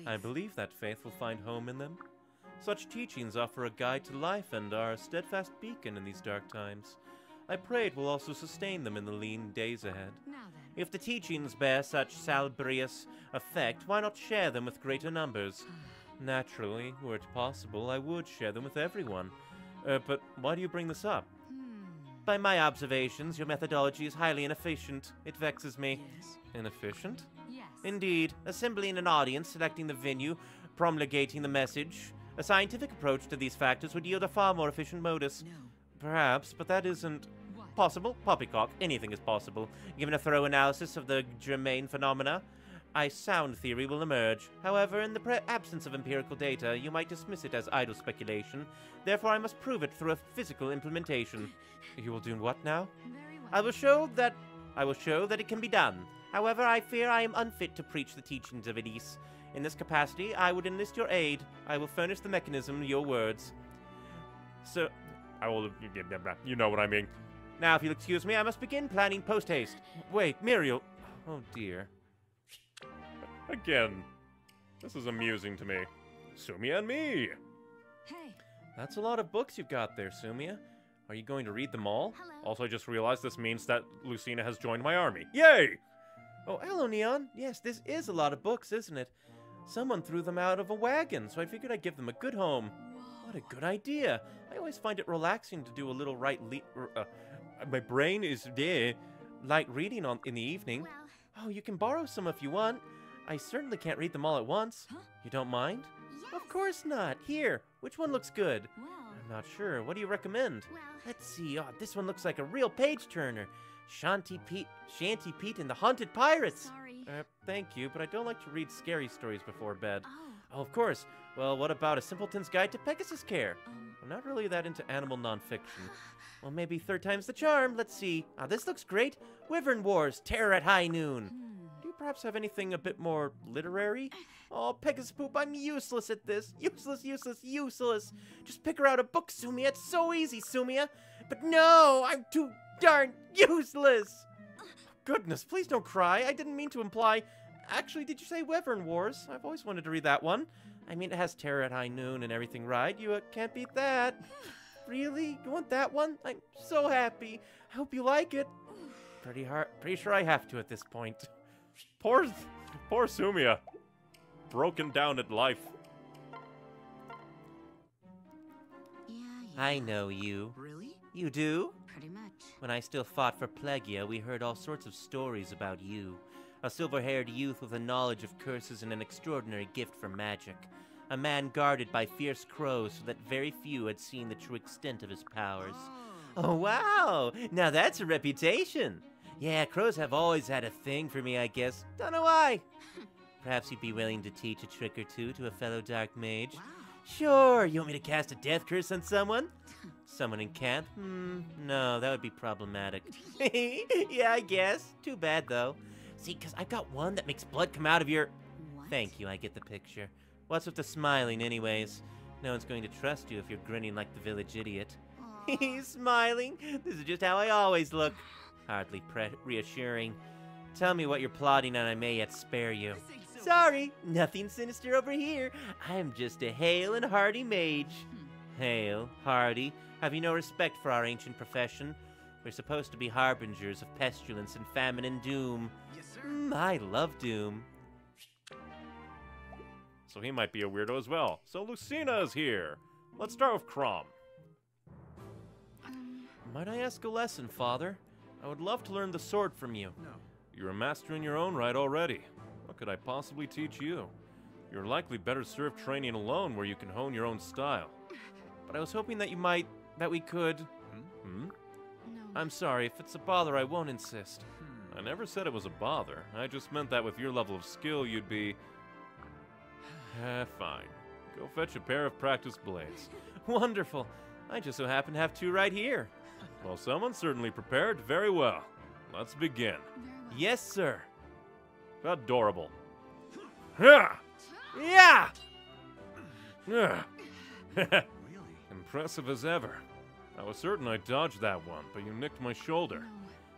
I believe that faith will find home in them. Such teachings offer a guide to life and are a steadfast beacon in these dark times. I pray it will also sustain them in the lean days ahead. If the teachings bear such salubrious effect, why not share them with greater numbers? <sighs> Naturally, were it possible, I would share them with everyone. Uh, but why do you bring this up? Hmm. By my observations, your methodology is highly inefficient. It vexes me. Yes. Inefficient? Yes. Indeed, assembling an audience, selecting the venue, promulgating the message. A scientific approach to these factors would yield a far more efficient modus. No. Perhaps, but that isn't? Possible. Poppycock, anything is possible. Given a thorough analysis of the germane phenomena, a sound theory will emerge. However, in the pre- absence of empirical data, you might dismiss it as idle speculation. Therefore, I must prove it through a physical implementation. You will do what now? Well. I will show that I will show that it can be done. However, I fear I am unfit to preach the teachings of Elise. In this capacity, I would enlist your aid. I will furnish the mechanism, your words. So, I will. You know what I mean. Now, if you'll excuse me, I must begin planning post haste. Wait, Miriel. Oh dear. Again, this is amusing to me. Sumia and me. Hey. That's a lot of books you've got there, Sumia. Are you going to read them all? Hello. Also, I just realized this means that Lucina has joined my army. Yay! Oh, hello, Neon. Yes, this is a lot of books, isn't it? Someone threw them out of a wagon, so I figured I'd give them a good home. What a good idea. I always find it relaxing to do a little right le- uh, my brain is there, like reading on in the evening. Well. Oh, you can borrow some if you want. I certainly can't read them all at once. Huh? You don't mind? Yes. Of course not. Here, which one looks good? Well. I'm not sure. What do you recommend? Well. Let's see. Oh, this one looks like a real page turner. Shanty Pete, Shanty Pete and the Haunted Pirates. Sorry. Uh, thank you, but I don't like to read scary stories before bed. oh. Oh, of course. Well, what about A Simpleton's Guide to Pegasus Care? Um. Not really that into animal nonfiction. Well, maybe third time's the charm. Let's see. Ah, this looks great. Wyvern Wars, Terror at High Noon. Do you perhaps have anything a bit more literary? Oh, Pegasus Poop, I'm useless at this. Useless, useless, useless. Just pick her out a book, Sumia. It's so easy, Sumia. But no, I'm too darn useless. Goodness, please don't cry. I didn't mean to imply. Actually, did you say Wyvern Wars? I've always wanted to read that one. I mean, it has Terror at High Noon and everything right. You uh, can't beat that. <sighs> Really? You want that one? I'm so happy. I hope you like it. Pretty hard. Pretty sure I have to at this point. Poor, poor Sumia. Broken down at life. Yeah. I know you. Really? You do? Pretty much. When I still fought for Plegia, we heard all sorts of stories about you. A silver haired youth with a knowledge of curses and an extraordinary gift for magic. A man guarded by fierce crows so that very few had seen the true extent of his powers. Oh, wow! Now that's a reputation! Yeah, crows have always had a thing for me, I guess. Don't know why. <laughs> Perhaps you'd be willing to teach a trick or two to a fellow dark mage. Wow. Sure, you want me to cast a death curse on someone? <laughs> Someone in camp? Hmm, no, that would be problematic. <laughs> yeah, I guess. Too bad, though. See, because I've got one that makes blood come out of your. What? Thank you, I get the picture. What's with the smiling, anyways? No one's going to trust you if you're grinning like the village idiot. <laughs> He's smiling. This is just how I always look. Hardly reassuring. Tell me what you're plotting, and I may yet spare you. Sorry, nothing sinister over here. I'm just a hale and hearty mage. Hale, hardy, have you no respect for our ancient profession? We're supposed to be harbingers of pestilence and famine and doom. Yes, sir. Mm, I love doom. So he might be a weirdo as well. So Lucina is here. Let's start with Chrom. Might I ask a lesson, Father? I would love to learn the sword from you. No. You're a master in your own right already. What could I possibly teach you? You're likely better served training alone where you can hone your own style. But I was hoping that you might, that we could. Hmm? no. I'm sorry, if it's a bother, I won't insist. Hmm. I never said it was a bother. I just meant that with your level of skill, you'd be. Eh, fine. Go fetch a pair of practice blades. <laughs> Wonderful. I just so happen to have two right here. Well, someone's certainly prepared very well. Let's begin. Well. Yes, sir. Adorable. Ha! <laughs> Yeah! <laughs> Yeah. Impressive as ever. I was certain I dodged that one, but you nicked my shoulder.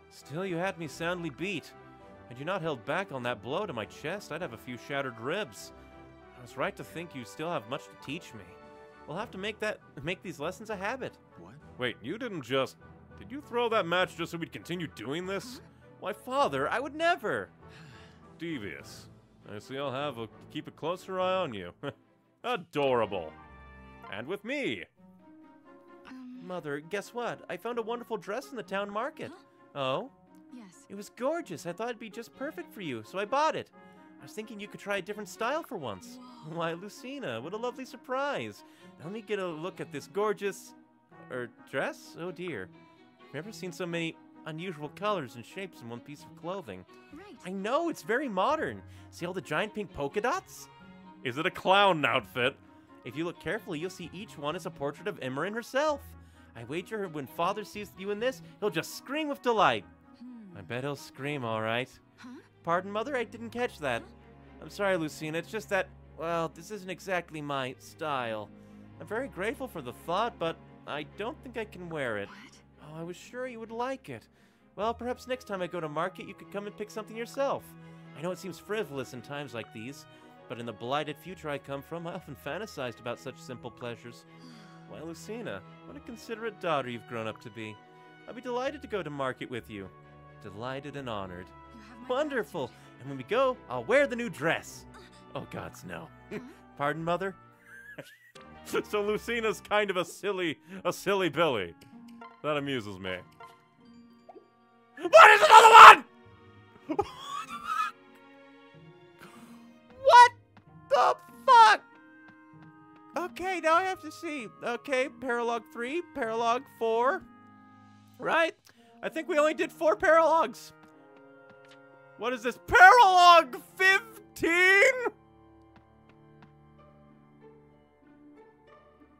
Still, you had me soundly beat. Had you not held back on that blow to my chest, I'd have a few shattered ribs. I was right to think you still have much to teach me. We'll have to make that make these lessons a habit. What? Wait, you didn't just. Did you throw that match just so we'd continue doing this? Why, father, I would never. <sighs> Devious. I see I'll have a keep a closer eye on you. <laughs> Adorable. And with me. Um, Mother, guess what? I found a wonderful dress in the town market. Oh? yes. It was gorgeous. I thought it'd be just perfect for you, so I bought it. I was thinking you could try a different style for once. <laughs> Why, Lucina, what a lovely surprise. Now let me get a look at this gorgeous. er, dress? Oh dear. Never seen so many unusual colors and shapes in one piece of clothing. Right. I know, it's very modern. See all the giant pink polka dots? Is it a clown outfit? If you look carefully, you'll see each one is a portrait of Imran herself. I wager when father sees you in this, he'll just scream with delight. Hmm. I bet he'll scream, all right. Pardon, Mother, I didn't catch that. I'm sorry, Lucina, it's just that, well, this isn't exactly my style. I'm very grateful for the thought, but I don't think I can wear it. What? Oh, I was sure you would like it. Well, perhaps next time I go to market, you could come and pick something yourself. I know it seems frivolous in times like these, but in the blighted future I come from, I often fantasized about such simple pleasures. Why, Lucina, what a considerate daughter you've grown up to be. I'd be delighted to go to market with you. Delighted and honored. You have my Wonderful. And when we go, I'll wear the new dress. Oh, gods, no. Pardon, Mother? <laughs> so Lucina's kind of a silly, a silly Billy. That amuses me. What is another one? <laughs> What the fuck? Okay, now I have to see. Okay, paralogue 3, paralogue 4. Right? I think we only did four paralogues. What is this? Paralogue 15?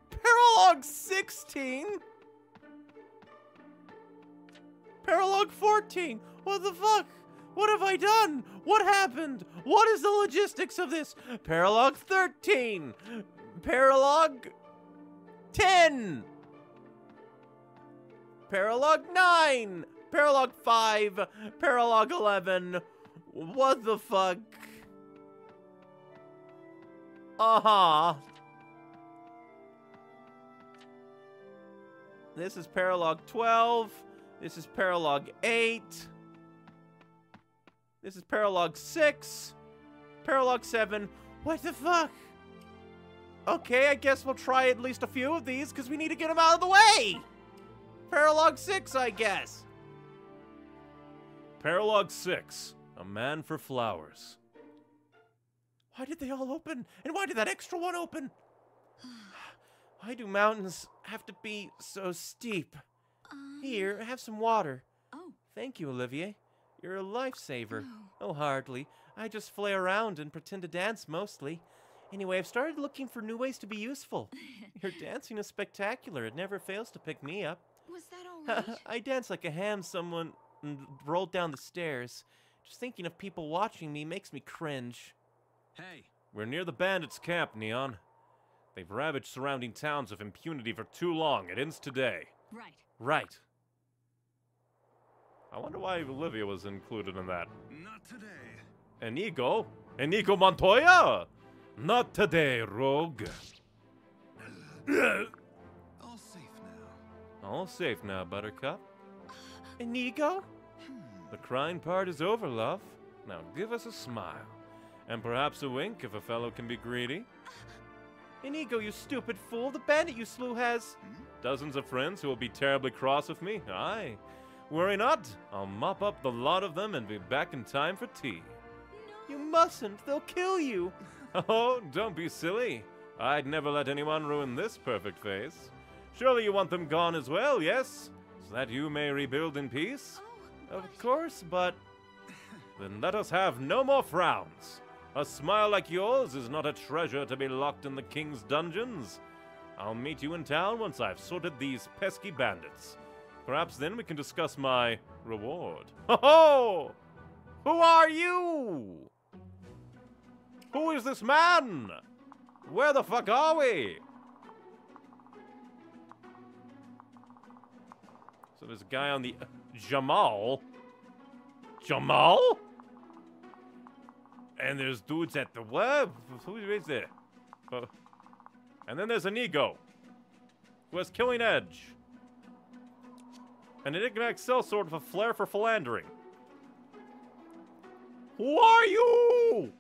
Paralogue 16? Paralogue 14? What the fuck? What have I done? What happened? What is the logistics of this? Paralogue 13. Paralogue 10. Paralogue 9. Paralogue 5. Paralogue 11. What the fuck? Uh huh. This is Paralogue 12. This is Paralogue 8. This is Paralogue 6. Paralogue 7. What the fuck? Okay, I guess we'll try at least a few of these because we need to get them out of the way. Paralogue 6, I guess. Paralogue 6. A man for flowers. Why did they all open? And why did that extra one open? <sighs> Why do mountains have to be so steep? Um, Here, have some water. Oh. Thank you, Olivia. You're a lifesaver. Oh. Oh, hardly. I just flay around and pretend to dance mostly. Anyway, I've started looking for new ways to be useful. <laughs> Your dancing is spectacular. It never fails to pick me up. Was that all <laughs> right? I dance like a ham someone mm, rolled down the stairs. Just thinking of people watching me makes me cringe. Hey, We're near the bandits' camp, Neon. They've ravaged surrounding towns with impunity for too long. It ends today. Right. Right. I wonder why Olivia was included in that. not today. Inigo? Inigo Montoya? Not today, rogue. All safe now. All safe now, Buttercup. Inigo? The crying part is over, love. Now give us a smile. And perhaps a wink if a fellow can be greedy. Inigo, you stupid fool. The bandit you slew has. Dozens of friends who will be terribly cross with me. Aye. Worry not. I'll mop up the lot of them and be back in time for tea. You mustn't. They'll kill you. <laughs> Oh, don't be silly. I'd never let anyone ruin this perfect face. Surely you want them gone as well, yes? So that you may rebuild in peace? Oh, Of course, but. Then let us have no more frowns. A smile like yours is not a treasure to be locked in the king's dungeons. I'll meet you in town once I've sorted these pesky bandits. Perhaps then we can discuss my reward. Ho ho! Who are you? Who is this man? Where the fuck are we? So there's a guy on the Jamal. Jamal? And there's dudes at the web. Who is there? Uh, and then there's Inigo, who has Killing Edge. And an enigmatic sellsword with a flair for philandering. Who are you?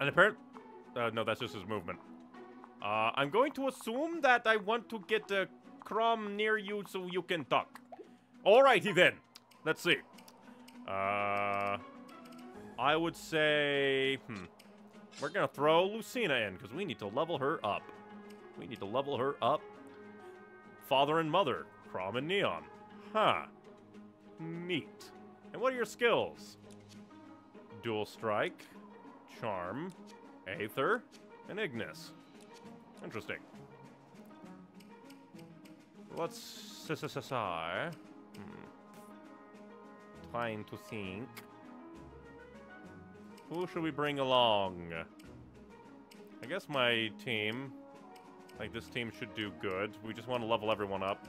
And apparent. Uh, no, that's just his movement. Uh, I'm going to assume that I want to get a Chrom near you so you can talk. Alrighty then. Let's see. Uh, I would say, hmm, we're gonna throw Lucina in because we need to level her up. We need to level her up. Father and mother, Chrom and Neon. Huh. Neat. And what are your skills? Dual strike, charm, aether, and ignis. Interesting. Let's say. Hmm. Trying to think. Who should we bring along? I guess my team. Like, this team should do good. We just want to level everyone up.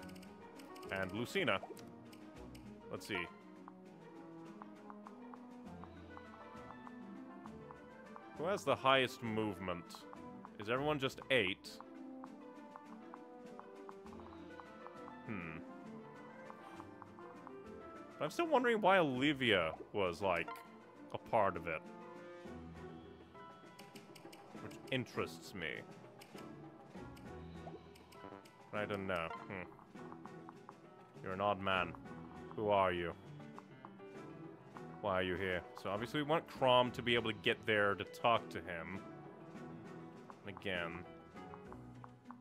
And Lucina. Let's see. Who has the highest movement? Is everyone just eight? Hmm. But I'm still wondering why Olivia was, like, a part of it. Which interests me. I don't know. Hmm. You're an odd man. Who are you? Why are you here? So obviously we want Chrom to be able to get there to talk to him. Again,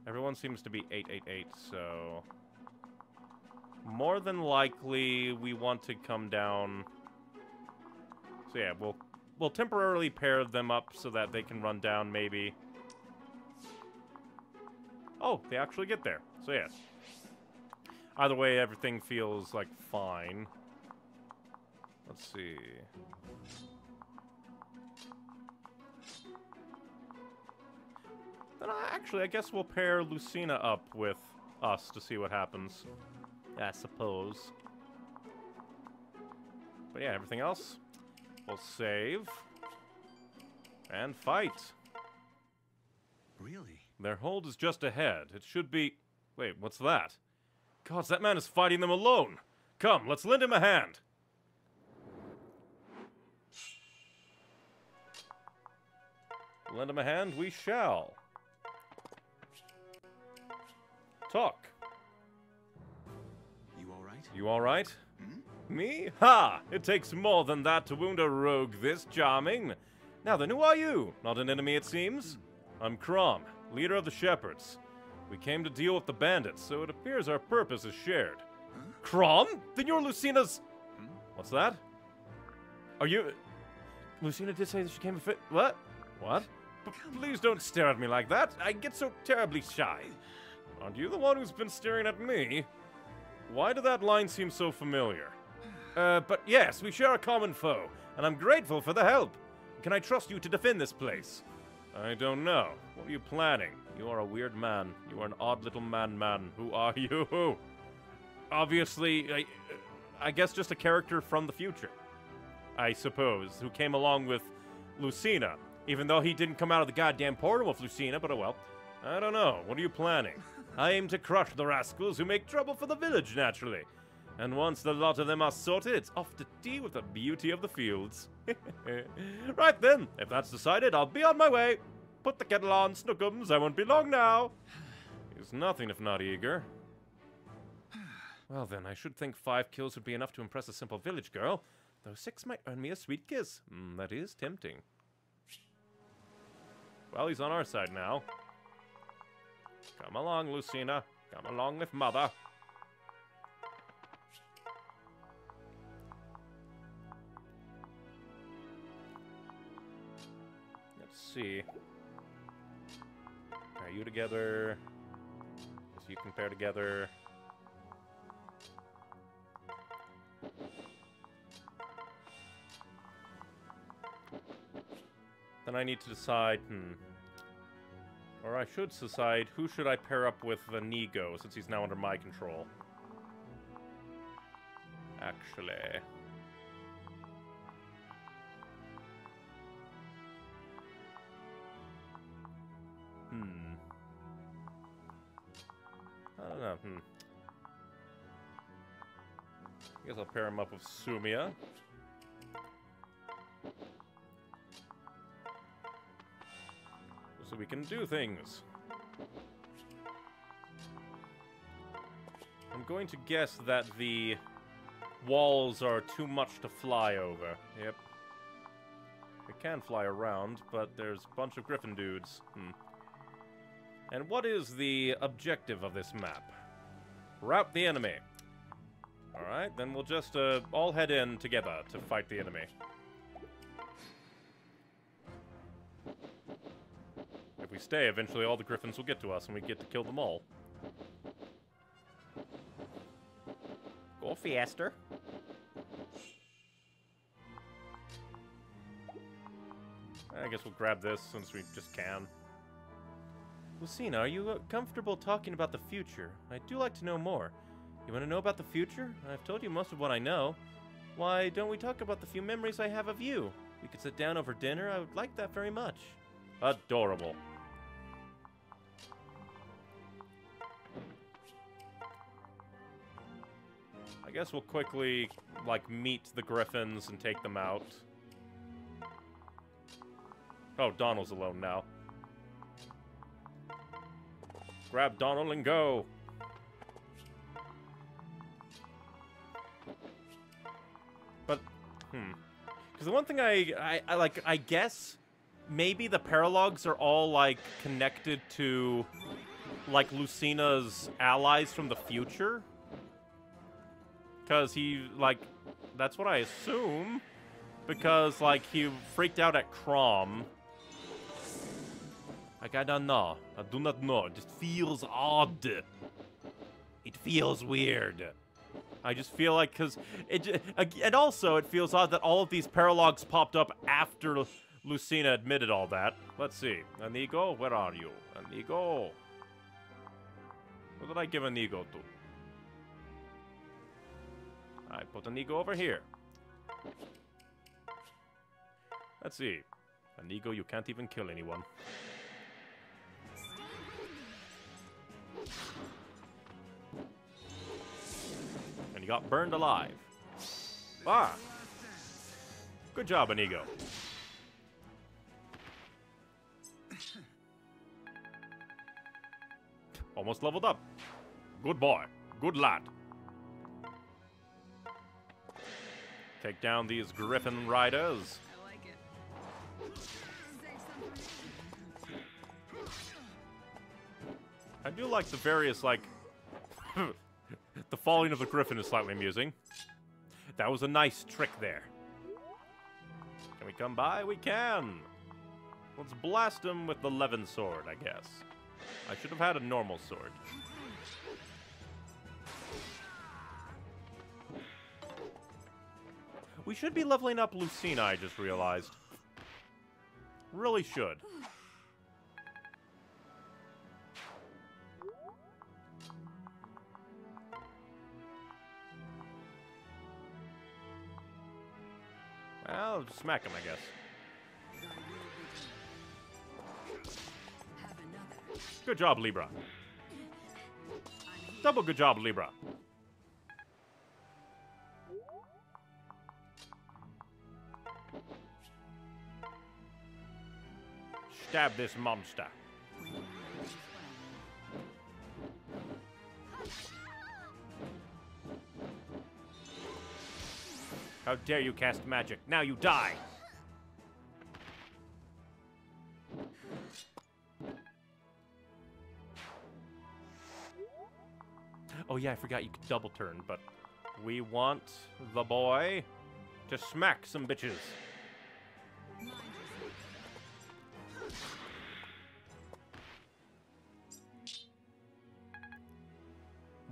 everyone seems to be 888, so... More than likely, we want to come down... So yeah, we'll, we'll temporarily pair them up so that they can run down, maybe. Oh, they actually get there. So yes. Either way, everything feels, like, fine. Let's see. Then I, actually, I guess we'll pair Lucina up with us to see what happens. I suppose. But yeah, everything else, we'll save. And fight. Really? Their hold is just ahead. It should be... Wait, what's that? Gods, that man is fighting them alone. Come, let's lend him a hand. Lend him a hand we shall. Talk. You all right? You alright? Me? Ha! It takes more than that to wound a rogue this charming. Now then, who are you? Not an enemy, it seems? I'm Chrom, leader of the Shepherds. We came to deal with the bandits, so it appears our purpose is shared. Chrom? Then you're Lucina's... What's that? Are you... Lucina did say that she came to fit... What? What? Please don't stare at me like that. I get so terribly shy. Aren't you the one who's been staring at me? Why did that line seem so familiar? Uh, but yes, we share a common foe, and I'm grateful for the help. Can I trust you to defend this place? I don't know. What are you planning? You are a weird man. You are an odd little man man. Who are you? <laughs> Obviously, I, I guess just a character from the future. I suppose, who came along with Lucina. Even though he didn't come out of the goddamn portal with Lucina, but oh well. I don't know. What are you planning? I aim to crush the rascals who make trouble for the village, naturally. And once the lot of them are sorted, it's off to tea with the beauty of the fields. <laughs> right then, if that's decided, I'll be on my way. Put the kettle on, Snookums, I won't be long now. He's nothing if not eager. <sighs> Well then, I should think five kills would be enough to impress a simple village girl, though six might earn me a sweet kiss. Mm, that is tempting. Well, he's on our side now. Come along, Lucina. Come along with Mother. Let's see. Are you together? Yes, you can pair together. Then I need to decide, hmm. Or I should decide who should I pair up with Inigo, since he's now under my control. Actually. Hmm. I don't know, hmm. I guess I'll pair him up with Sumia. So we can do things. I'm going to guess that the walls are too much to fly over. Yep. We can fly around, but there's a bunch of griffin dudes. Hmm. And what is the objective of this map? Rout the enemy. Alright, then we'll just uh, all head in together to fight the enemy. We stay, eventually all the griffins will get to us and we get to kill them all. Go faster. I guess we'll grab this since we just can. Lucina, are you uh, comfortable talking about the future? I do like to know more. You want to know about the future? I've told you most of what I know. Why don't we talk about the few memories I have of you? We could sit down over dinner. I would like that very much. Adorable. Guess we'll quickly, like, meet the griffins and take them out. Oh, Donald's alone now. Grab Donald and go. But, hmm. Because the one thing I, I, I, like, I guess maybe the paralogues are all, like, connected to, like, Lucina's allies from the future. Because he, like, that's what I assume. Because, like, he freaked out at Chrom. Like, I don't know. I do not know. It just feels odd. It feels weird. I just feel like, because it, and also it feels odd that all of these paralogues popped up after Lucina admitted all that. Let's see. Inigo, where are you? Inigo. What did I give Inigo to? I put Inigo over here. Let's see. Inigo, you can't even kill anyone. And he got burned alive. Ah! Good job, Inigo. Almost leveled up. Good boy. Good lad. Take down these griffin riders. I do like the various, like... <laughs> the falling of the griffin is slightly amusing. That was a nice trick there. Can we come by? We can! Let's blast him with the Levin sword, I guess. I should have had a normal sword. We should be leveling up Lucina, I just realized. Really should. Well, smack him, I guess. Good job, Libra. Double good job, Libra. Stab this monster. How dare you cast magic? Now you die! Oh yeah, I forgot you could double turn, but we want the boy to smack some bitches.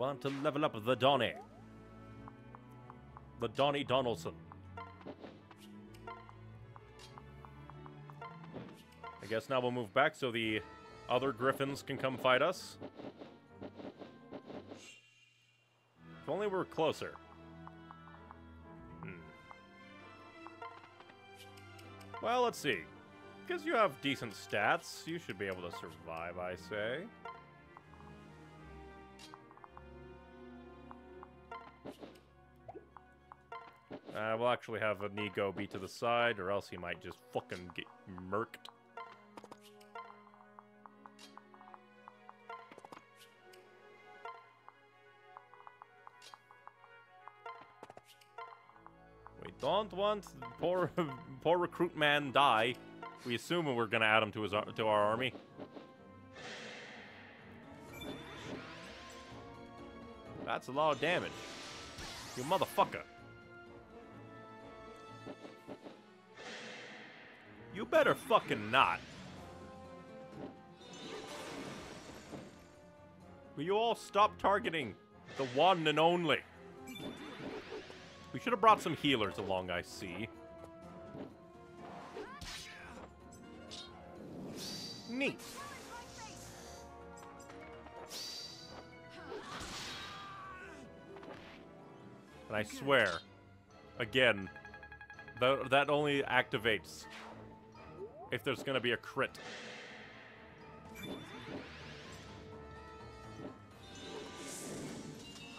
Want to level up the Donny. The Donny Donaldson. I guess now we'll move back so the other griffins can come fight us. If only we were closer. Hmm. Well, let's see. Because you have decent stats, you should be able to survive, I say. Uh, we'll actually have Inigo be to the side, or else he might just fucking get murked. We don't want poor <laughs> poor recruit man die. We assume we're gonna add him to his to our army. That's a lot of damage. You motherfucker. Better fucking not. Will you all stop targeting the one and only? We should have brought some healers along, I see. Neat. And I swear, again, that, that only activates if there's gonna be a crit.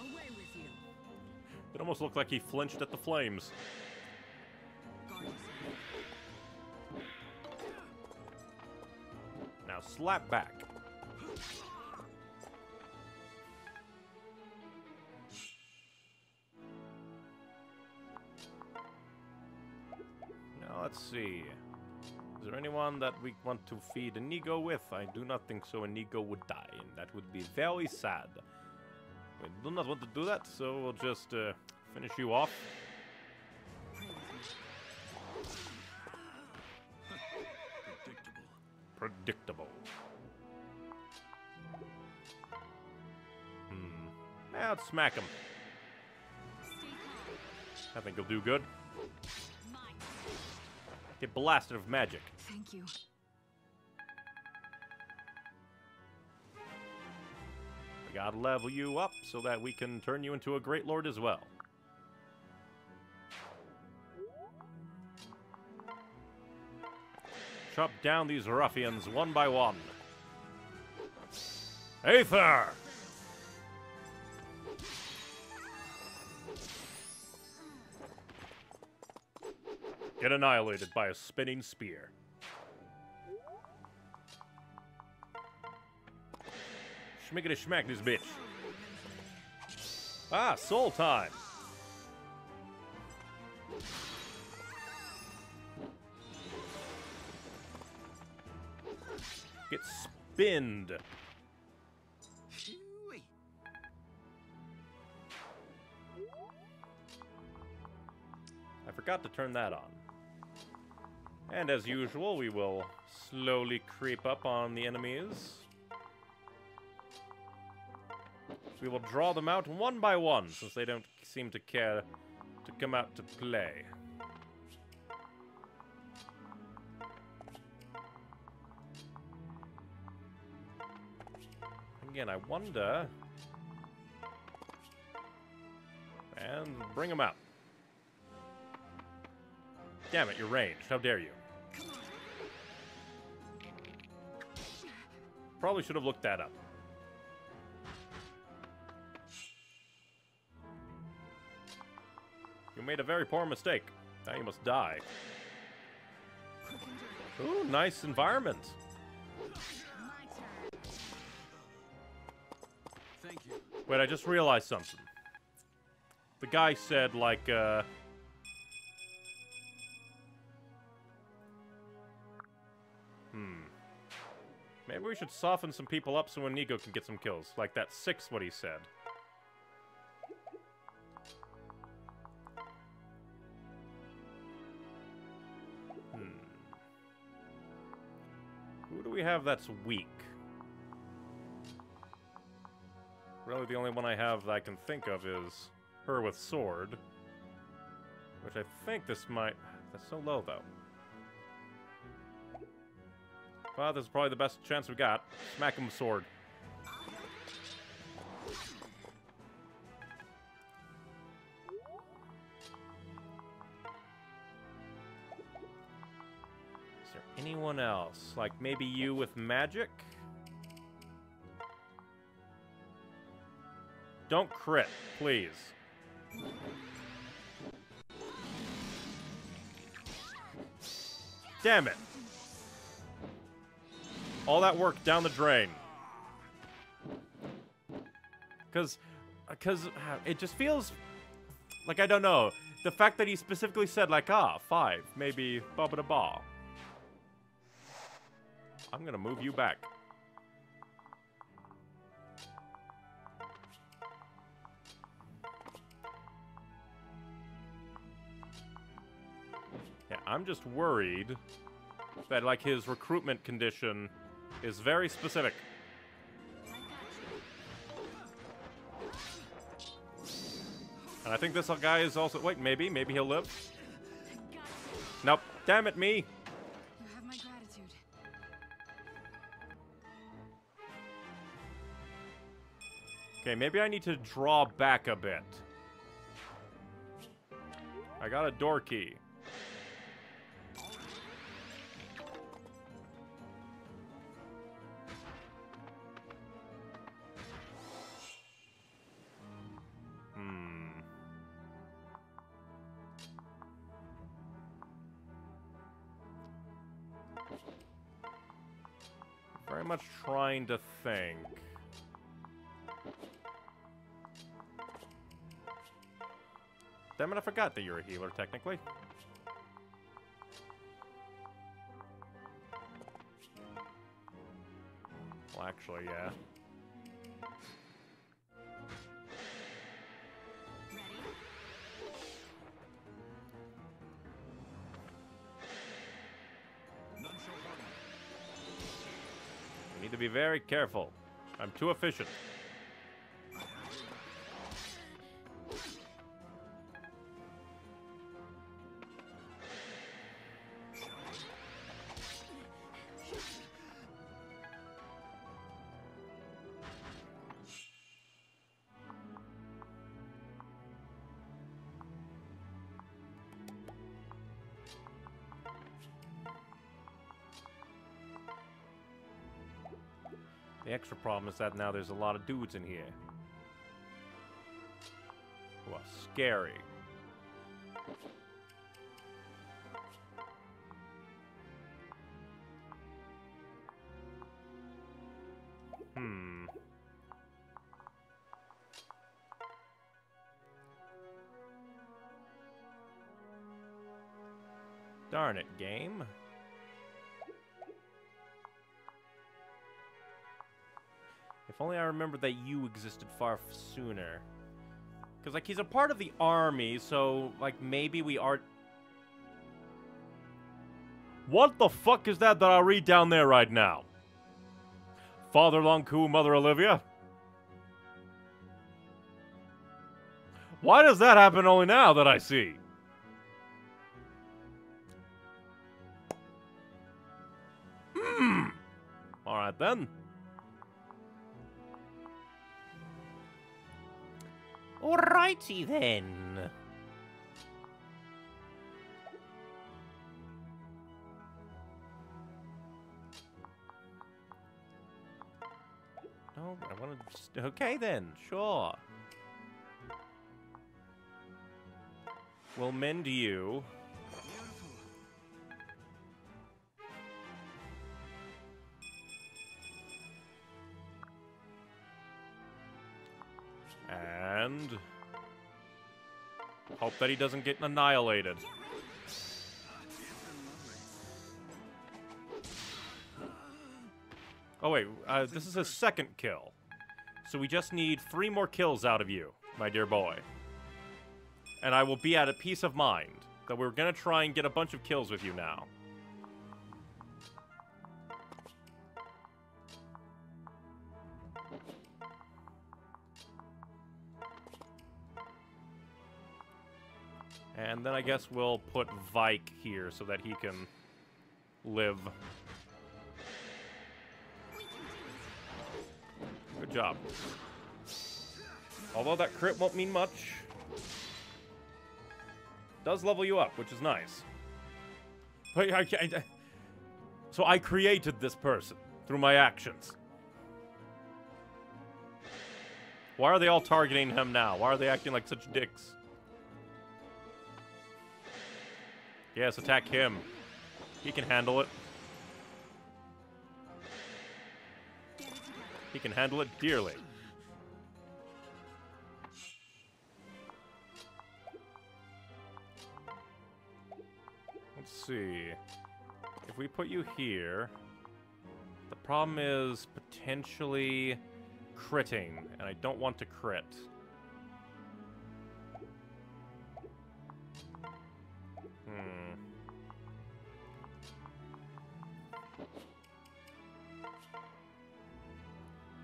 Away with you. It almost looked like he flinched at the flames. Now slap back. Now let's see. Is there anyone that we want to feed Inigo with? I do not think so. Inigo would die, and that would be very sad. We do not want to do that, so we'll just uh, finish you off. Predictable. predictable. Hmm. Yeah, let's smack him. I think he'll do good. Get blasted of magic. Thank you. We gotta level you up so that we can turn you into a great lord as well. Chop down these ruffians one by one. Aether! Get annihilated by a spinning spear. Schmickety schmack this bitch. Ah, soul time. Get spinned. I forgot to turn that on. And as usual, we will slowly creep up on the enemies. we will draw them out one by one, since they don't seem to care to come out to play. Again, I wonder... And bring them out. Damn it, you're ranged. How dare you. Probably should have looked that up. You made a very poor mistake. Now you must die. Ooh, nice environment. Thank you. Wait, I just realized something. The guy said, like, uh... Hmm. Maybe we should soften some people up so when Inigo can get some kills. Like that six, what he said. Have that's weak? Really, the only one I have that I can think of is her with sword. Which I think this might... That's so low, though. Well, this is probably the best chance we got. Smack him with sword. Anyone else? Like maybe you with magic? Don't crit, please. Damn it. All that work down the drain. Cause, cause it just feels like I don't know. The fact that he specifically said like, ah, five, maybe bubba da ba. I'm gonna move you back. Yeah, I'm just worried that like his recruitment condition is very specific. And I think this guy is also wait, maybe, maybe he'll live. Nope. Damn it, me. Okay, maybe I need to draw back a bit. I got a door key. Hmm. Very much trying to think. Damn it, I forgot that you're a healer, technically. Well, actually, yeah. Need to be very careful. I'm too efficient. Problem is that now there's a lot of dudes in here. Who are scary. Remembered that you existed far sooner. Because, like, he's a part of the army, so, like, maybe we are... What the fuck is that that I read down there right now? Father Lon'qu, Mother Olivia? Why does that happen only now that I see? Hmm. Alright then. Alrighty then. No, I want to. Okay then, sure. We'll mend you. And... Hope that he doesn't get annihilated. Oh wait, uh, this is his second kill. So we just need three more kills out of you, my dear boy. And I will be at a peace of mind that we're gonna try and get a bunch of kills with you now. And then I guess we'll put Vaike here so that he can live. Good job. Although that crit won't mean much. Does level you up, which is nice. But I, I, so I created this person through my actions. Why are they all targeting him now? Why are they acting like such dicks? Yes, attack him. He can handle it. He can handle it dearly. Let's see. If we put you here, the problem is potentially critting, and I don't want to crit.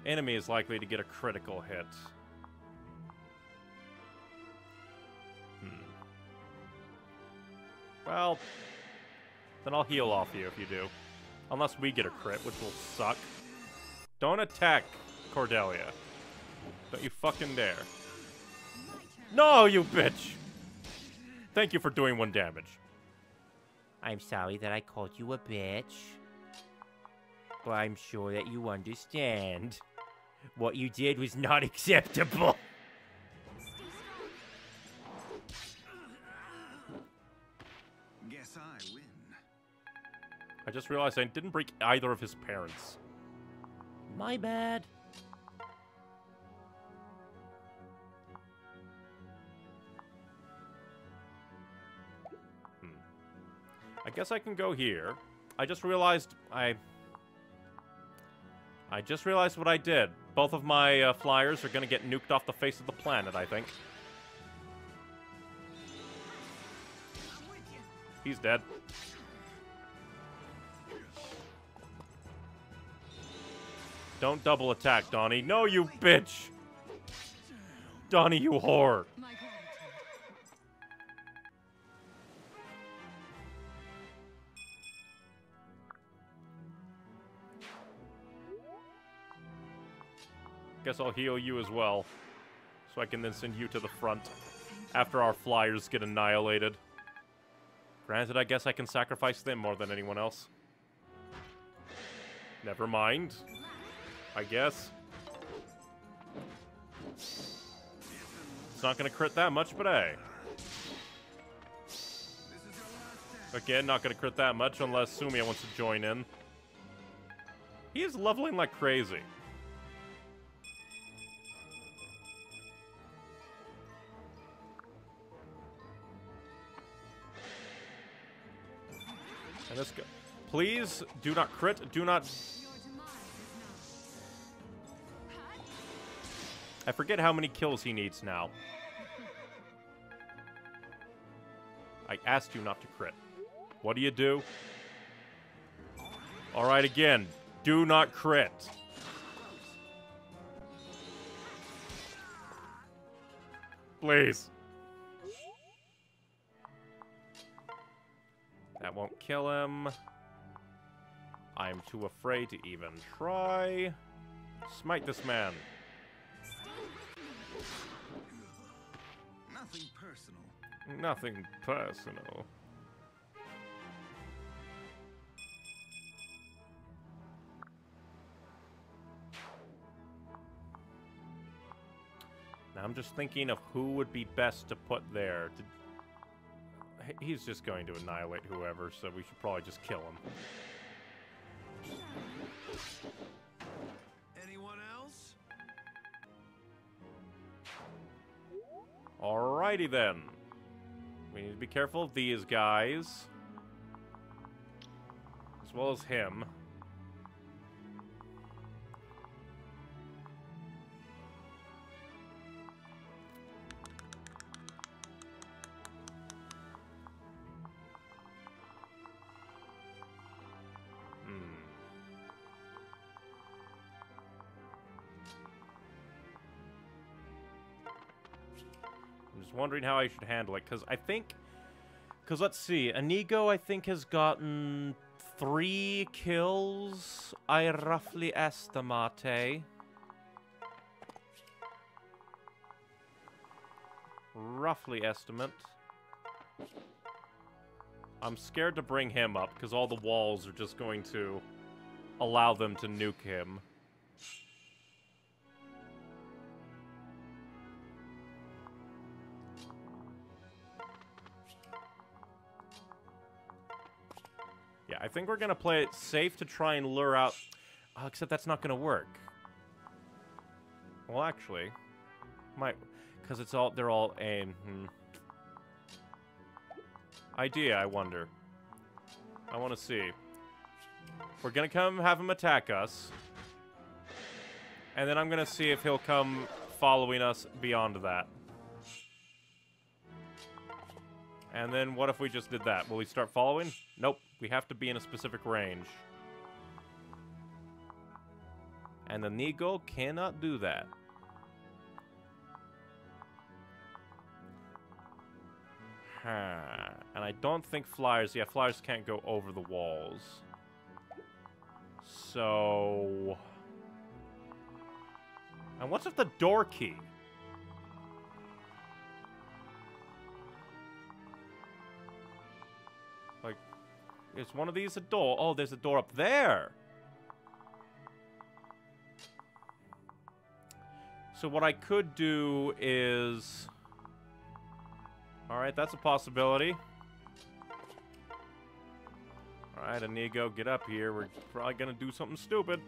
Enemy is likely to get a critical hit. Hmm. Well, then I'll heal off you if you do. Unless we get a crit, which will suck. Don't attack Cordelia. Don't you fucking dare. No, you bitch! Thank you for doing one damage. I'm sorry that I called you a bitch. But I'm sure that you understand. What you did was not <laughs> acceptable. Guess I win. I just realized I didn't break either of his parents. My bad. Hmm. I guess I can go here. I just realized I... I just realized what I did. Both of my uh, flyers are going to get nuked off the face of the planet, I think. He's dead. Don't double attack, Donnie. No, you bitch! Donnie, you whore! My I guess I'll heal you as well. So I can then send you to the front after our flyers get annihilated. Granted, I guess I can sacrifice them more than anyone else. Never mind. I guess. It's not gonna crit that much, but hey. Again, not gonna crit that much unless Sumia wants to join in. He is leveling like crazy. This. Please do not crit. Do not. I forget how many kills he needs now. I asked you not to crit. What do you do? Alright, again. Do not crit. Please. That won't kill him. I'm too afraid to even try. Smite this man. Nothing personal. Nothing personal. Now I'm just thinking of who would be best to put there. To... He- He's just going to annihilate whoever, so we should probably just kill him. Anyone else? Alrighty then. We need to be careful of these guys. As well as him. Wondering how I should handle it, because I think... Because let's see, Inigo, I think, has gotten three kills, I roughly estimate. Roughly estimate. I'm scared to bring him up, because all the walls are just going to allow them to nuke him. I think we're gonna play it safe to try and lure out. Uh, except that's not gonna work. Well, actually, might because it's all they're all aim. Hmm. Idea, I wonder. I want to see. We're gonna come have him attack us, and then I'm gonna see if he'll come following us beyond that. And then what if we just did that? Will he start following? Nope. We have to be in a specific range. And Inigo cannot do that. Huh. And I don't think flyers... Yeah, flyers can't go over the walls. So... And what's with the door key? Is one of these a door? Oh, there's a door up there. So what I could do is... Alright, that's a possibility. Alright, Inigo, get up here. We're probably gonna do something stupid.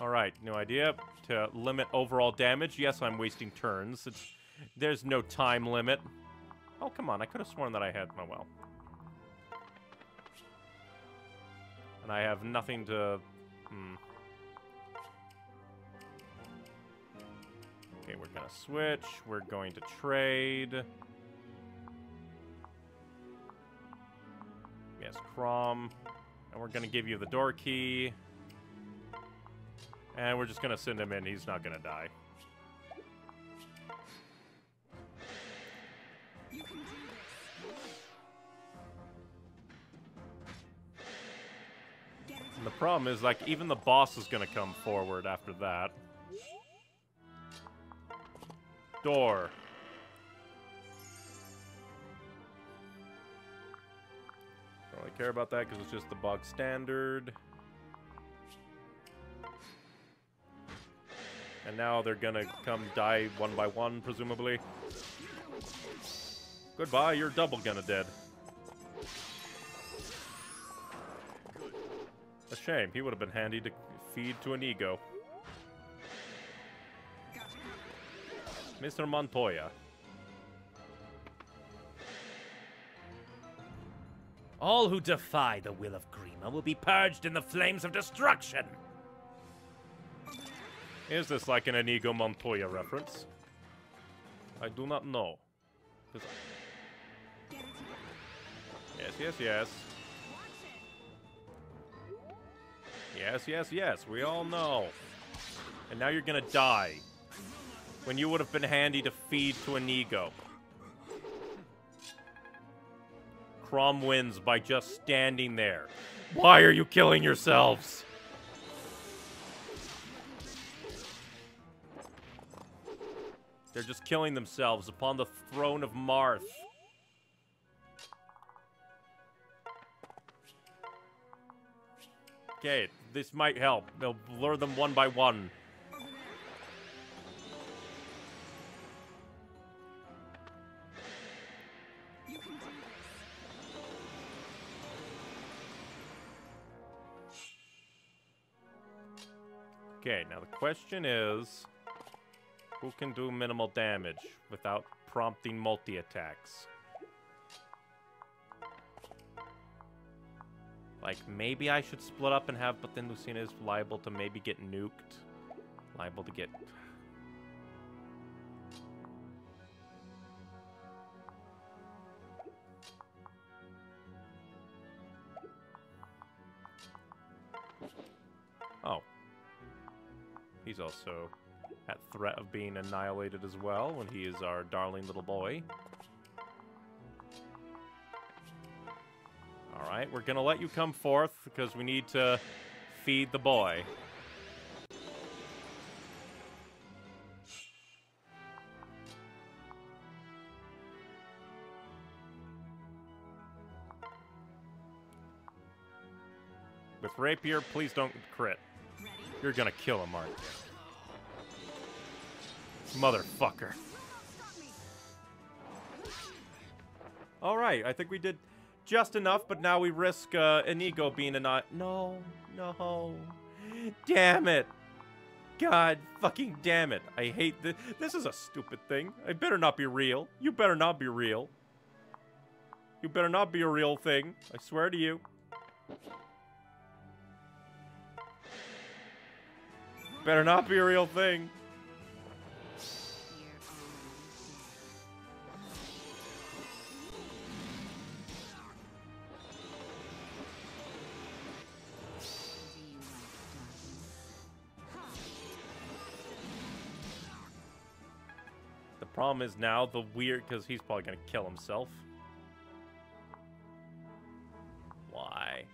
Alright, new idea. To limit overall damage. Yes, I'm wasting turns. It's, there's no time limit. Oh, come on. I could have sworn that I had... Oh, well. And I have nothing to... Hmm. Okay, we're gonna switch. We're going to trade. Yes, Chrom. And we're gonna give you the door key. And we're just gonna send him in. He's not gonna die. And the problem is, like, even the boss is gonna come forward after that. Door. Don't really care about that because it's just the bog standard. And now they're gonna come die one by one, presumably. Goodbye, you're double gonna dead. A shame, he would have been handy to feed to Inigo. Mr. Montoya. All who defy the will of Grima will be purged in the flames of destruction. Is this like an Inigo Montoya reference? I do not know. Yes, yes, yes. Yes, yes, yes, we all know. And now you're gonna die. When you would have been handy to feed to Inigo. Chrom wins by just standing there. Why are you killing yourselves? They're just killing themselves upon the throne of Marth. Okay, this might help. They'll lure them one by one. You can do this. Okay, now the question is who can do minimal damage without prompting multi Like, maybe I should split up and have, but then Lucina is liable to maybe get nuked. Liable to get. Oh. He's also at threat of being annihilated as well when he is our darling little boy. Alright, we're gonna let you come forth because we need to feed the boy. With rapier, please don't crit. You're gonna kill him, aren't? Motherfucker. Alright, I think we did just enough, but now we risk uh, Inigo being a not. No, no. Damn it. God fucking damn it. I hate this. This is a stupid thing. I better not be real. You better not be real. You better not be a real thing. I swear to you. Better not be a real thing. Problem is now the weird, because he's probably going to kill himself. Why?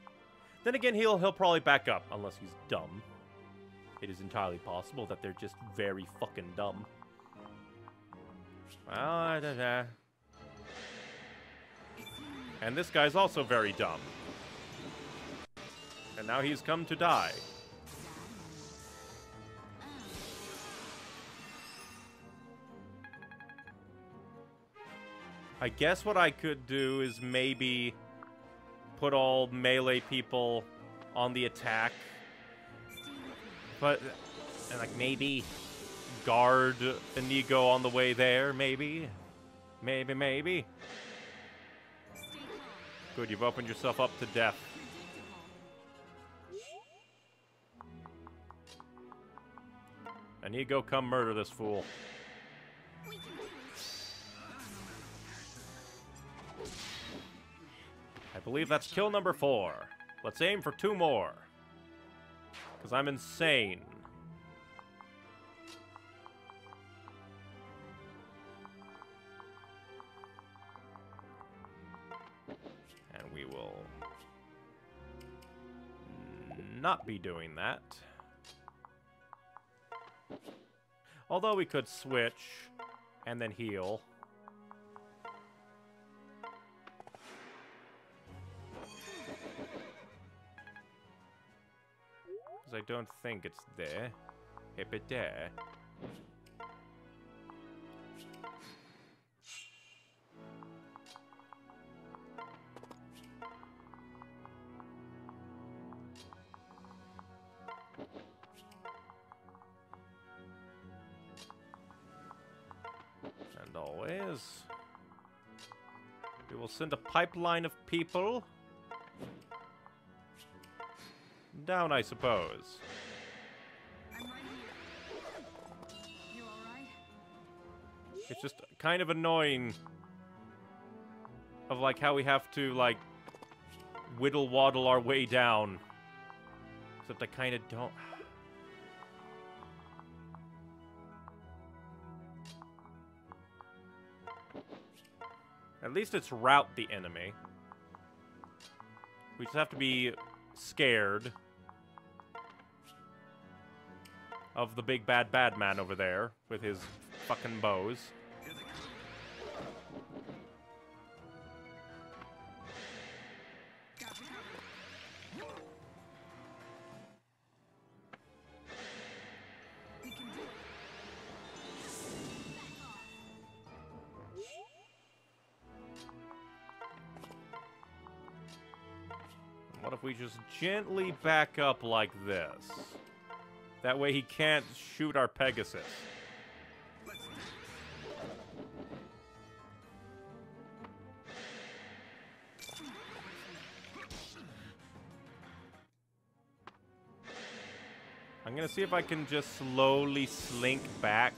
Then again, he'll he'll probably back up unless he's dumb. It is entirely possible that they're just very fucking dumb. Well, don't know. And this guy's also very dumb. And now he's come to die. I guess what I could do is maybe put all melee people on the attack. But, and like maybe guard Inigo on the way there, maybe? Maybe, maybe. Good, you've opened yourself up to death. Inigo, come murder this fool. I believe that's kill number four. Let's aim for two more. Because I'm insane. And we will not be doing that. Although we could switch and then heal. Because I don't think it's there. Hip it there. And always, we will send a pipeline of people down, I suppose. Right here. You alright? It's just kind of annoying of like how we have to like whittle waddle our way down. Except I kind of don't. At least it's route the enemy. We just have to be scared of the big bad bad man over there with his fucking bows. What if we just gently back up like this? That way he can't shoot our Pegasus. I'm gonna see if I can just slowly slink back.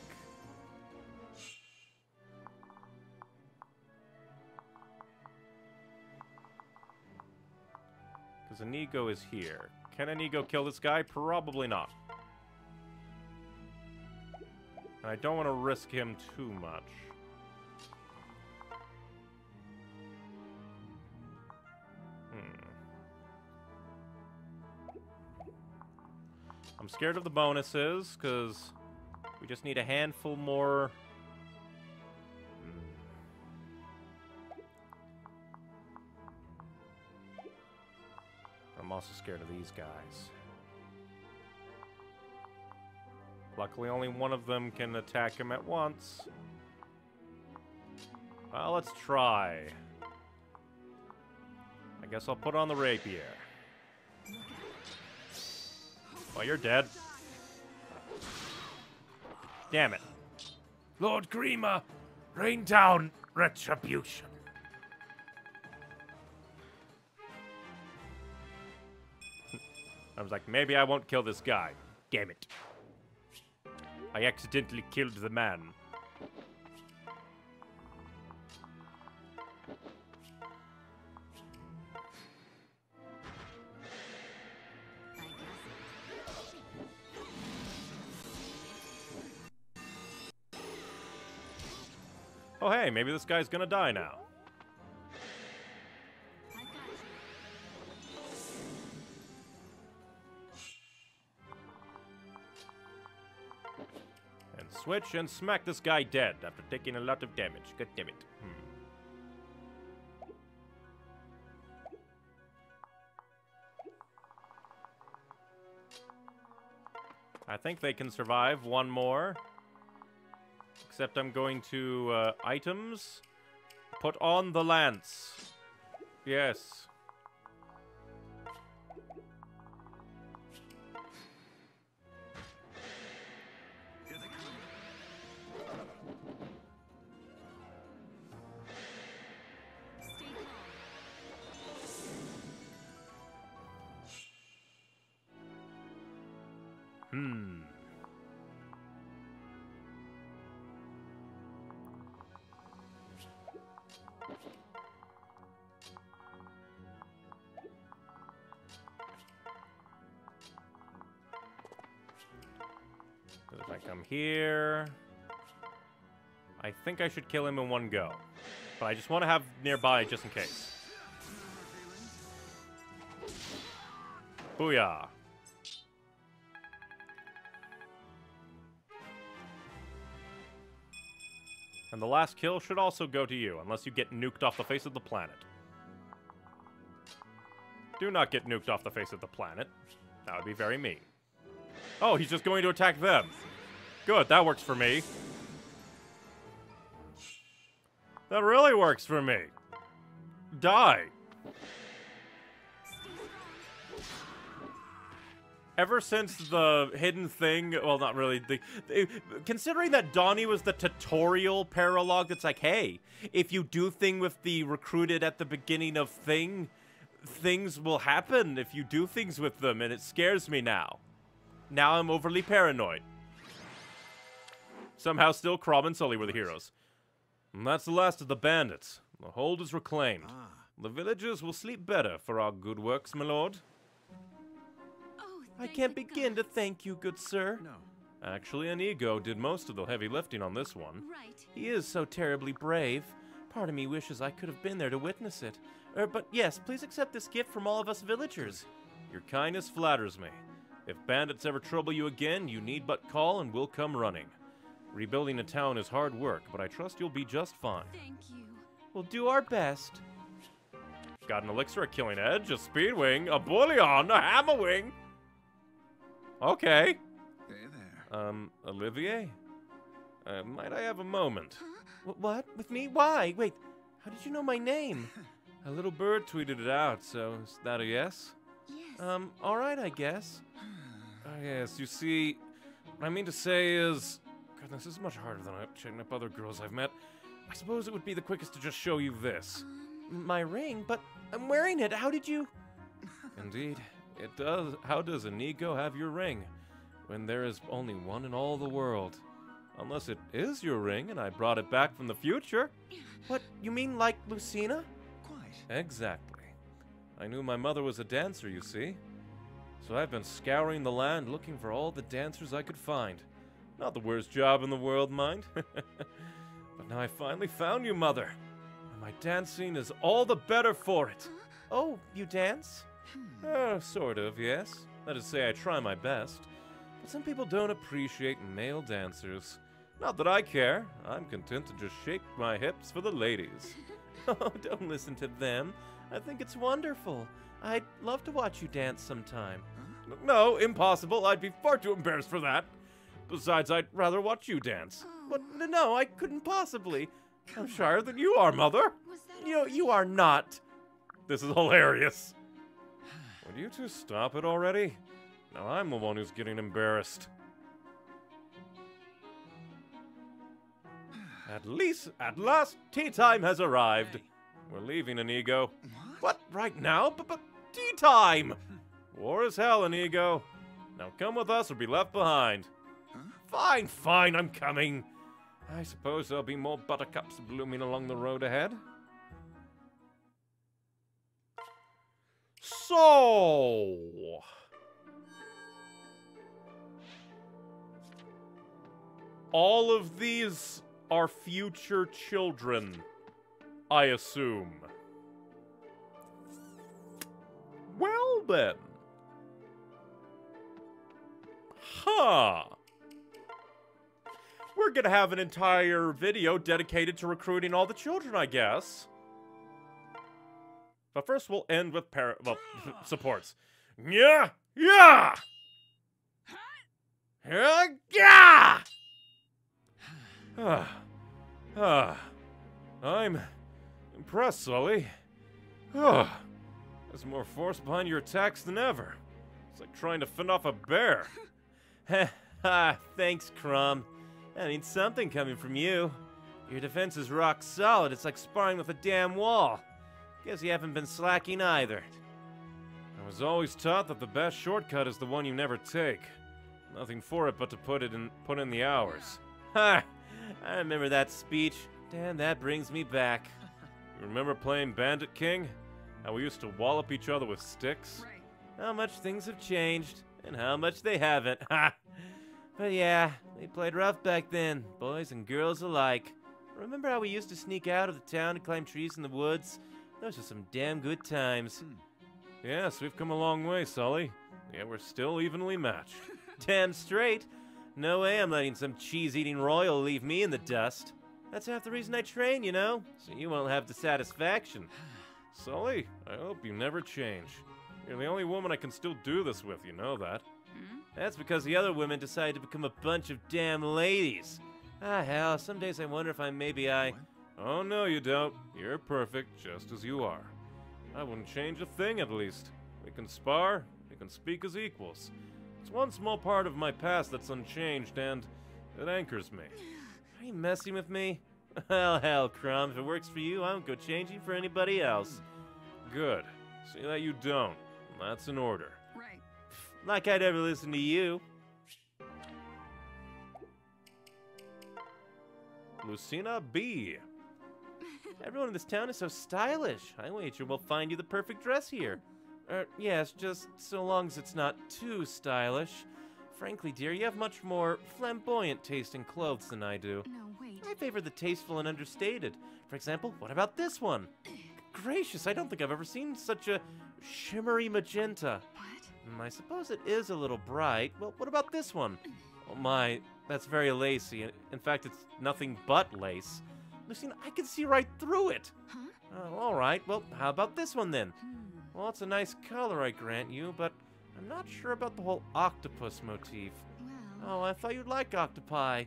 Because Inigo is here. Can Inigo kill this guy? Probably not. And I don't want to risk him too much. Hmm. I'm scared of the bonuses, because we just need a handful more... Hmm. I'm also scared of these guys. Luckily, only one of them can attack him at once. Well, let's try. I guess I'll put on the rapier. Well, you're dead. Damn it. Lord Grima, rain down retribution. I was like, maybe I won't kill this guy. Damn it. I accidentally killed the man. Oh, hey, maybe this guy's gonna die now. Switch and smack this guy dead after taking a lot of damage. God damn it. Hmm. I think they can survive one more. Except I'm going to uh, items. Put on the lance. Yes. Think I should kill him in one go. But I just want to have nearby just in case. Booyah. And the last kill should also go to you, unless you get nuked off the face of the planet. Do not get nuked off the face of the planet. That would be very mean. Oh, he's just going to attack them. Good, that works for me. That really works for me. Die. Ever since the hidden thing, well, not really. The, the- considering that Donnie was the tutorial paralogue, that's like, hey, if you do thing with the recruited at the beginning of thing, things will happen if you do things with them, and it scares me now. Now I'm overly paranoid. Somehow, still Chrom and Sully were the heroes. And that's the last of the bandits. The hold is reclaimed. Ah, The villagers will sleep better for our good works, my lord. Oh, I can't the begin to thank you, good sir. no. Actually, Inigo did most of the heavy lifting on this one. Right. He is so terribly brave. Part of me wishes I could have been there to witness it. Er, but yes, please accept this gift from all of us villagers. Your kindness flatters me. If bandits ever trouble you again, you need but call and we'll come running. Rebuilding a town is hard work, but I trust you'll be just fine. Thank you. We'll do our best. Got an elixir, a killing edge, a speed wing, a bullion, a hammer wing. Okay. Hey there. Um, Olivia? Uh, might I have a moment? Wh- what? With me? Why? Wait, how did you know my name? <laughs> A little bird tweeted it out, so is that a yes? Yes. Um, alright, I guess. <sighs> Uh, yes, you see, what I mean to say is, goodness, this is much harder than I- chatting up other girls I've met. I suppose it would be the quickest to just show you this. Um, my ring? But I'm wearing it. How did you? Indeed, it does. How does Inigo have your ring when there is only one in all the world? Unless it is your ring and I brought it back from the future. What? You mean like Lucina? Quite. Exactly. I knew my mother was a dancer, you see. So I've been scouring the land looking for all the dancers I could find. Not the worst job in the world, mind. <laughs> but now I finally found you, Mother. And my dancing is all the better for it. Oh, you dance? Uh, sort of, yes. That is to say, I try my best. But some people don't appreciate male dancers. Not that I care. I'm content to just shake my hips for the ladies. <laughs> Oh, don't listen to them. I think it's wonderful. I'd love to watch you dance sometime. No, impossible. I'd be far too embarrassed for that. Besides, I'd rather watch you dance. Oh. But No, I couldn't possibly. I'm shyer than you are, Mother. Was that You, you are not. This is hilarious. Would you two stop it already? Now I'm the one who's getting embarrassed. At least, at last, tea time has arrived. Hey. We're leaving, Inigo. What? What? Right now? But, but tea time! <laughs> War is hell, Inigo. Now come with us or be left behind. Fine, fine, I'm coming. I suppose there'll be more buttercups blooming along the road ahead. So. All of these are future children, I assume. Well then. Huh. We're gonna have an entire video dedicated to recruiting all the children, I guess. But first, we'll end with par- well, <laughs> supports. Yeah, yeah, yeah. Ah, ah, I'm impressed, Sully. Ah, <sighs> there's more force behind your attacks than ever. It's like trying to fend off a bear. Ha, <laughs> thanks, Chrom. That means something coming from you. Your defense is rock solid. It's like sparring with a damn wall. Guess you haven't been slacking either. I was always taught that the best shortcut is the one you never take. Nothing for it but to put it in put in the hours. <laughs> Ha! I remember that speech. Damn, that brings me back. You remember playing Bandit King? How we used to wallop each other with sticks? How much things have changed, and how much they haven't. <laughs> Ha! But yeah, we played rough back then, boys and girls alike. Remember how we used to sneak out of the town to climb trees in the woods? Those were some damn good times. Hmm. Yes, we've come a long way, Sully. Yet we're still evenly matched. <laughs> Damn straight. No way I'm letting some cheese eating royal leave me in the dust. That's half the reason I train, you know? So you won't have the satisfaction. Sully, I hope you never change. You're the only woman I can still do this with, you know that. Hmm? That's because the other women decided to become a bunch of damn ladies. Ah, hell, some days I wonder if I maybe I. What? Oh, no, you don't. You're perfect just as you are. I wouldn't change a thing, at least. We can spar, we can speak as equals. It's one small part of my past that's unchanged, and it anchors me. <sighs> Are you messing with me? <laughs> Well, hell, Chrom, if it works for you, I won't go changing for anybody else. Good. See that you don't. That's an order. Like I'd ever listen to you. Lucina B. <laughs> Everyone in this town is so stylish. I wager we'll find you the perfect dress here. Er, yes, just so long as it's not too stylish. Frankly, dear, you have much more flamboyant taste in clothes than I do. No, wait. I favor the tasteful and understated. For example, what about this one? <clears throat> Gracious, I don't think I've ever seen such a shimmery magenta. Hmm, I suppose it is a little bright. Well, what about this one? Oh my, That's very lacy. In fact, it's nothing but lace. Lucina, I can see right through it. Huh? Oh, all right. Well, how about this one then? Hmm. Well, it's a nice color, I grant you, but I'm not sure about the whole octopus motif. Well. Oh, I thought you'd like octopi.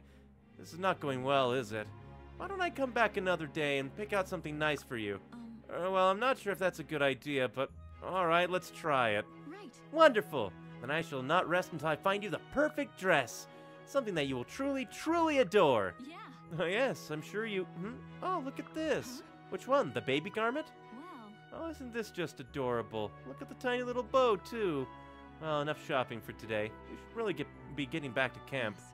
This is not going well, is it? Why don't I come back another day and pick out something nice for you? Um. Uh, well, I'm not sure if that's a good idea, but all right, let's try it. Right. Wonderful. Then I shall not rest until I find you the perfect dress. Something that you will truly, truly adore. Yeah. Oh, yes, I'm sure you. Hmm? Oh, look at this. Which one? The baby garment? Well. Oh, isn't this just adorable? Look at the tiny little bow, too. Well, enough shopping for today. We should really get be getting back to camp. yes.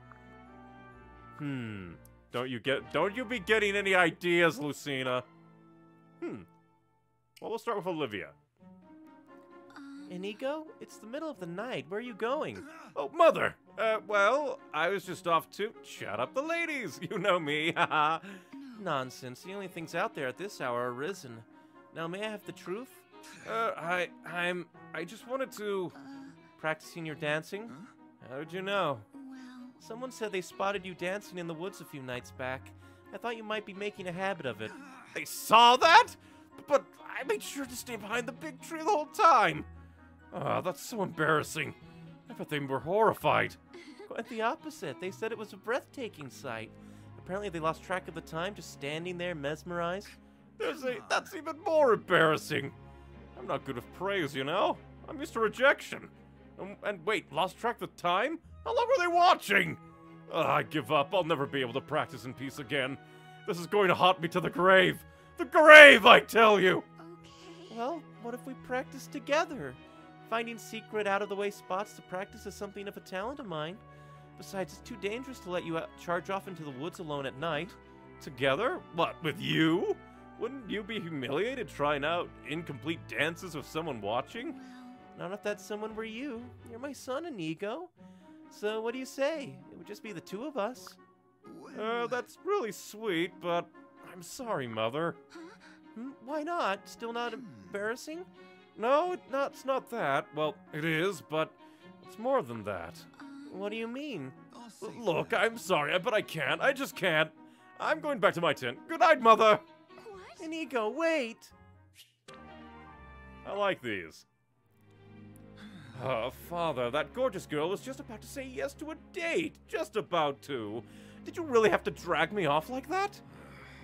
Hmm. Don't you get? Don't you be getting any ideas, Lucina? Hmm. Well, we'll start with Olivia. Inigo, it's the middle of the night. Where are you going? <gasps> Oh, mother. Uh, well, I was just off to chat up the ladies. <laughs> You know me. <laughs> Haha. No. Nonsense. The only things out there at this hour are risen. Now, may I have the truth? uh, I, I'm. I just wanted to. Uh. Practicing your dancing? How did you know? Well. Someone said they spotted you dancing in the woods a few nights back. I thought you might be making a habit of it. They saw that, but I made sure to stay behind the big tree the whole time. Ah, that's so embarrassing. I bet they were horrified. Quite the opposite. They said it was a breathtaking sight. Apparently, they lost track of the time just standing there mesmerized. There's a, that's even more embarrassing. I'm not good with praise, you know. I'm used to rejection. Um, and wait, lost track of the time? How long were they watching? Ugh, I give up. I'll never be able to practice in peace again. This is going to haunt me to the grave. The grave, I tell you. Okay. Well, what if we practice together? Finding secret, out of the way spots to practice is something of a talent of mine. Besides, it's too dangerous to let you out, charge off into the woods alone at night. Together? What, with you? Wouldn't you be humiliated trying out incomplete dances with someone watching? Not if that someone were you. You're my son, Inigo. So, what do you say? It would just be the two of us. Uh, that's really sweet, but I'm sorry, Mother. Hmm, why not? Still not embarrassing? No, it not, it's not that. Well, it is, but it's more than that. What do you mean? L- Look, I'm sorry, but I can't. I just can't. I'm going back to my tent. Good night, Mother. What? Inigo, wait! I like these. Oh, Father, that gorgeous girl was just about to say yes to a date. Just about to. Did you really have to drag me off like that?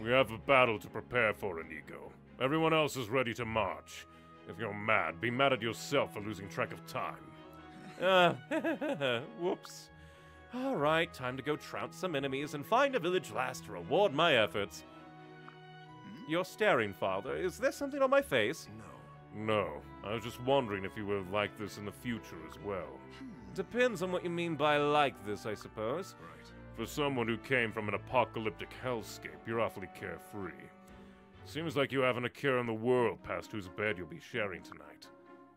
We have a battle to prepare for, Inigo. Everyone else is ready to march. If you're mad, be mad at yourself for losing track of time. Uh, <laughs> whoops. All right, time to go trounce some enemies and find a village lass to reward my efforts. You're staring, father. Is there something on my face? No, No. I was just wondering if you were like this in the future as well. Depends on what you mean by like this, I suppose. Right. For someone who came from an apocalyptic hellscape, you're awfully carefree. Seems like you haven't a care in the world past whose bed you'll be sharing tonight.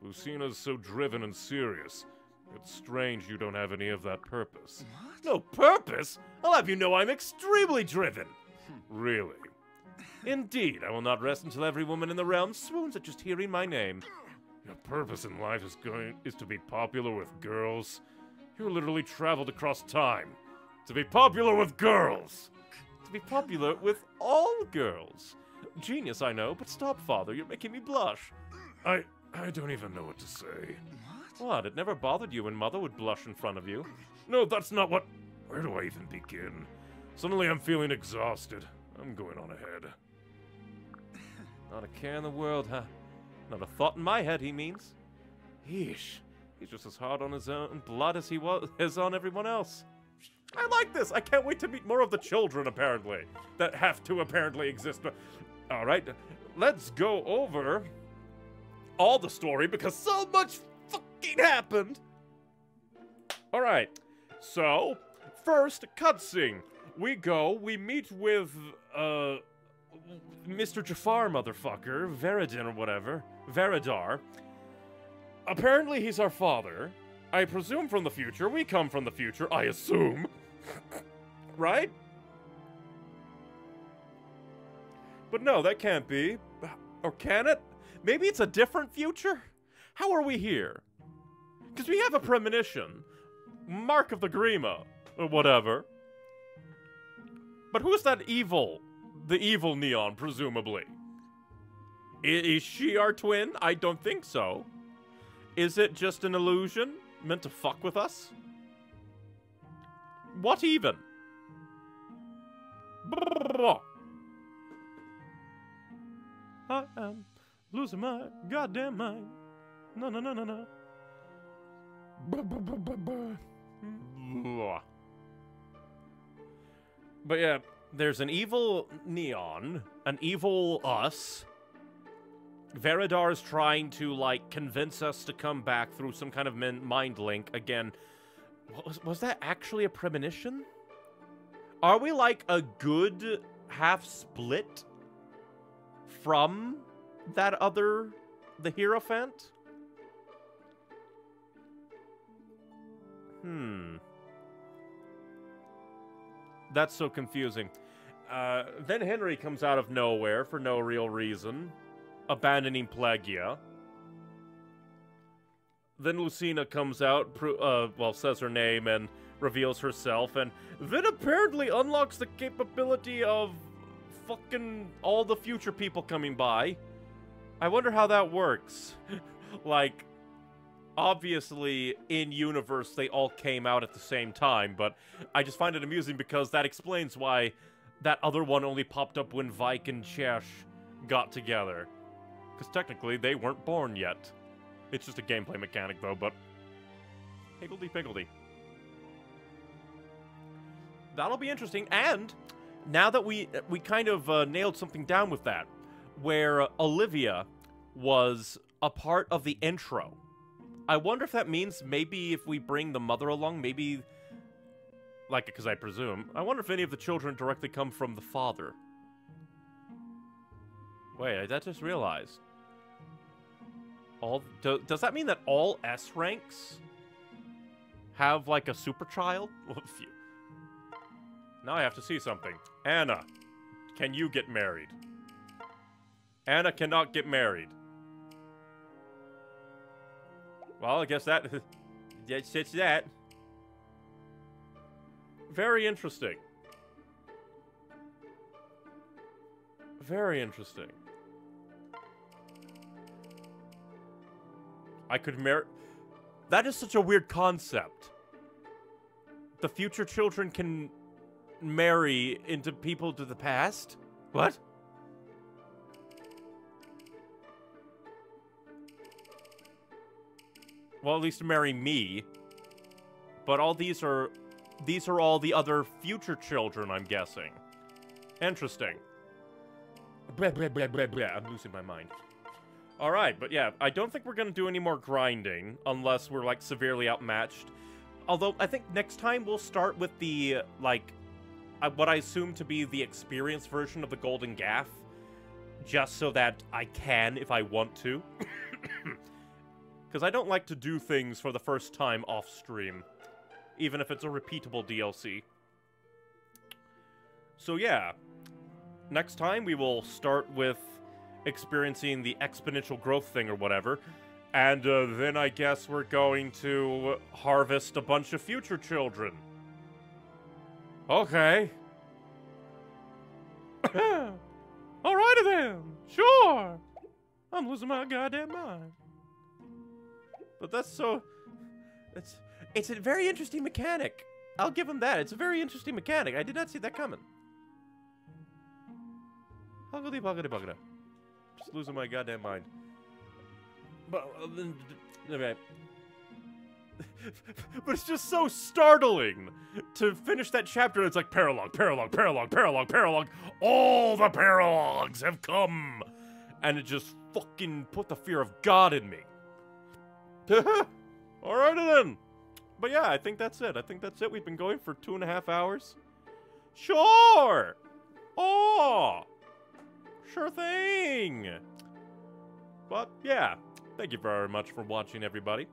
Lucina's so driven and serious. It's strange you don't have any of that purpose. No purpose? I'll have you know I'm extremely driven. Hmm. Really? Indeed, I will not rest until every woman in the realm swoons at just hearing my name. Your purpose in life is going is to be popular with girls. You literally traveled across time to be popular with girls. To be popular with all girls. Genius, I know, but stop, father. You're making me blush. I I don't even know what to say. What? What, It never bothered you when mother would blush in front of you. No, that's not what. Where do I even begin? Suddenly I'm feeling exhausted. I'm going on ahead. <laughs> Not a care in the world, huh? Not a thought in my head, he means. Yeesh. He's just as hard on his own blood as he was as on everyone else. I like this. I can't wait to meet more of the children, apparently. That have to apparently exist. All right, let's go over all the story because so much fucking happened. All right, so first cutscene. We go, we meet with, uh, Mr. Jafar, motherfucker, Veridin or whatever, Veridar. Apparently, he's our father. I presume from the future. We come from the future, I assume. <laughs> right? But no, that can't be. Or can it? Maybe it's a different future? How are we here? Because we have a premonition. Mark of the Grima. Or whatever. But who's that evil? The evil Neon, presumably. I- is she our twin? I don't think so. Is it just an illusion meant to fuck with us? What even? I am losing my goddamn mind. No, no, no, no, no. But yeah, there's an evil Neon, an evil us. Validar is trying to, like, convince us to come back through some kind of min- mind link. Again, what was, was that actually a premonition? Are we, like, a good half split from that other, the Hierophant? Hmm. That's so confusing. Uh, then Henry comes out of nowhere for no real reason, abandoning Plegia. Then Lucina comes out, uh, well, says her name and reveals herself, and then apparently unlocks the capability of fucking all the future people coming by. I wonder how that works. <laughs> like, obviously in universe they all came out at the same time, but I just find it amusing because that explains why that other one only popped up when Vaike and Cherche got together. Because technically they weren't born yet. It's just a gameplay mechanic though, but higgledy piggledy. That'll be interesting. And now that we we kind of uh, nailed something down with that, where uh, Olivia was a part of the intro. I wonder if that means maybe if we bring the mother along, maybe like because I presume. I wonder if any of the children directly come from the father. Wait, I just realized. All do, does that mean that all S ranks have like a super child? <laughs> Well. Now I have to see something. Anna, can you get married? Anna cannot get married. Well, I guess that <laughs> that's it's that. Very interesting. Very interesting. I could marry. That is such a weird concept. The future children can marry into people to the past? What? Well, at least marry me. But all these are these are all the other future children, I'm guessing. Interesting. Blah, blah, blah, blah, blah. I'm losing my mind. Alright, but yeah, I don't think we're gonna do any more grinding unless we're like severely outmatched. Although I think next time we'll start with the like what I assume to be the experience version of the Golden Gaffe, just so that I can if I want to. <coughs> Because I don't like to do things for the first time off stream, even if it's a repeatable DLC. So yeah, next time we will start with experiencing the exponential growth thing or whatever, and uh, then I guess we're going to harvest a bunch of future children. Okay. <laughs> Alrighty then. Sure. I'm losing my goddamn mind. But that's so. It's it's a very interesting mechanic. I'll give him that. It's a very interesting mechanic. I did not see that coming. Huggity buggity buggity. Just losing my goddamn mind. But uh, okay. <laughs> but it's just so startling to finish that chapter. It's like paralogue, paralogue, paralogue, paralogue, paralogue. All the paralogues have come, and it just fucking put the fear of God in me. <laughs> Alrighty then. But yeah, I think that's it. I think that's it. We've been going for two and a half hours. Sure. Oh. Sure thing. But yeah, thank you very much for watching, everybody.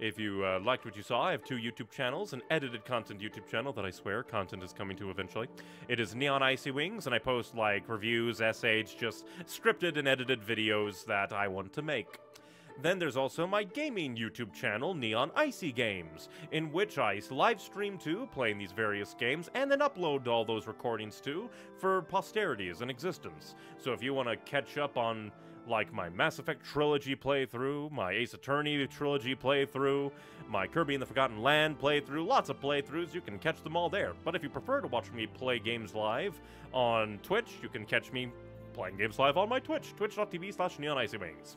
If you uh, liked what you saw, I have two YouTube channels, an edited content YouTube channel that I swear content is coming to eventually. It is Neon Icy Wings, and I post like reviews, essays, just scripted and edited videos that I want to make. Then there's also my gaming YouTube channel, Neon Icy Games, in which I live stream to, playing these various games, and then upload all those recordings to for posterity as an existence. So if you want to catch up on like my Mass Effect trilogy playthrough, my Ace Attorney trilogy playthrough, my Kirby and the Forgotten Land playthrough, lots of playthroughs, you can catch them all there. But if you prefer to watch me play games live on Twitch, you can catch me playing games live on my Twitch, twitch.tv slash neonicywings.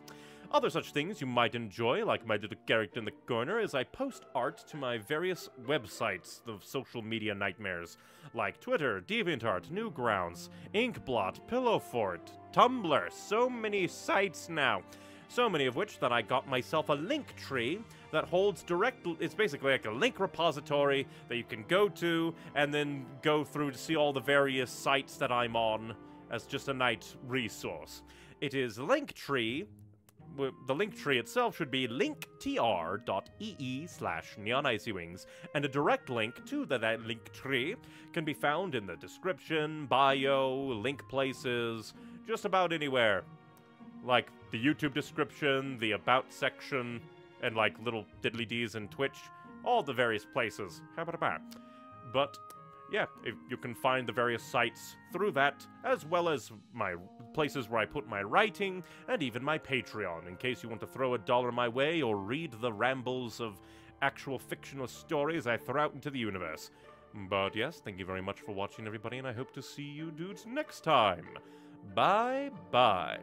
Other such things you might enjoy, like my little character in the corner, is I post art to my various websites of social media nightmares, like Twitter, DeviantArt, Newgrounds, Inkblot, Pillowfort, Tumblr, so many sites now. So many of which that I got myself a link tree that holds direct. It's basically like a link repository that you can go to and then go through to see all the various sites that I'm on as just a night resource. It is Linktree the link tree itself should be linktr.ee slash neonicywings, and a direct link to the, that link tree can be found in the description, bio, link places, just about anywhere. Like the YouTube description, the About section, and like little diddly dees in Twitch, all the various places. How about that? But yeah, if you can find the various sites through that, as well as my places where I put my writing, and even my Patreon, in case you want to throw a dollar my way or read the rambles of actual fictional stories I throw out into the universe. But yes, thank you very much for watching, everybody, and I hope to see you dudes next time. Bye bye.